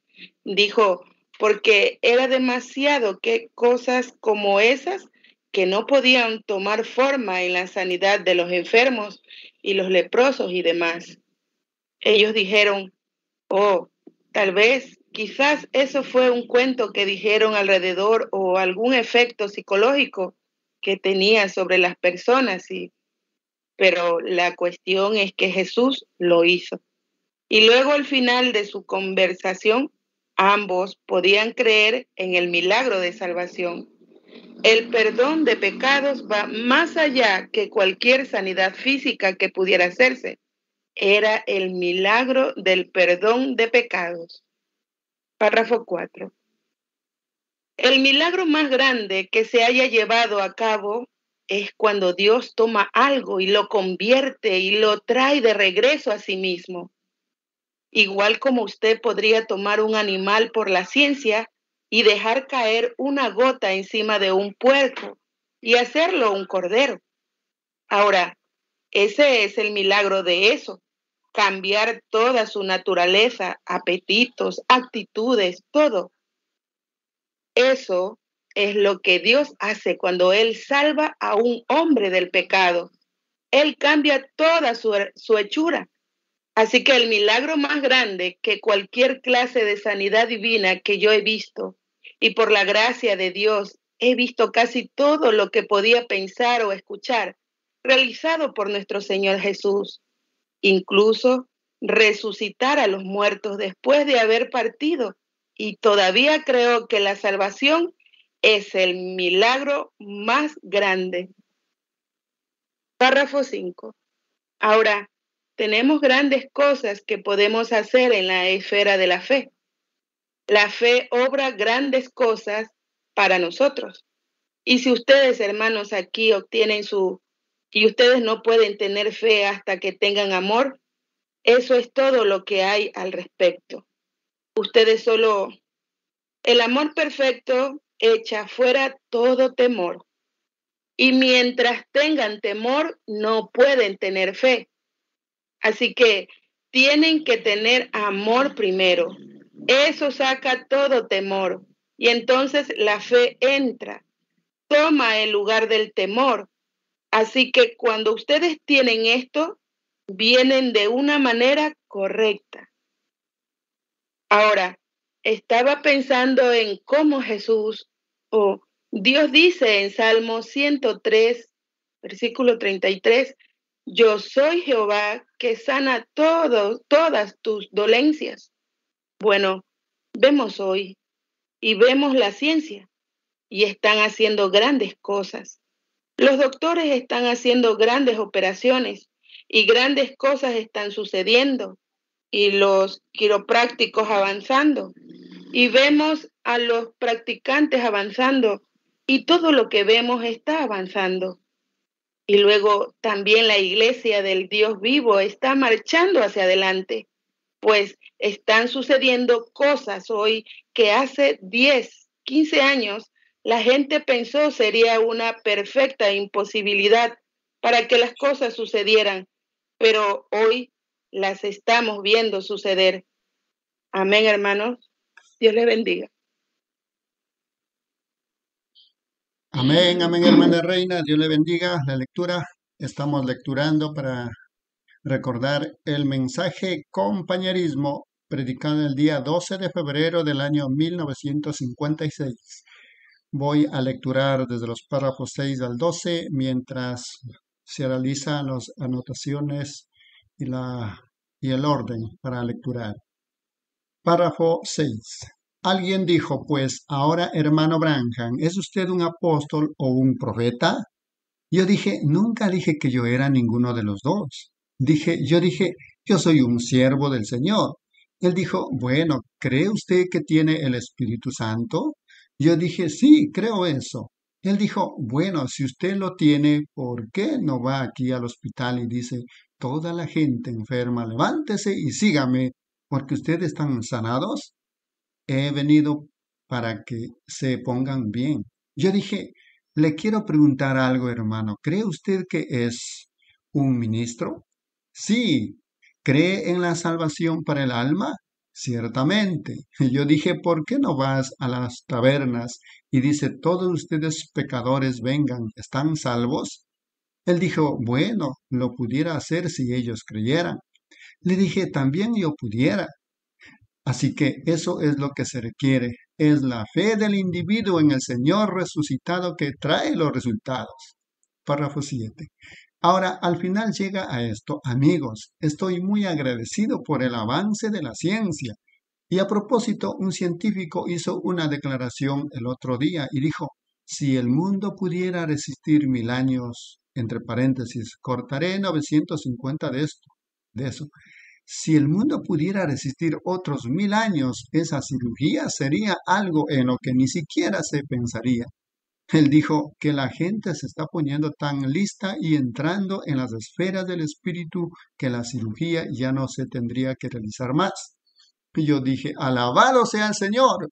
Dijo, porque era demasiado que cosas como esas que no podían tomar forma en la sanidad de los enfermos y los leprosos y demás. Ellos dijeron, oh, tal vez, quizás eso fue un cuento que dijeron alrededor o algún efecto psicológico que tenía sobre las personas, y, pero la cuestión es que Jesús lo hizo. Y luego al final de su conversación, Ambos podían creer en el milagro de salvación. El perdón de pecados va más allá que cualquier sanidad física que pudiera hacerse. Era el milagro del perdón de pecados. Párrafo 4. El milagro más grande que se haya llevado a cabo es cuando Dios toma algo y lo convierte y lo trae de regreso a sí mismo igual como usted podría tomar un animal por la ciencia y dejar caer una gota encima de un puerco y hacerlo un cordero. Ahora, ese es el milagro de eso, cambiar toda su naturaleza, apetitos, actitudes, todo. Eso es lo que Dios hace cuando Él salva a un hombre del pecado. Él cambia toda su, su hechura. Así que el milagro más grande que cualquier clase de sanidad divina que yo he visto, y por la gracia de Dios he visto casi todo lo que podía pensar o escuchar, realizado por nuestro Señor Jesús, incluso resucitar a los muertos después de haber partido. Y todavía creo que la salvación es el milagro más grande. Párrafo 5. Ahora, tenemos grandes cosas que podemos hacer en la esfera de la fe. La fe obra grandes cosas para nosotros. Y si ustedes, hermanos, aquí obtienen su, y ustedes no pueden tener fe hasta que tengan amor, eso es todo lo que hay al respecto. Ustedes solo, el amor perfecto echa fuera todo temor. Y mientras tengan temor, no pueden tener fe. Así que tienen que tener amor primero. Eso saca todo temor. Y entonces la fe entra, toma el lugar del temor. Así que cuando ustedes tienen esto, vienen de una manera correcta. Ahora, estaba pensando en cómo Jesús, o Dios dice en Salmo 103, versículo 33, yo soy Jehová que sana todo, todas tus dolencias. Bueno, vemos hoy y vemos la ciencia y están haciendo grandes cosas. Los doctores están haciendo grandes operaciones y grandes cosas están sucediendo y los quiroprácticos avanzando y vemos a los practicantes avanzando y todo lo que vemos está avanzando. Y luego también la iglesia del Dios vivo está marchando hacia adelante, pues están sucediendo cosas hoy que hace 10, 15 años la gente pensó sería una perfecta imposibilidad para que las cosas sucedieran, pero hoy las estamos viendo suceder. Amén, hermanos. Dios les bendiga. Amén, amén, hermana reina. Dios le bendiga la lectura. Estamos lecturando para recordar el mensaje compañerismo predicado el día 12 de febrero del año 1956. Voy a lecturar desde los párrafos 6 al 12 mientras se realizan las anotaciones y, la, y el orden para lecturar. Párrafo 6. Alguien dijo, pues ahora, hermano Branham, ¿es usted un apóstol o un profeta? Yo dije, nunca dije que yo era ninguno de los dos. Dije, yo dije, yo soy un siervo del Señor. Él dijo, bueno, ¿cree usted que tiene el Espíritu Santo? Yo dije, sí, creo eso. Él dijo, bueno, si usted lo tiene, ¿por qué no va aquí al hospital y dice, toda la gente enferma, levántese y sígame, porque ustedes están sanados? He venido para que se pongan bien. Yo dije, le quiero preguntar algo, hermano. ¿Cree usted que es un ministro? Sí. ¿Cree en la salvación para el alma? Ciertamente. Yo dije, ¿por qué no vas a las tabernas y dice, todos ustedes pecadores vengan, ¿están salvos? Él dijo, bueno, lo pudiera hacer si ellos creyeran. Le dije, también yo pudiera. Así que eso es lo que se requiere. Es la fe del individuo en el Señor resucitado que trae los resultados. Párrafo 7. Ahora, al final llega a esto, amigos, estoy muy agradecido por el avance de la ciencia. Y a propósito, un científico hizo una declaración el otro día y dijo, si el mundo pudiera resistir mil años, entre paréntesis, cortaré 950 de esto, de eso. Si el mundo pudiera resistir otros mil años, esa cirugía sería algo en lo que ni siquiera se pensaría. Él dijo que la gente se está poniendo tan lista y entrando en las esferas del espíritu que la cirugía ya no se tendría que realizar más. Y yo dije, alabado sea el Señor.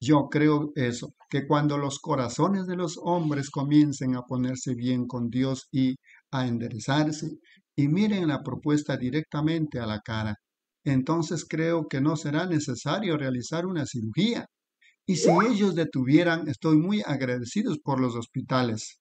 Yo creo eso, que cuando los corazones de los hombres comiencen a ponerse bien con Dios y a enderezarse y miren la propuesta directamente a la cara, entonces creo que no será necesario realizar una cirugía. Y si ellos detuvieran, estoy muy agradecidos por los hospitales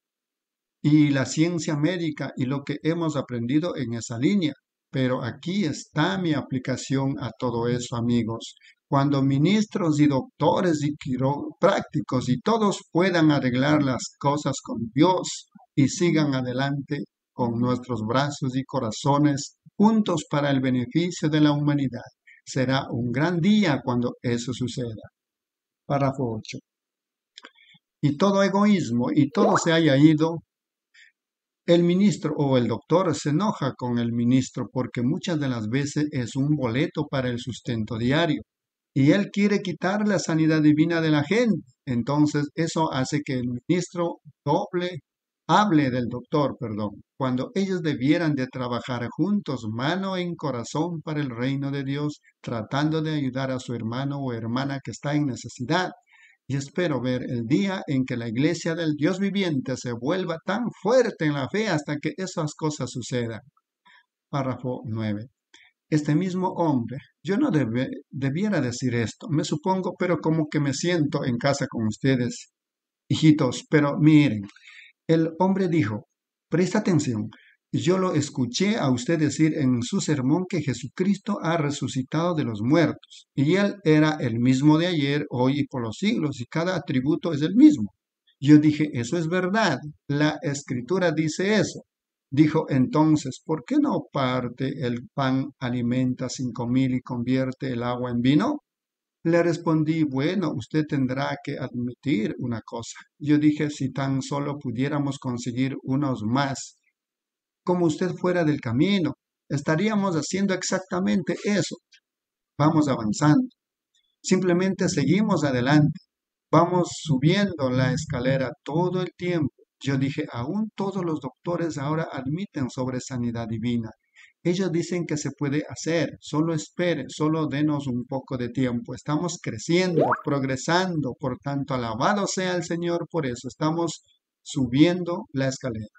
y la ciencia médica y lo que hemos aprendido en esa línea. Pero aquí está mi aplicación a todo eso, amigos. Cuando ministros y doctores y quiroprácticos y todos puedan arreglar las cosas con Dios y sigan adelante con nuestros brazos y corazones juntos para el beneficio de la humanidad. Será un gran día cuando eso suceda. Párrafo 8. Y todo egoísmo y todo se haya ido, el ministro o el doctor se enoja con el ministro porque muchas de las veces es un boleto para el sustento diario y él quiere quitar la sanidad divina de la gente. Entonces eso hace que el ministro doble hable del doctor, perdón, cuando ellos debieran de trabajar juntos, mano en corazón para el reino de Dios, tratando de ayudar a su hermano o hermana que está en necesidad. Y espero ver el día en que la iglesia del Dios viviente se vuelva tan fuerte en la fe hasta que esas cosas sucedan. Párrafo 9. Este mismo hombre, yo no debiera decir esto, me supongo, pero como que me siento en casa con ustedes, hijitos, pero miren, el hombre dijo, presta atención, yo lo escuché a usted decir en su sermón que Jesucristo ha resucitado de los muertos, y Él era el mismo de ayer, hoy y por los siglos, y cada atributo es el mismo. Yo dije, eso es verdad, la escritura dice eso. Dijo entonces, ¿por qué no parte el pan, alimenta cinco mil y convierte el agua en vino? Le respondí, bueno, usted tendrá que admitir una cosa. Yo dije, si tan solo pudiéramos conseguir unos más, como usted fuera del camino, estaríamos haciendo exactamente eso. Vamos avanzando. Simplemente seguimos adelante. Vamos subiendo la escalera todo el tiempo. Yo dije, aún todos los doctores ahora admiten sobre sanidad divina. Ellos dicen que se puede hacer, solo espere, solo denos un poco de tiempo. Estamos creciendo, progresando, por tanto, alabado sea el Señor por eso. Estamos subiendo la escalera.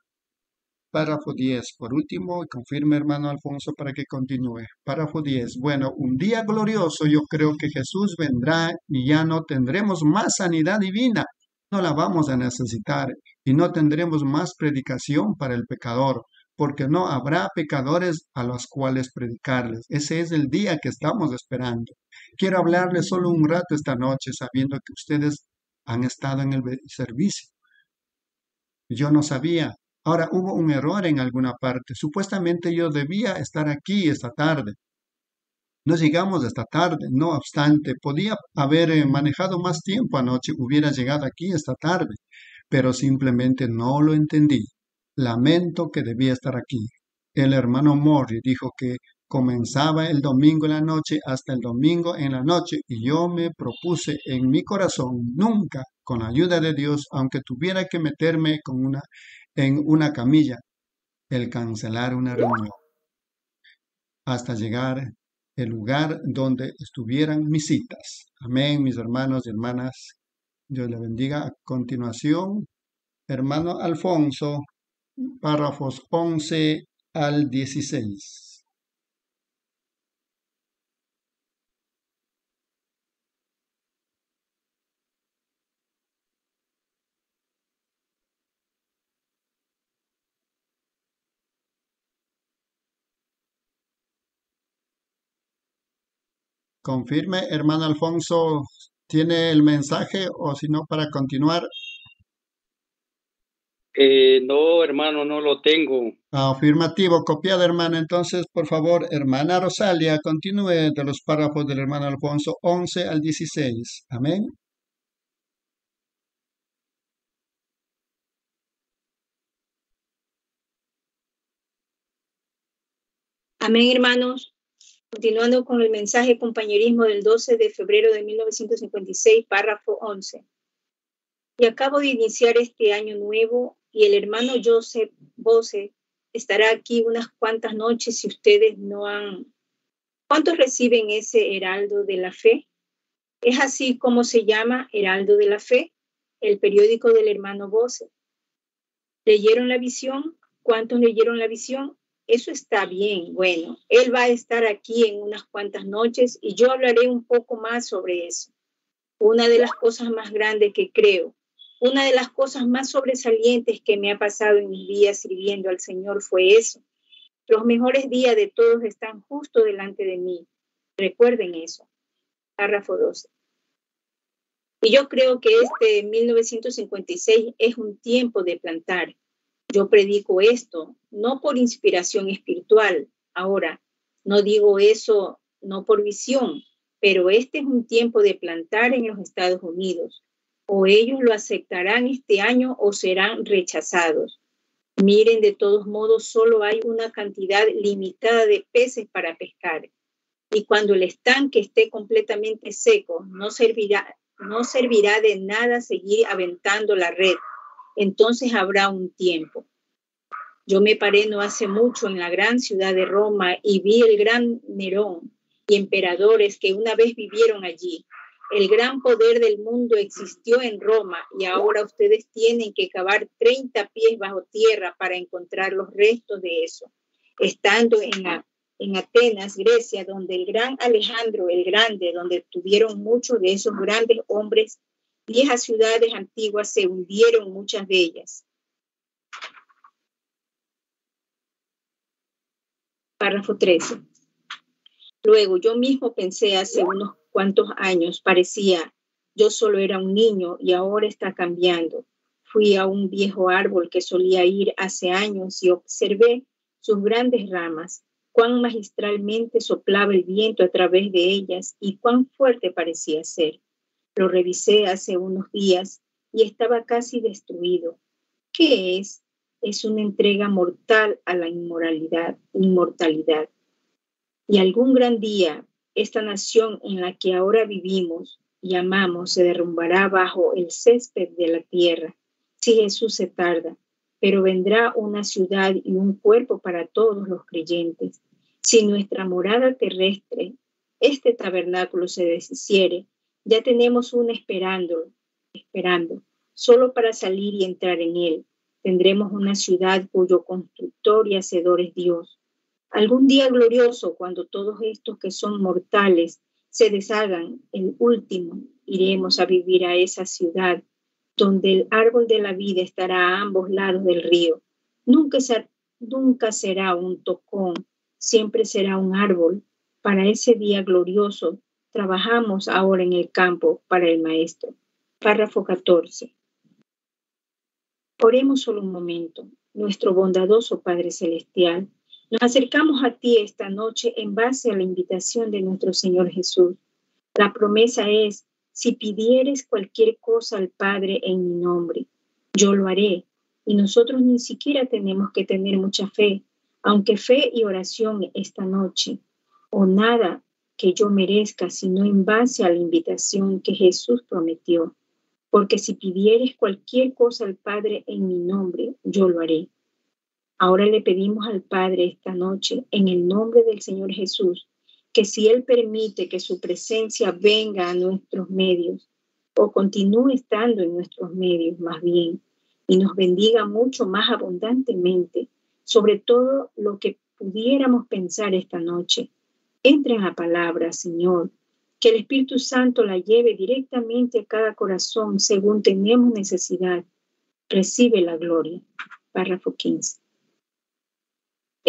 Párrafo 10. Por último, confirme hermano Alfonso para que continúe. Párrafo 10. Bueno, un día glorioso yo creo que Jesús vendrá y ya no tendremos más sanidad divina. No la vamos a necesitar y no tendremos más predicación para el pecador porque no habrá pecadores a los cuales predicarles. Ese es el día que estamos esperando. Quiero hablarles solo un rato esta noche, sabiendo que ustedes han estado en el servicio. Yo no sabía. Ahora hubo un error en alguna parte. Supuestamente yo debía estar aquí esta tarde. No llegamos esta tarde, no obstante, podía haber eh, manejado más tiempo anoche, hubiera llegado aquí esta tarde, pero simplemente no lo entendí. Lamento que debía estar aquí. El hermano Mori dijo que comenzaba el domingo en la noche hasta el domingo en la noche y yo me propuse en mi corazón nunca, con la ayuda de Dios, aunque tuviera que meterme con una, en una camilla, el cancelar una reunión hasta llegar el lugar donde estuvieran mis citas. Amén, mis hermanos y hermanas. Dios le bendiga. A continuación, hermano Alfonso, párrafos 11 al 16. Confirme, hermano Alfonso, ¿tiene el mensaje o si no para continuar? Eh, no, hermano, no lo tengo. Afirmativo, copiado, hermano. Entonces, por favor, hermana Rosalia, continúe de los párrafos del hermano Alfonso 11 al 16. Amén. Amén, hermanos. Continuando con el mensaje compañerismo del 12 de febrero de 1956, párrafo 11. Y acabo de iniciar este año nuevo y el hermano Joseph Bose estará aquí unas cuantas noches si ustedes no han... ¿Cuántos reciben ese heraldo de la fe? Es así como se llama Heraldo de la Fe, el periódico del hermano Bose. ¿Leyeron la visión? ¿Cuántos leyeron la visión? Eso está bien. Bueno, él va a estar aquí en unas cuantas noches y yo hablaré un poco más sobre eso. Una de las cosas más grandes que creo, una de las cosas más sobresalientes que me ha pasado en mis días sirviendo al Señor fue eso. Los mejores días de todos están justo delante de mí. Recuerden eso. Párrafo 12. Y yo creo que este 1956 es un tiempo de plantar. Yo predico esto no por inspiración espiritual. Ahora, no digo eso no por visión, pero este es un tiempo de plantar en los Estados Unidos. O ellos lo aceptarán este año o serán rechazados. Miren, de todos modos, solo hay una cantidad limitada de peces para pescar. Y cuando el estanque esté completamente seco, no servirá, no servirá de nada seguir aventando la red. Entonces habrá un tiempo. Yo me paré no hace mucho en la gran ciudad de Roma y vi el gran Nerón y emperadores que una vez vivieron allí. El gran poder del mundo existió en Roma y ahora ustedes tienen que cavar 30 pies bajo tierra para encontrar los restos de eso. Estando en, en Atenas, Grecia, donde el gran Alejandro el Grande, donde tuvieron muchos de esos grandes hombres, viejas ciudades antiguas se hundieron muchas de ellas. Párrafo 13. Luego yo mismo pensé hace unos cuantos años, parecía, yo solo era un niño y ahora está cambiando. Fui a un viejo árbol que solía ir hace años y observé sus grandes ramas, cuán magistralmente soplaba el viento a través de ellas y cuán fuerte parecía ser. Lo revisé hace unos días y estaba casi destruido. ¿Qué es? es una entrega mortal a la inmoralidad, inmortalidad. Y algún gran día, esta nación en la que ahora vivimos y amamos se derrumbará bajo el césped de la tierra, si Jesús se tarda, pero vendrá una ciudad y un cuerpo para todos los creyentes. Si nuestra morada terrestre, este tabernáculo se deshiciere, ya tenemos una esperando, esperando, solo para salir y entrar en él Tendremos una ciudad cuyo constructor y hacedor es Dios. Algún día glorioso, cuando todos estos que son mortales se deshagan, el último, iremos a vivir a esa ciudad donde el árbol de la vida estará a ambos lados del río. Nunca, nunca será un tocón, siempre será un árbol. Para ese día glorioso, trabajamos ahora en el campo para el Maestro. Párrafo 14. Oremos solo un momento. Nuestro bondadoso Padre Celestial, nos acercamos a ti esta noche en base a la invitación de nuestro Señor Jesús. La promesa es, si pidieres cualquier cosa al Padre en mi nombre, yo lo haré. Y nosotros ni siquiera tenemos que tener mucha fe, aunque fe y oración esta noche, o nada que yo merezca, sino en base a la invitación que Jesús prometió porque si pidieres cualquier cosa al Padre en mi nombre, yo lo haré. Ahora le pedimos al Padre esta noche, en el nombre del Señor Jesús, que si Él permite que su presencia venga a nuestros medios, o continúe estando en nuestros medios más bien, y nos bendiga mucho más abundantemente, sobre todo lo que pudiéramos pensar esta noche. Entre en la palabra, Señor, que el Espíritu Santo la lleve directamente a cada corazón según tenemos necesidad. Recibe la gloria. Párrafo 15.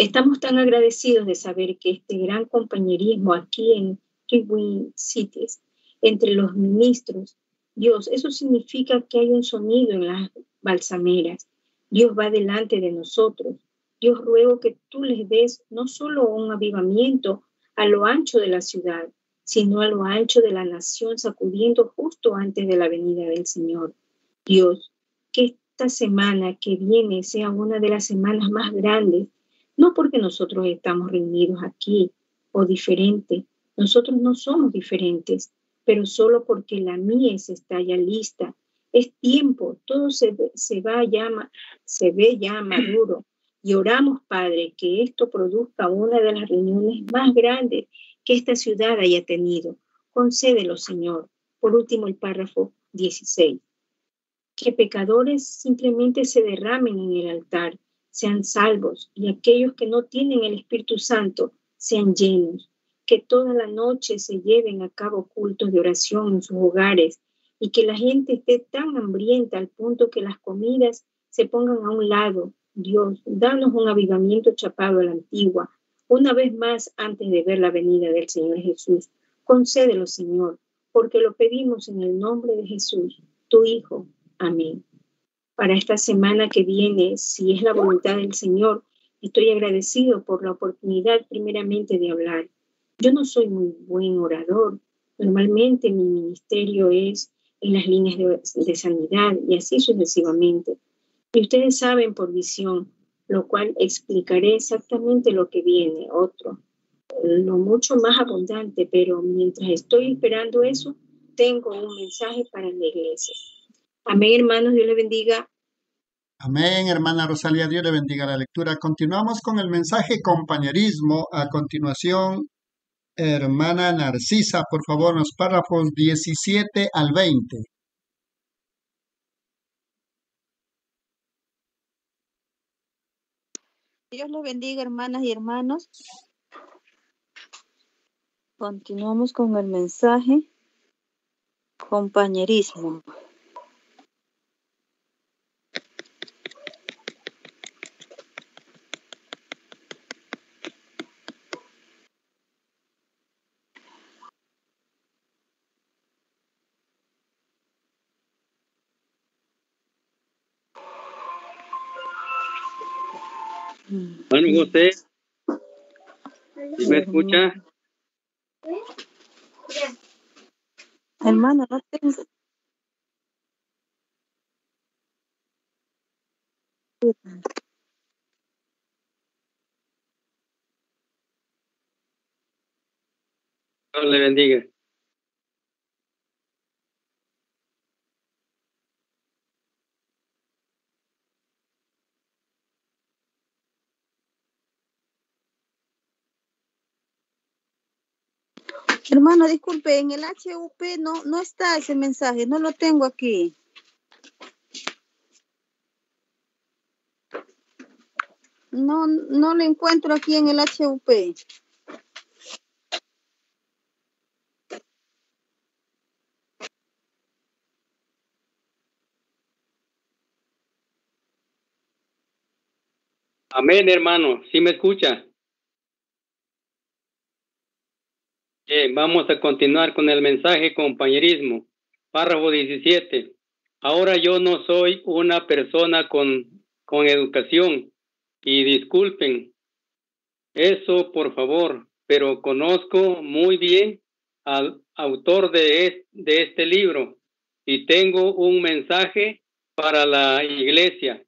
Estamos tan agradecidos de saber que este gran compañerismo aquí en Twin Cities entre los ministros, Dios, eso significa que hay un sonido en las balsameras. Dios va delante de nosotros. Dios ruego que tú les des no solo un avivamiento a lo ancho de la ciudad, sino a lo ancho de la nación, sacudiendo justo antes de la venida del Señor. Dios, que esta semana que viene sea una de las semanas más grandes, no porque nosotros estamos reunidos aquí o diferente, nosotros no somos diferentes, pero solo porque la mies está ya lista. Es tiempo, todo se, se va llama, se ve ya maduro. Y oramos, Padre, que esto produzca una de las reuniones más grandes que esta ciudad haya tenido. Concédelo, Señor. Por último, el párrafo 16. Que pecadores simplemente se derramen en el altar, sean salvos, y aquellos que no tienen el Espíritu Santo sean llenos. Que toda la noche se lleven a cabo cultos de oración en sus hogares y que la gente esté tan hambrienta al punto que las comidas se pongan a un lado. Dios, danos un avivamiento chapado a la antigua, una vez más antes de ver la venida del Señor Jesús. Concédelo, Señor, porque lo pedimos en el nombre de Jesús, tu Hijo. Amén. Para esta semana que viene, si es la voluntad del Señor, estoy agradecido por la oportunidad primeramente de hablar. Yo no soy muy buen orador. Normalmente mi ministerio es en las líneas de, sanidad y así sucesivamente. Y ustedes saben por visión, lo cual explicaré exactamente lo que viene, otro, lo mucho más abundante, pero mientras estoy esperando eso, tengo un mensaje para la iglesia. Amén, hermanos, Dios le bendiga. Amén, hermana Rosalía, Dios le bendiga la lectura. Continuamos con el mensaje compañerismo. A continuación, hermana Narcisa, por favor, los párrafos 17 al 20. Dios los bendiga, hermanas y hermanos. Continuamos con el mensaje compañerismo. José, ¿sí me escucha? Hermano, no tengo. Dios le bendiga. Hermano, disculpe, en el HUP no, no está ese mensaje, no lo tengo aquí. No, no lo encuentro aquí en el HUP. Amén, hermano. ¿Sí me escucha? Bien, vamos a continuar con el mensaje compañerismo. Párrafo 17. Ahora yo no soy una persona con, con educación y disculpen eso, por favor, pero conozco muy bien al autor de, es- de este libro y tengo un mensaje para la iglesia.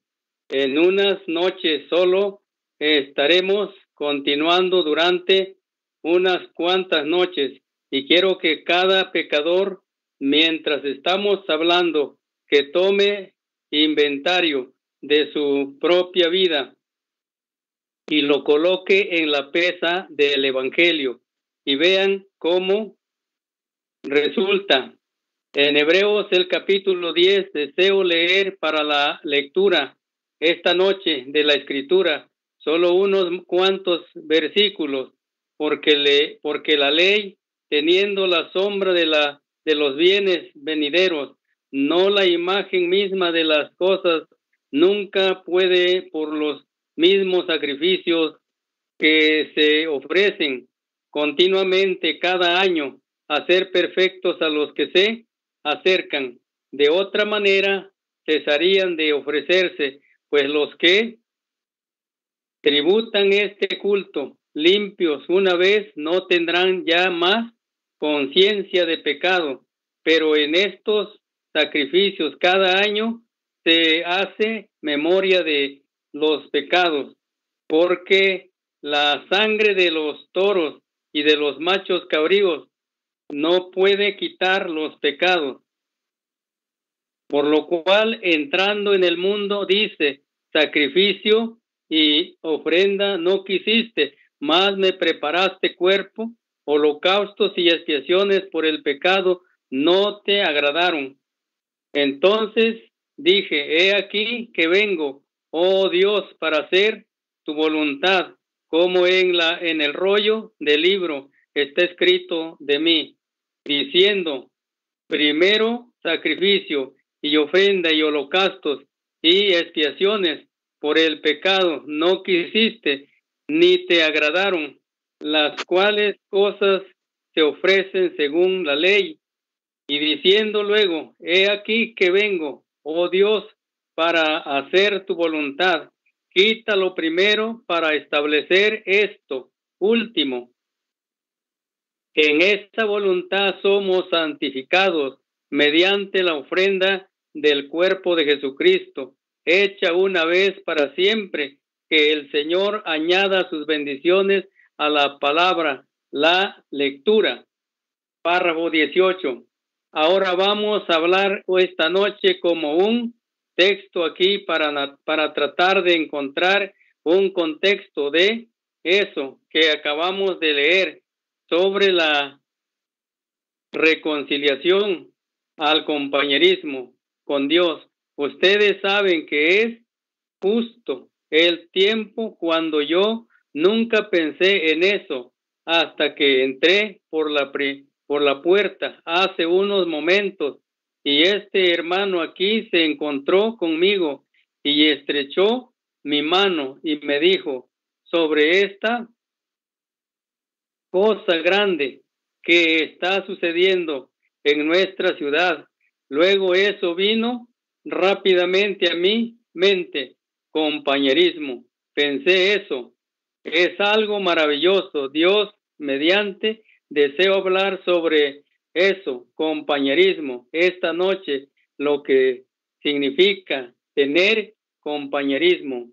En unas noches solo estaremos continuando durante unas cuantas noches y quiero que cada pecador, mientras estamos hablando, que tome inventario de su propia vida y lo coloque en la pesa del Evangelio y vean cómo resulta. En Hebreos el capítulo 10 deseo leer para la lectura esta noche de la escritura solo unos cuantos versículos porque le porque la ley teniendo la sombra de la de los bienes venideros no la imagen misma de las cosas nunca puede por los mismos sacrificios que se ofrecen continuamente cada año hacer perfectos a los que se acercan. De otra manera cesarían de ofrecerse pues los que tributan este culto limpios una vez no tendrán ya más conciencia de pecado, pero en estos sacrificios cada año se hace memoria de los pecados, porque la sangre de los toros y de los machos cabríos no puede quitar los pecados. Por lo cual, entrando en el mundo, dice, sacrificio y ofrenda no quisiste, más me preparaste cuerpo, holocaustos y expiaciones por el pecado no te agradaron. Entonces dije, he aquí que vengo, oh Dios, para hacer tu voluntad, como en la en el rollo del libro está escrito de mí, diciendo, primero sacrificio y ofrenda y holocaustos y expiaciones por el pecado no quisiste ni te agradaron, las cuales cosas se ofrecen según la ley. Y diciendo luego, he aquí que vengo, oh Dios, para hacer tu voluntad. Quítalo primero para establecer esto último. En esta voluntad somos santificados mediante la ofrenda del cuerpo de Jesucristo, hecha una vez para siempre, que el Señor añada sus bendiciones a la palabra, la lectura. Párrafo 18. Ahora vamos a hablar esta noche como un texto aquí para, para tratar de encontrar un contexto de eso que acabamos de leer sobre la reconciliación al compañerismo con Dios. Ustedes saben que es justo el tiempo cuando yo nunca pensé en eso hasta que entré por la, por la puerta hace unos momentos y este hermano aquí se encontró conmigo y estrechó mi mano y me dijo sobre esta cosa grande que está sucediendo en nuestra ciudad. Luego eso vino rápidamente a mi mente, compañerismo. Pensé eso. Es algo maravilloso. Dios, mediante, deseo hablar sobre eso, compañerismo, esta noche, lo que significa tener compañerismo.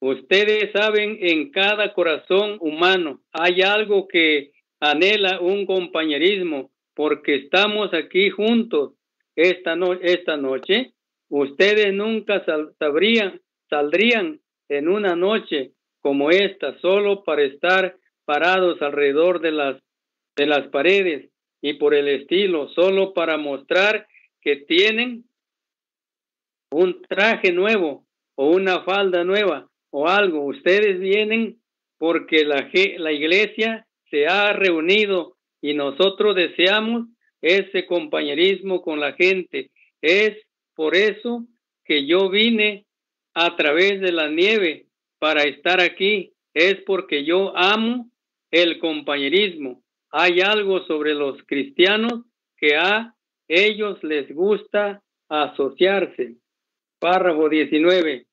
Ustedes saben, en cada corazón humano hay algo que anhela un compañerismo, porque estamos aquí juntos esta, esta noche. Ustedes nunca sabrían, saldrían en una noche como esta solo para estar parados alrededor de las, de las paredes y por el estilo, solo para mostrar que tienen un traje nuevo o una falda nueva o algo. Ustedes vienen porque la, la iglesia se ha reunido y nosotros deseamos ese compañerismo con la gente. Es por eso que yo vine a través de la nieve para estar aquí. Es porque yo amo el compañerismo. Hay algo sobre los cristianos que a ellos les gusta asociarse. Párrafo 19.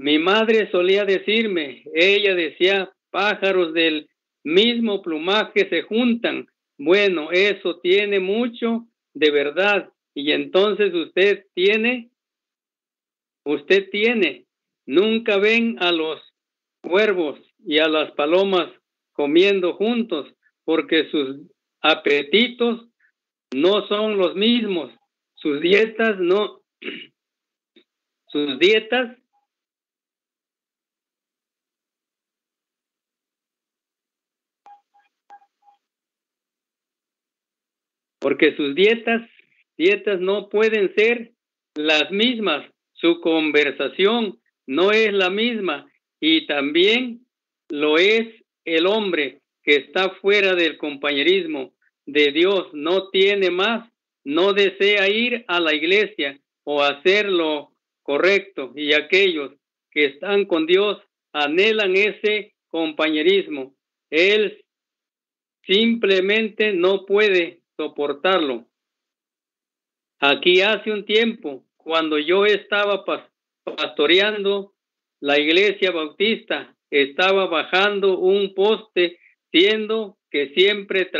Mi madre solía decirme, ella decía, pájaros del mismo plumaje se juntan. Bueno, eso tiene mucho de verdad. Y entonces usted tiene, usted tiene, nunca ven a los cuervos y a las palomas comiendo juntos porque sus apetitos no son los mismos, sus dietas no, sus dietas porque sus dietas, dietas no pueden ser las mismas, su conversación no es la misma y también lo es el hombre que está fuera del compañerismo de Dios, no tiene más, no desea ir a la iglesia o hacer lo correcto y aquellos que están con Dios anhelan ese compañerismo. Él simplemente no puede soportarlo. Aquí hace un tiempo, cuando yo estaba pastoreando la iglesia bautista, estaba bajando un poste, siendo que siempre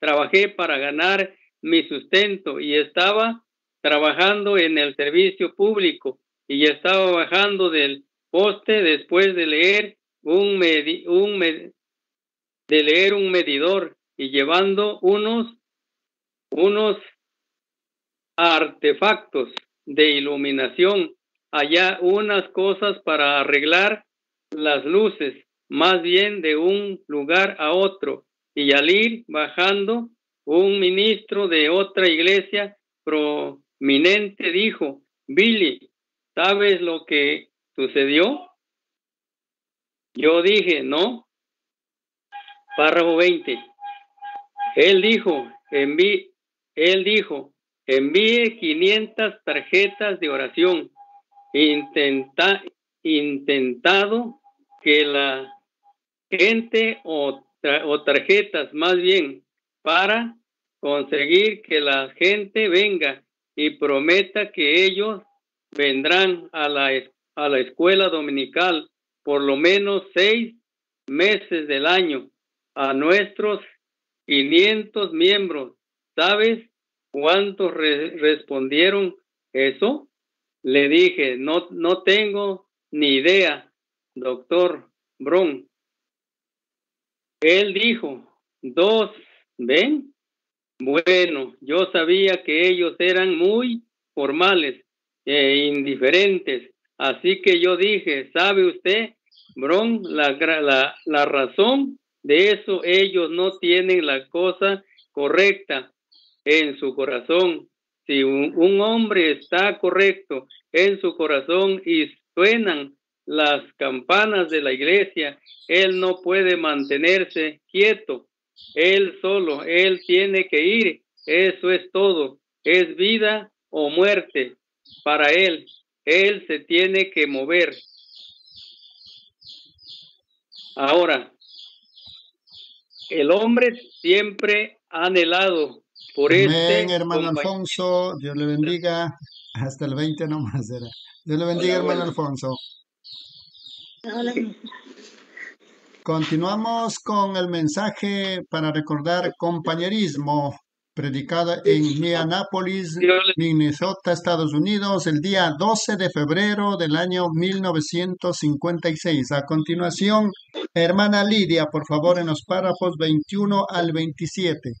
trabajé para ganar mi sustento y estaba trabajando en el servicio público y estaba bajando del poste después de leer un, un de leer un medidor y llevando unos unos artefactos de iluminación, allá unas cosas para arreglar las luces, más bien de un lugar a otro, y al ir bajando un ministro de otra iglesia prominente dijo, Billy, ¿sabes lo que sucedió? Yo dije, no. Párrafo 20. Él dijo, enví, él dijo, envíe 500 tarjetas de oración. Intenta, intentado que la gente o, o tarjetas más bien para conseguir que la gente venga y prometa que ellos vendrán a la, a la escuela dominical por lo menos seis meses del año a nuestros 500 miembros. ¿Sabes cuántos respondieron eso? Le dije, no, no tengo ni idea, doctor Bron. Él dijo, dos, ¿ven? Bueno, yo sabía que ellos eran muy formales e indiferentes, así que yo dije, ¿sabe usted, Bron, la, la, la razón de eso ellos no tienen la cosa correcta en su corazón. Si un, hombre está correcto en su corazón y suenan las campanas de la iglesia, él no puede mantenerse quieto. Él solo, él tiene que ir. Eso es todo. Es vida o muerte para él. Él se tiene que mover. Ahora, el hombre siempre ha anhelado por Amén, este hermano Alfonso. Dios le bendiga. Hasta el 20 nomás era. Dios le bendiga, Hola, hermano. Alfonso. Continuamos con el mensaje para recordar compañerismo, predicado en Minneapolis, Minnesota, Estados Unidos, el día 12 de febrero del año 1956. A continuación, hermana Lidia, por favor, en los párrafos 21 al 27.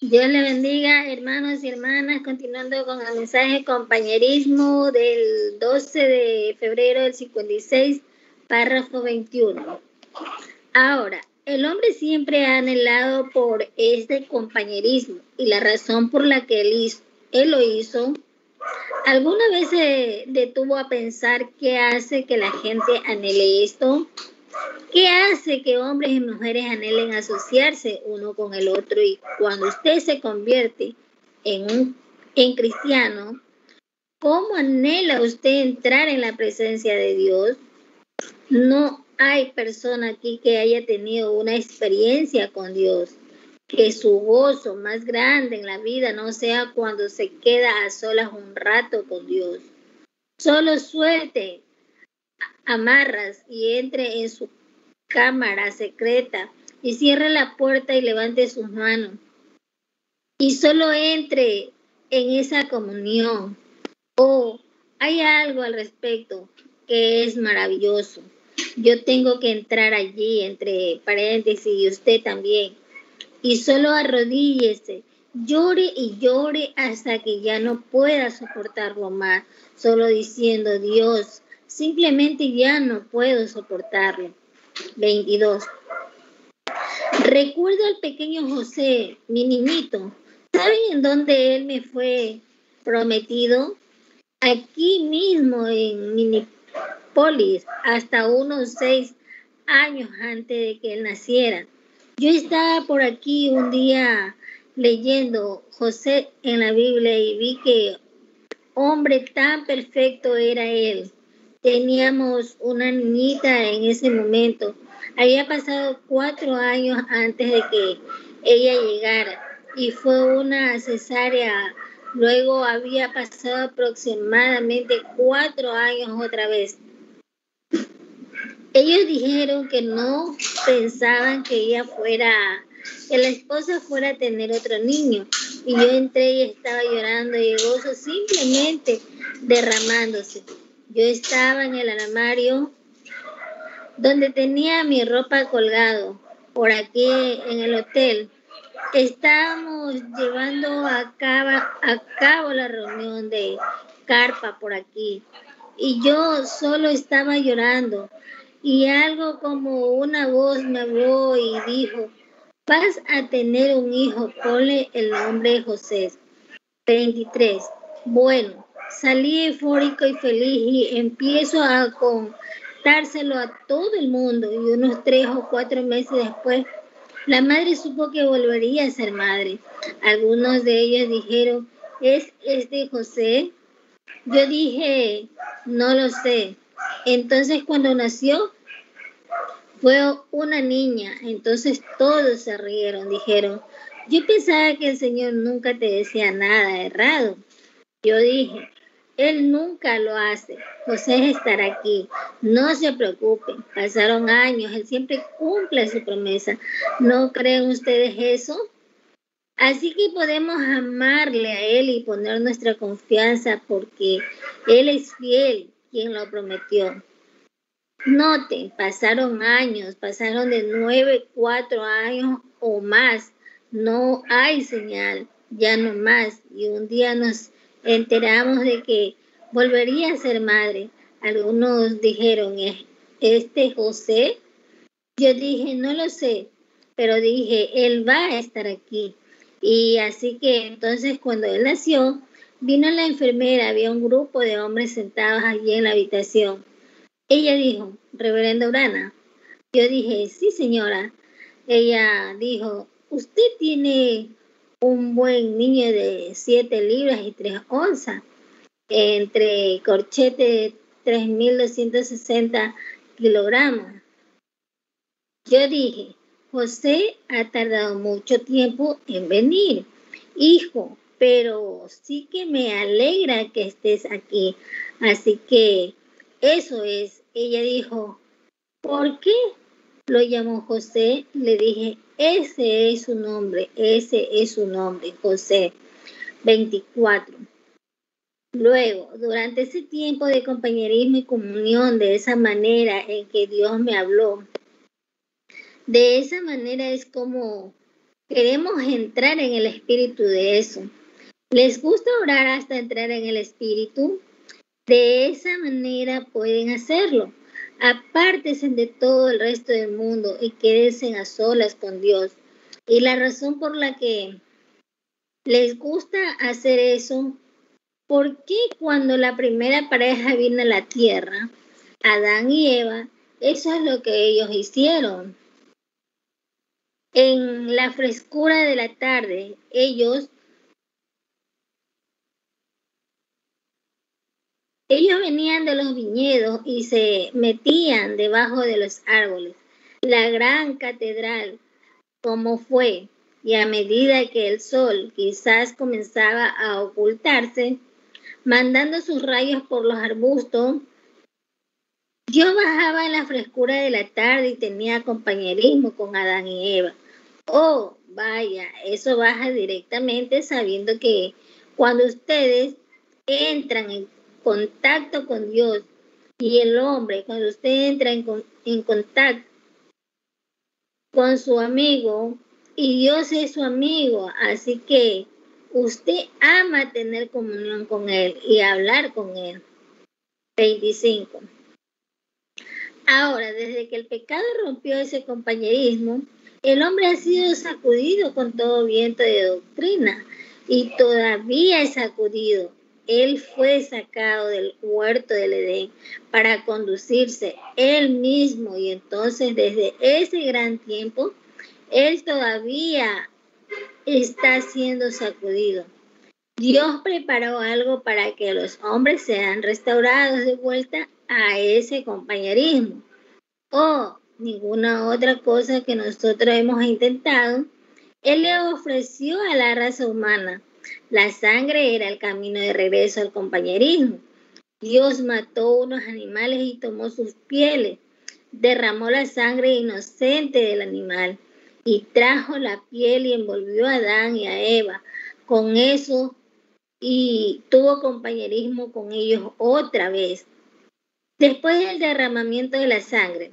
Dios le bendiga, hermanos y hermanas, continuando con el mensaje compañerismo del 12 de febrero del 56, párrafo 21. Ahora, el hombre siempre ha anhelado por este compañerismo y la razón por la que él, hizo- él lo hizo, ¿alguna vez se detuvo a pensar qué hace que la gente anhele esto? ¿Qué hace que hombres y mujeres anhelen asociarse uno con el otro? Y cuando usted se convierte en un en cristiano, ¿cómo anhela usted entrar en la presencia de Dios? No hay persona aquí que haya tenido una experiencia con Dios, que su gozo más grande en la vida no sea cuando se queda a solas un rato con Dios. Solo suelte amarras y entre en su cámara secreta y cierre la puerta y levante sus manos. Y solo entre en esa comunión. Oh, hay algo al respecto que es maravilloso. Yo tengo que entrar allí entre paréntesis y usted también. Y solo arrodíllese, llore y llore hasta que ya no pueda soportarlo más, solo diciendo, Dios, simplemente ya no puedo soportarlo. 22. Recuerdo al pequeño José, mi niñito. ¿Saben en dónde él me fue prometido? Aquí mismo en Minneapolis, hasta unos seis años antes de que él naciera. Yo estaba por aquí un día leyendo José en la Biblia y vi que hombre tan perfecto era él. Teníamos una niñita en ese momento. Había pasado cuatro años antes de que ella llegara y fue una cesárea. Luego había pasado aproximadamente cuatro años otra vez. Ellos dijeron que no pensaban que ella fuera, que la esposa fuera a tener otro niño. Y yo entré y estaba llorando y gozo simplemente derramándose. Yo estaba en el armario donde tenía mi ropa colgado, por aquí en el hotel. Estábamos llevando a cabo, a cabo la reunión de carpa por aquí y yo solo estaba llorando y algo como una voz me habló y dijo, vas a tener un hijo, ponle el nombre José. 23. Bueno, salí eufórico y feliz y empiezo a contárselo a todo el mundo y unos tres o cuatro meses después la madre supo que volvería a ser madre. Algunos de ellos dijeron, ¿es este José? Yo dije, no lo sé. Entonces cuando nació, fue una niña. Entonces todos se rieron, dijeron, yo pensaba que el Señor nunca te decía nada errado. Yo dije, Él nunca lo hace. José estará aquí. No se preocupen. Pasaron años. Él siempre cumple su promesa. ¿No creen ustedes eso? Así que podemos amarle a Él y poner nuestra confianza porque Él es fiel quien lo prometió. Noten, pasaron años, pasaron de nueve, cuatro años o más. No hay señal, ya no más. Y un día nos enteramos de que volvería a ser madre. Algunos dijeron, ¿este José? Yo dije, no lo sé, pero dije, él va a estar aquí. Y así que entonces cuando él nació, vino la enfermera, había un grupo de hombres sentados allí en la habitación. Ella dijo, reverenda Urana. Yo dije, sí señora. Ella dijo, usted tiene un buen niño de 7 libras y 3 onzas, entre corchete de 3.260 kilogramos. Yo dije, José ha tardado mucho tiempo en venir, hijo, pero sí que me alegra que estés aquí. Así que eso es. Ella dijo, ¿por qué lo llamó José? Le dije, ese es su nombre, ese es su nombre, José. 24. Luego, durante ese tiempo de compañerismo y comunión, de esa manera en que Dios me habló, de esa manera es como queremos entrar en el espíritu de eso. ¿Les gusta orar hasta entrar en el espíritu? De esa manera pueden hacerlo apártense de todo el resto del mundo y quédense a solas con Dios. Y la razón por la que les gusta hacer eso, porque cuando la primera pareja vino a la tierra, Adán y Eva, eso es lo que ellos hicieron. En la frescura de la tarde, ellos Ellos venían de los viñedos y se metían debajo de los árboles. La gran catedral, como fue, y a medida que el sol quizás comenzaba a ocultarse, mandando sus rayos por los arbustos, yo bajaba en la frescura de la tarde y tenía compañerismo con Adán y Eva. Oh, vaya, eso baja directamente sabiendo que cuando ustedes entran en contacto con Dios y el hombre, cuando usted entra en, en contacto con su amigo y Dios es su amigo, así que usted ama tener comunión con Él y hablar con Él. 25. Ahora, desde que el pecado rompió ese compañerismo, el hombre ha sido sacudido con todo viento de doctrina y todavía es sacudido él fue sacado del huerto del Edén para conducirse él mismo y entonces desde ese gran tiempo, Él todavía está siendo sacudido. Dios preparó algo para que los hombres sean restaurados de vuelta a ese compañerismo. O ninguna otra cosa que nosotros hemos intentado, Él le ofreció a la raza humana la sangre era el camino de regreso al compañerismo. Dios mató unos animales y tomó sus pieles, derramó la sangre inocente del animal y trajo la piel y envolvió a Adán y a Eva con eso y tuvo compañerismo con ellos otra vez. Después del derramamiento de la sangre.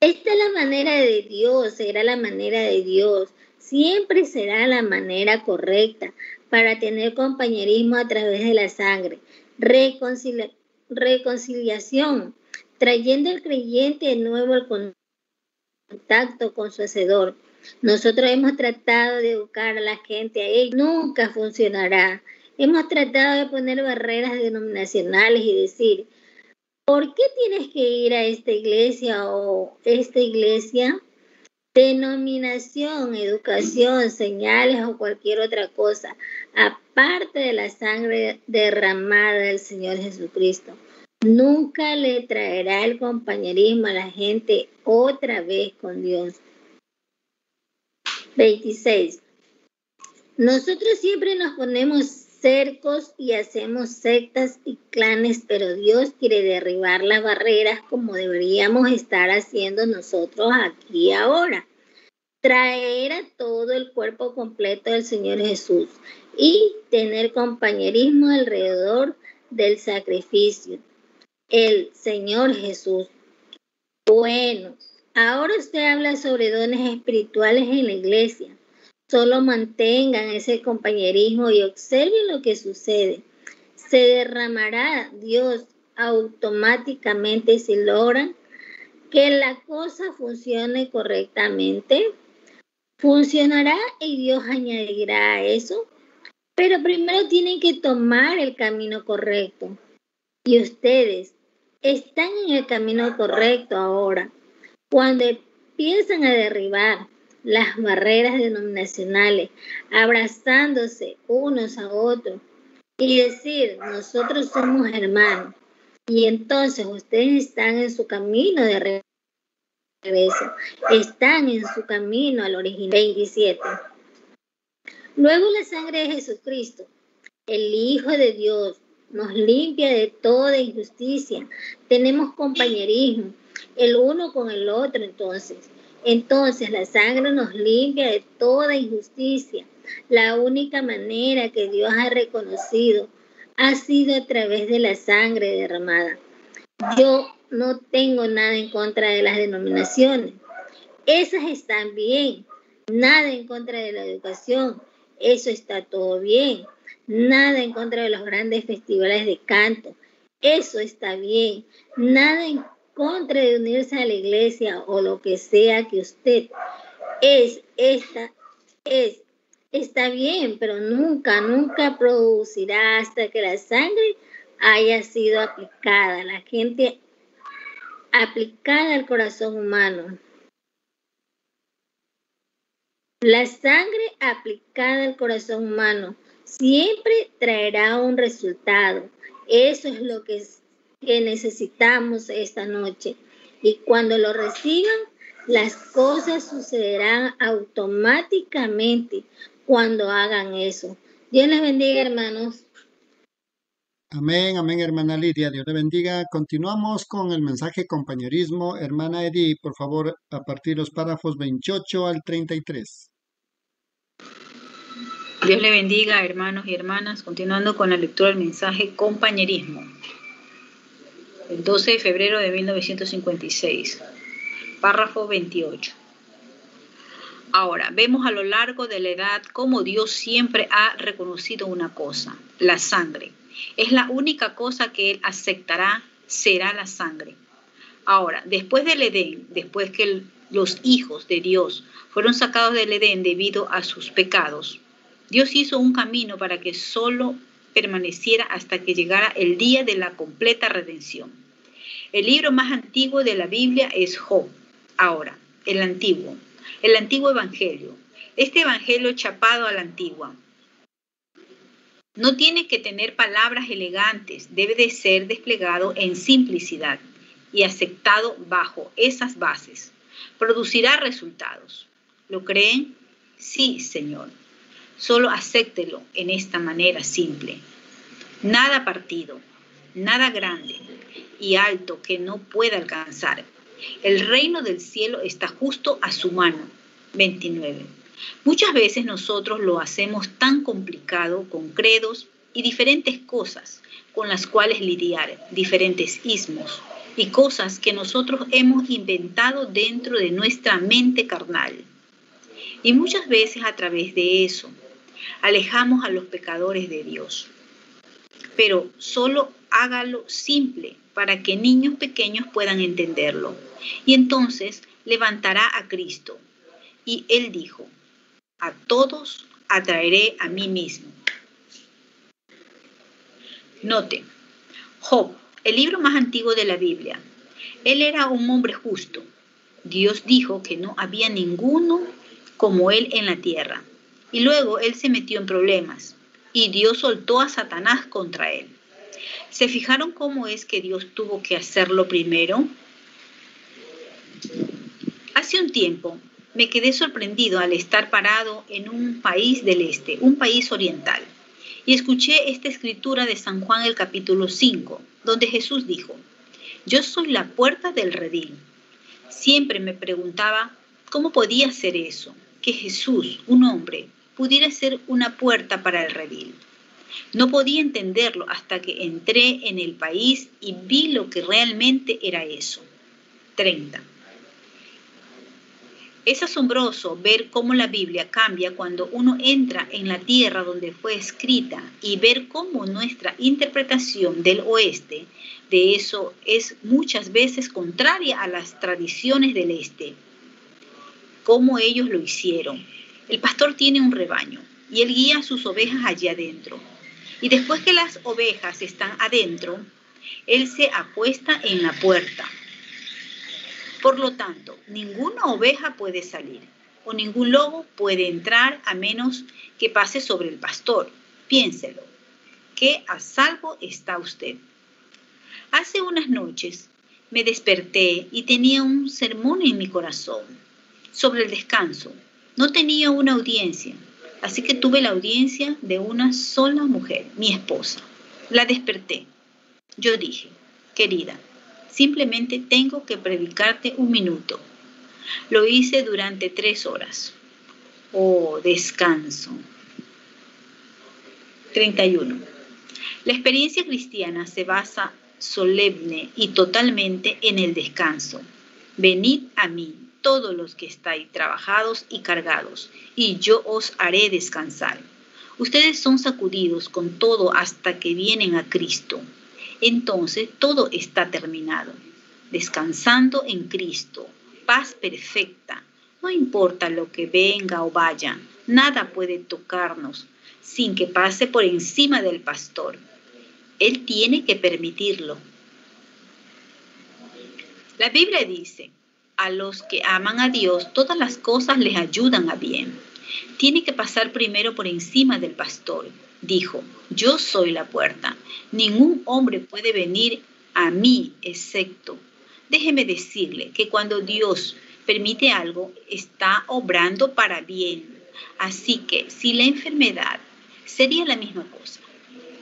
Esta es la manera de Dios, era la manera de Dios siempre será la manera correcta para tener compañerismo a través de la sangre. reconciliación, trayendo al creyente de nuevo el contacto con su Hacedor. Nosotros hemos tratado de educar a la gente a ello, nunca funcionará. Hemos tratado de poner barreras denominacionales y decir, ¿por qué tienes que ir a esta iglesia o esta iglesia? Denominación, educación, señales o cualquier otra cosa, aparte de la sangre derramada del Señor Jesucristo. Nunca le traerá el compañerismo a la gente otra vez con Dios. 26. Nosotros siempre nos ponemos cercos y hacemos sectas y clanes, pero Dios quiere derribar las barreras como deberíamos estar haciendo nosotros aquí ahora. Traer a todo el cuerpo completo del Señor Jesús y tener compañerismo alrededor del sacrificio. El Señor Jesús. Bueno, ahora usted habla sobre dones espirituales en la iglesia. Solo mantengan ese compañerismo y observen lo que sucede. Se derramará Dios automáticamente si logran que la cosa funcione correctamente. Funcionará y Dios añadirá a eso. Pero primero tienen que tomar el camino correcto. Y ustedes están en el camino correcto ahora. Cuando empiezan a derribar las barreras denominacionales, abrazándose unos a otros y decir, nosotros somos hermanos. Y entonces ustedes están en su camino de están en su camino al origen 27. Luego la sangre de Jesucristo, el Hijo de Dios, nos limpia de toda injusticia. Tenemos compañerismo, el uno con el otro entonces. Entonces la sangre nos limpia de toda injusticia. La única manera que Dios ha reconocido ha sido a través de la sangre derramada. Yo no tengo nada en contra de las denominaciones. Esas están bien. Nada en contra de la educación. Eso está todo bien. Nada en contra de los grandes festivales de canto. Eso está bien. Nada en contra de unirse a la iglesia o lo que sea que usted es, esta, es, está bien, pero nunca, nunca producirá hasta que la sangre haya sido aplicada, la gente aplicada al corazón humano. La sangre aplicada al corazón humano siempre traerá un resultado. Eso es lo que necesitamos esta noche. Y cuando lo reciban, las cosas sucederán automáticamente cuando hagan eso. Dios les bendiga, hermanos. Amén, amén, hermana Lidia. Dios le bendiga. Continuamos con el mensaje compañerismo. Hermana Edi, por favor, a partir de los párrafos 28 al 33. Dios le bendiga, hermanos y hermanas. Continuando con la lectura del mensaje compañerismo el 12 de febrero de 1956, párrafo 28. Ahora, vemos a lo largo de la edad cómo Dios siempre ha reconocido una cosa, la sangre. Es la única cosa que Él aceptará, será la sangre. Ahora, después del Edén, después que los hijos de Dios fueron sacados del Edén debido a sus pecados, Dios hizo un camino para que solo permaneciera hasta que llegara el día de la completa redención. El libro más antiguo de la Biblia es Job. Ahora, el antiguo, el antiguo evangelio. Este evangelio chapado a la antigua. No tiene que tener palabras elegantes, debe de ser desplegado en simplicidad y aceptado bajo esas bases. Producirá resultados. ¿Lo creen? Sí, Señor. Solo acéptelo en esta manera simple. Nada partido, nada grande y alto que no pueda alcanzar. El reino del cielo está justo a su mano. 29. Muchas veces nosotros lo hacemos tan complicado con credos y diferentes cosas con las cuales lidiar, diferentes ismos y cosas que nosotros hemos inventado dentro de nuestra mente carnal. Y muchas veces a través de eso alejamos a los pecadores de Dios. Pero solo hágalo simple para que niños pequeños puedan entenderlo. Y entonces levantará a Cristo. Y él dijo, a todos atraeré a mí mismo. Note, Job, el libro más antiguo de la Biblia. Él era un hombre justo. Dios dijo que no había ninguno como él en la tierra. Y luego él se metió en problemas y Dios soltó a Satanás contra él. ¿Se fijaron cómo es que Dios tuvo que hacerlo primero? Hace un tiempo me quedé sorprendido al estar parado en un país del este, un país oriental, y escuché esta escritura de San Juan el capítulo 5, donde Jesús dijo, yo soy la puerta del redil. Siempre me preguntaba cómo podía ser eso, que Jesús, un hombre, pudiera ser una puerta para el redil. No podía entenderlo hasta que entré en el país y vi lo que realmente era eso. 30. Es asombroso ver cómo la Biblia cambia cuando uno entra en la tierra donde fue escrita y ver cómo nuestra interpretación del oeste de eso es muchas veces contraria a las tradiciones del este. Cómo ellos lo hicieron. El pastor tiene un rebaño y él guía a sus ovejas allí adentro. Y después que las ovejas están adentro, él se acuesta en la puerta. Por lo tanto, ninguna oveja puede salir o ningún lobo puede entrar a menos que pase sobre el pastor. Piénselo, que a salvo está usted. Hace unas noches me desperté y tenía un sermón en mi corazón sobre el descanso no tenía una audiencia, así que tuve la audiencia de una sola mujer, mi esposa. La desperté. Yo dije, querida, simplemente tengo que predicarte un minuto. Lo hice durante tres horas. Oh, descanso. 31. La experiencia cristiana se basa solemne y totalmente en el descanso. Venid a mí, todos los que estáis trabajados y cargados, y yo os haré descansar. Ustedes son sacudidos con todo hasta que vienen a Cristo. Entonces todo está terminado. Descansando en Cristo, paz perfecta. No importa lo que venga o vaya, nada puede tocarnos sin que pase por encima del pastor. Él tiene que permitirlo. La Biblia dice, a los que aman a Dios, todas las cosas les ayudan a bien. Tiene que pasar primero por encima del pastor. Dijo, yo soy la puerta. Ningún hombre puede venir a mí excepto. Déjeme decirle que cuando Dios permite algo, está obrando para bien. Así que si la enfermedad sería la misma cosa,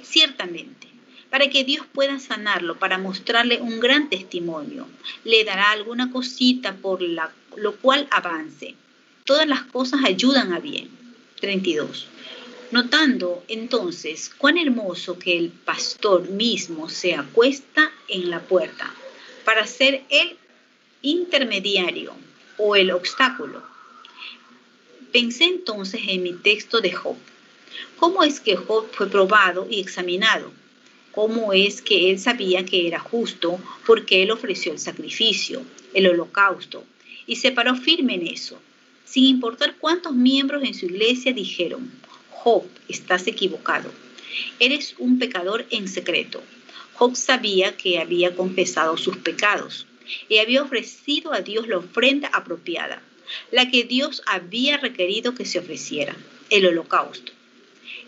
ciertamente para que Dios pueda sanarlo, para mostrarle un gran testimonio. Le dará alguna cosita por la, lo cual avance. Todas las cosas ayudan a bien. 32. Notando entonces cuán hermoso que el pastor mismo se acuesta en la puerta para ser el intermediario o el obstáculo. Pensé entonces en mi texto de Job. ¿Cómo es que Job fue probado y examinado? cómo es que él sabía que era justo porque él ofreció el sacrificio, el holocausto, y se paró firme en eso, sin importar cuántos miembros en su iglesia dijeron, Job, estás equivocado, eres un pecador en secreto. Job sabía que había confesado sus pecados y había ofrecido a Dios la ofrenda apropiada, la que Dios había requerido que se ofreciera, el holocausto.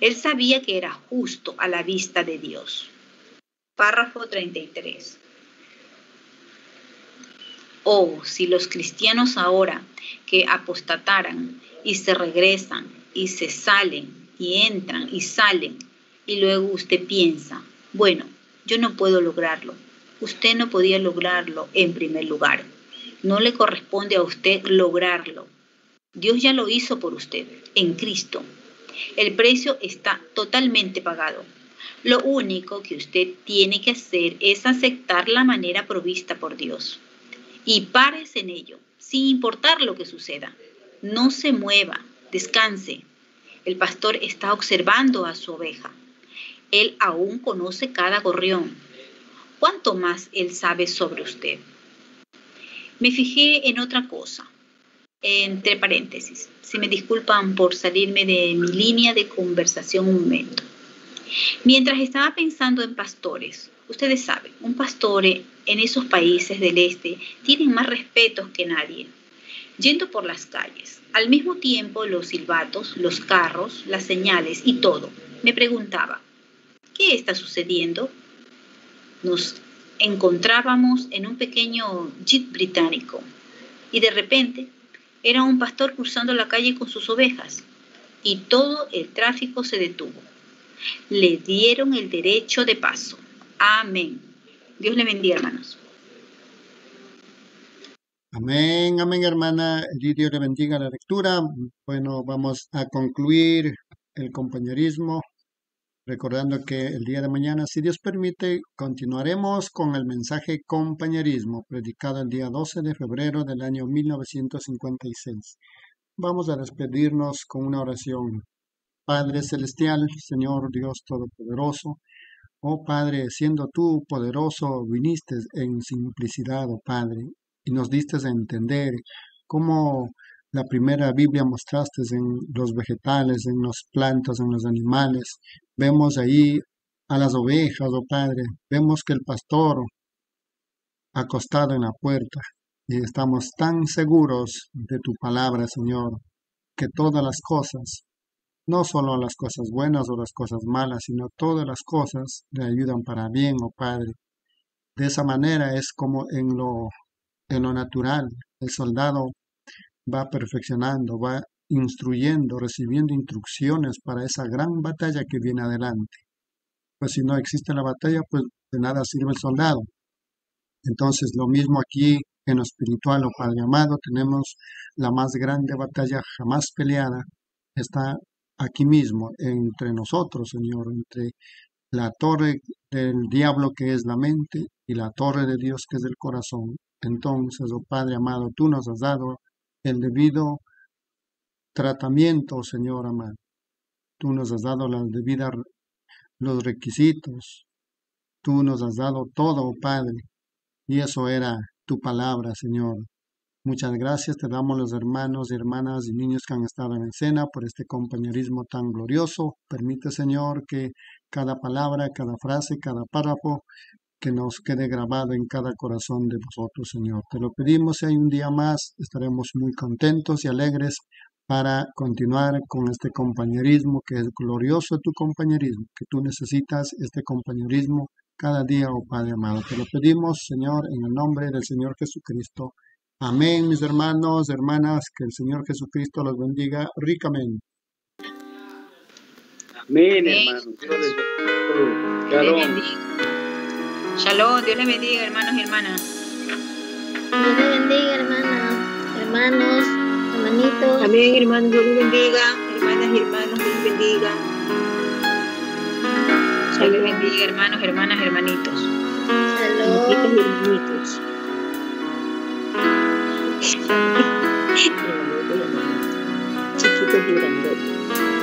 Él sabía que era justo a la vista de Dios. Párrafo 33. Oh, si los cristianos ahora que apostataran y se regresan y se salen y entran y salen y luego usted piensa, bueno, yo no puedo lograrlo. Usted no podía lograrlo en primer lugar. No le corresponde a usted lograrlo. Dios ya lo hizo por usted, en Cristo. El precio está totalmente pagado. Lo único que usted tiene que hacer es aceptar la manera provista por Dios. Y párese en ello, sin importar lo que suceda. No se mueva, descanse. El pastor está observando a su oveja. Él aún conoce cada gorrión. ¿Cuánto más él sabe sobre usted? Me fijé en otra cosa. entre paréntesis. Se me disculpan por salirme de mi línea de conversación un momento. Mientras estaba pensando en pastores, ustedes saben, un pastor en esos países del este tiene más respeto que nadie. Yendo por las calles, al mismo tiempo los silbatos, los carros, las señales y todo, me preguntaba, ¿qué está sucediendo? Nos encontrábamos en un pequeño jeep británico y de repente era un pastor cruzando la calle con sus ovejas y todo el tráfico se detuvo. Le dieron el derecho de paso. Amén. Dios le bendiga, hermanos. Amén, amén, hermana. Dios le bendiga la lectura. Bueno, vamos a concluir el compañerismo, recordando que el día de mañana, si Dios permite, continuaremos con el mensaje compañerismo, predicado el día 12 de febrero del año 1956. Vamos a despedirnos con una oración. Padre Celestial, Señor Dios Todopoderoso, oh Padre, siendo tú poderoso, viniste en simplicidad, oh Padre, y nos diste a entender cómo la primera Biblia mostraste en los vegetales, en las plantas, en los animales. Vemos ahí a las ovejas, oh Padre. Vemos que el pastor acostado en la puerta. Y estamos tan seguros de tu palabra, Señor, que todas las cosas, no solo las cosas buenas o las cosas malas, sino todas las cosas le ayudan para bien, oh Padre. De esa manera es como en lo, en lo natural. El soldado va perfeccionando, va instruyendo, recibiendo instrucciones para esa gran batalla que viene adelante. Pues si no existe la batalla, pues de nada sirve el soldado. Entonces, lo mismo aquí en lo espiritual, o Padre amado, tenemos la más grande batalla jamás peleada. Está aquí mismo, entre nosotros, Señor, entre la torre del diablo que es la mente y la torre de Dios que es el corazón. Entonces, oh Padre amado, tú nos has dado el debido tratamiento, Señor amado. Tú nos has dado las debidas, los requisitos. Tú nos has dado todo, Padre. Y eso era tu palabra, Señor. Muchas gracias te damos los hermanos y hermanas y niños que han estado en escena por este compañerismo tan glorioso. Permite, Señor, que cada palabra, cada frase, cada párrafo que nos quede grabado en cada corazón de vosotros, Señor. Te lo pedimos, si hay un día más, estaremos muy contentos y alegres para continuar con este compañerismo, que es glorioso tu compañerismo, que tú necesitas este compañerismo cada día, oh Padre amado. Te lo pedimos, Señor, en el nombre del Señor Jesucristo. Amén, mis hermanos, hermanas, que el Señor Jesucristo los bendiga ricamente. Amén, hermanos. Shalom. Shalom, Dios les bendiga, hermanos y hermanas. Dios le bendiga, hermanas, hermanos, hermanitos. Amén, hermanos, Dios les bendiga, hermanas y hermanos, Dios les bendiga. Dios les bendiga, hermanos, hermanas, hermanitos. Shalom. Hermanitos y hermanitos. Chiquitos y grandotes.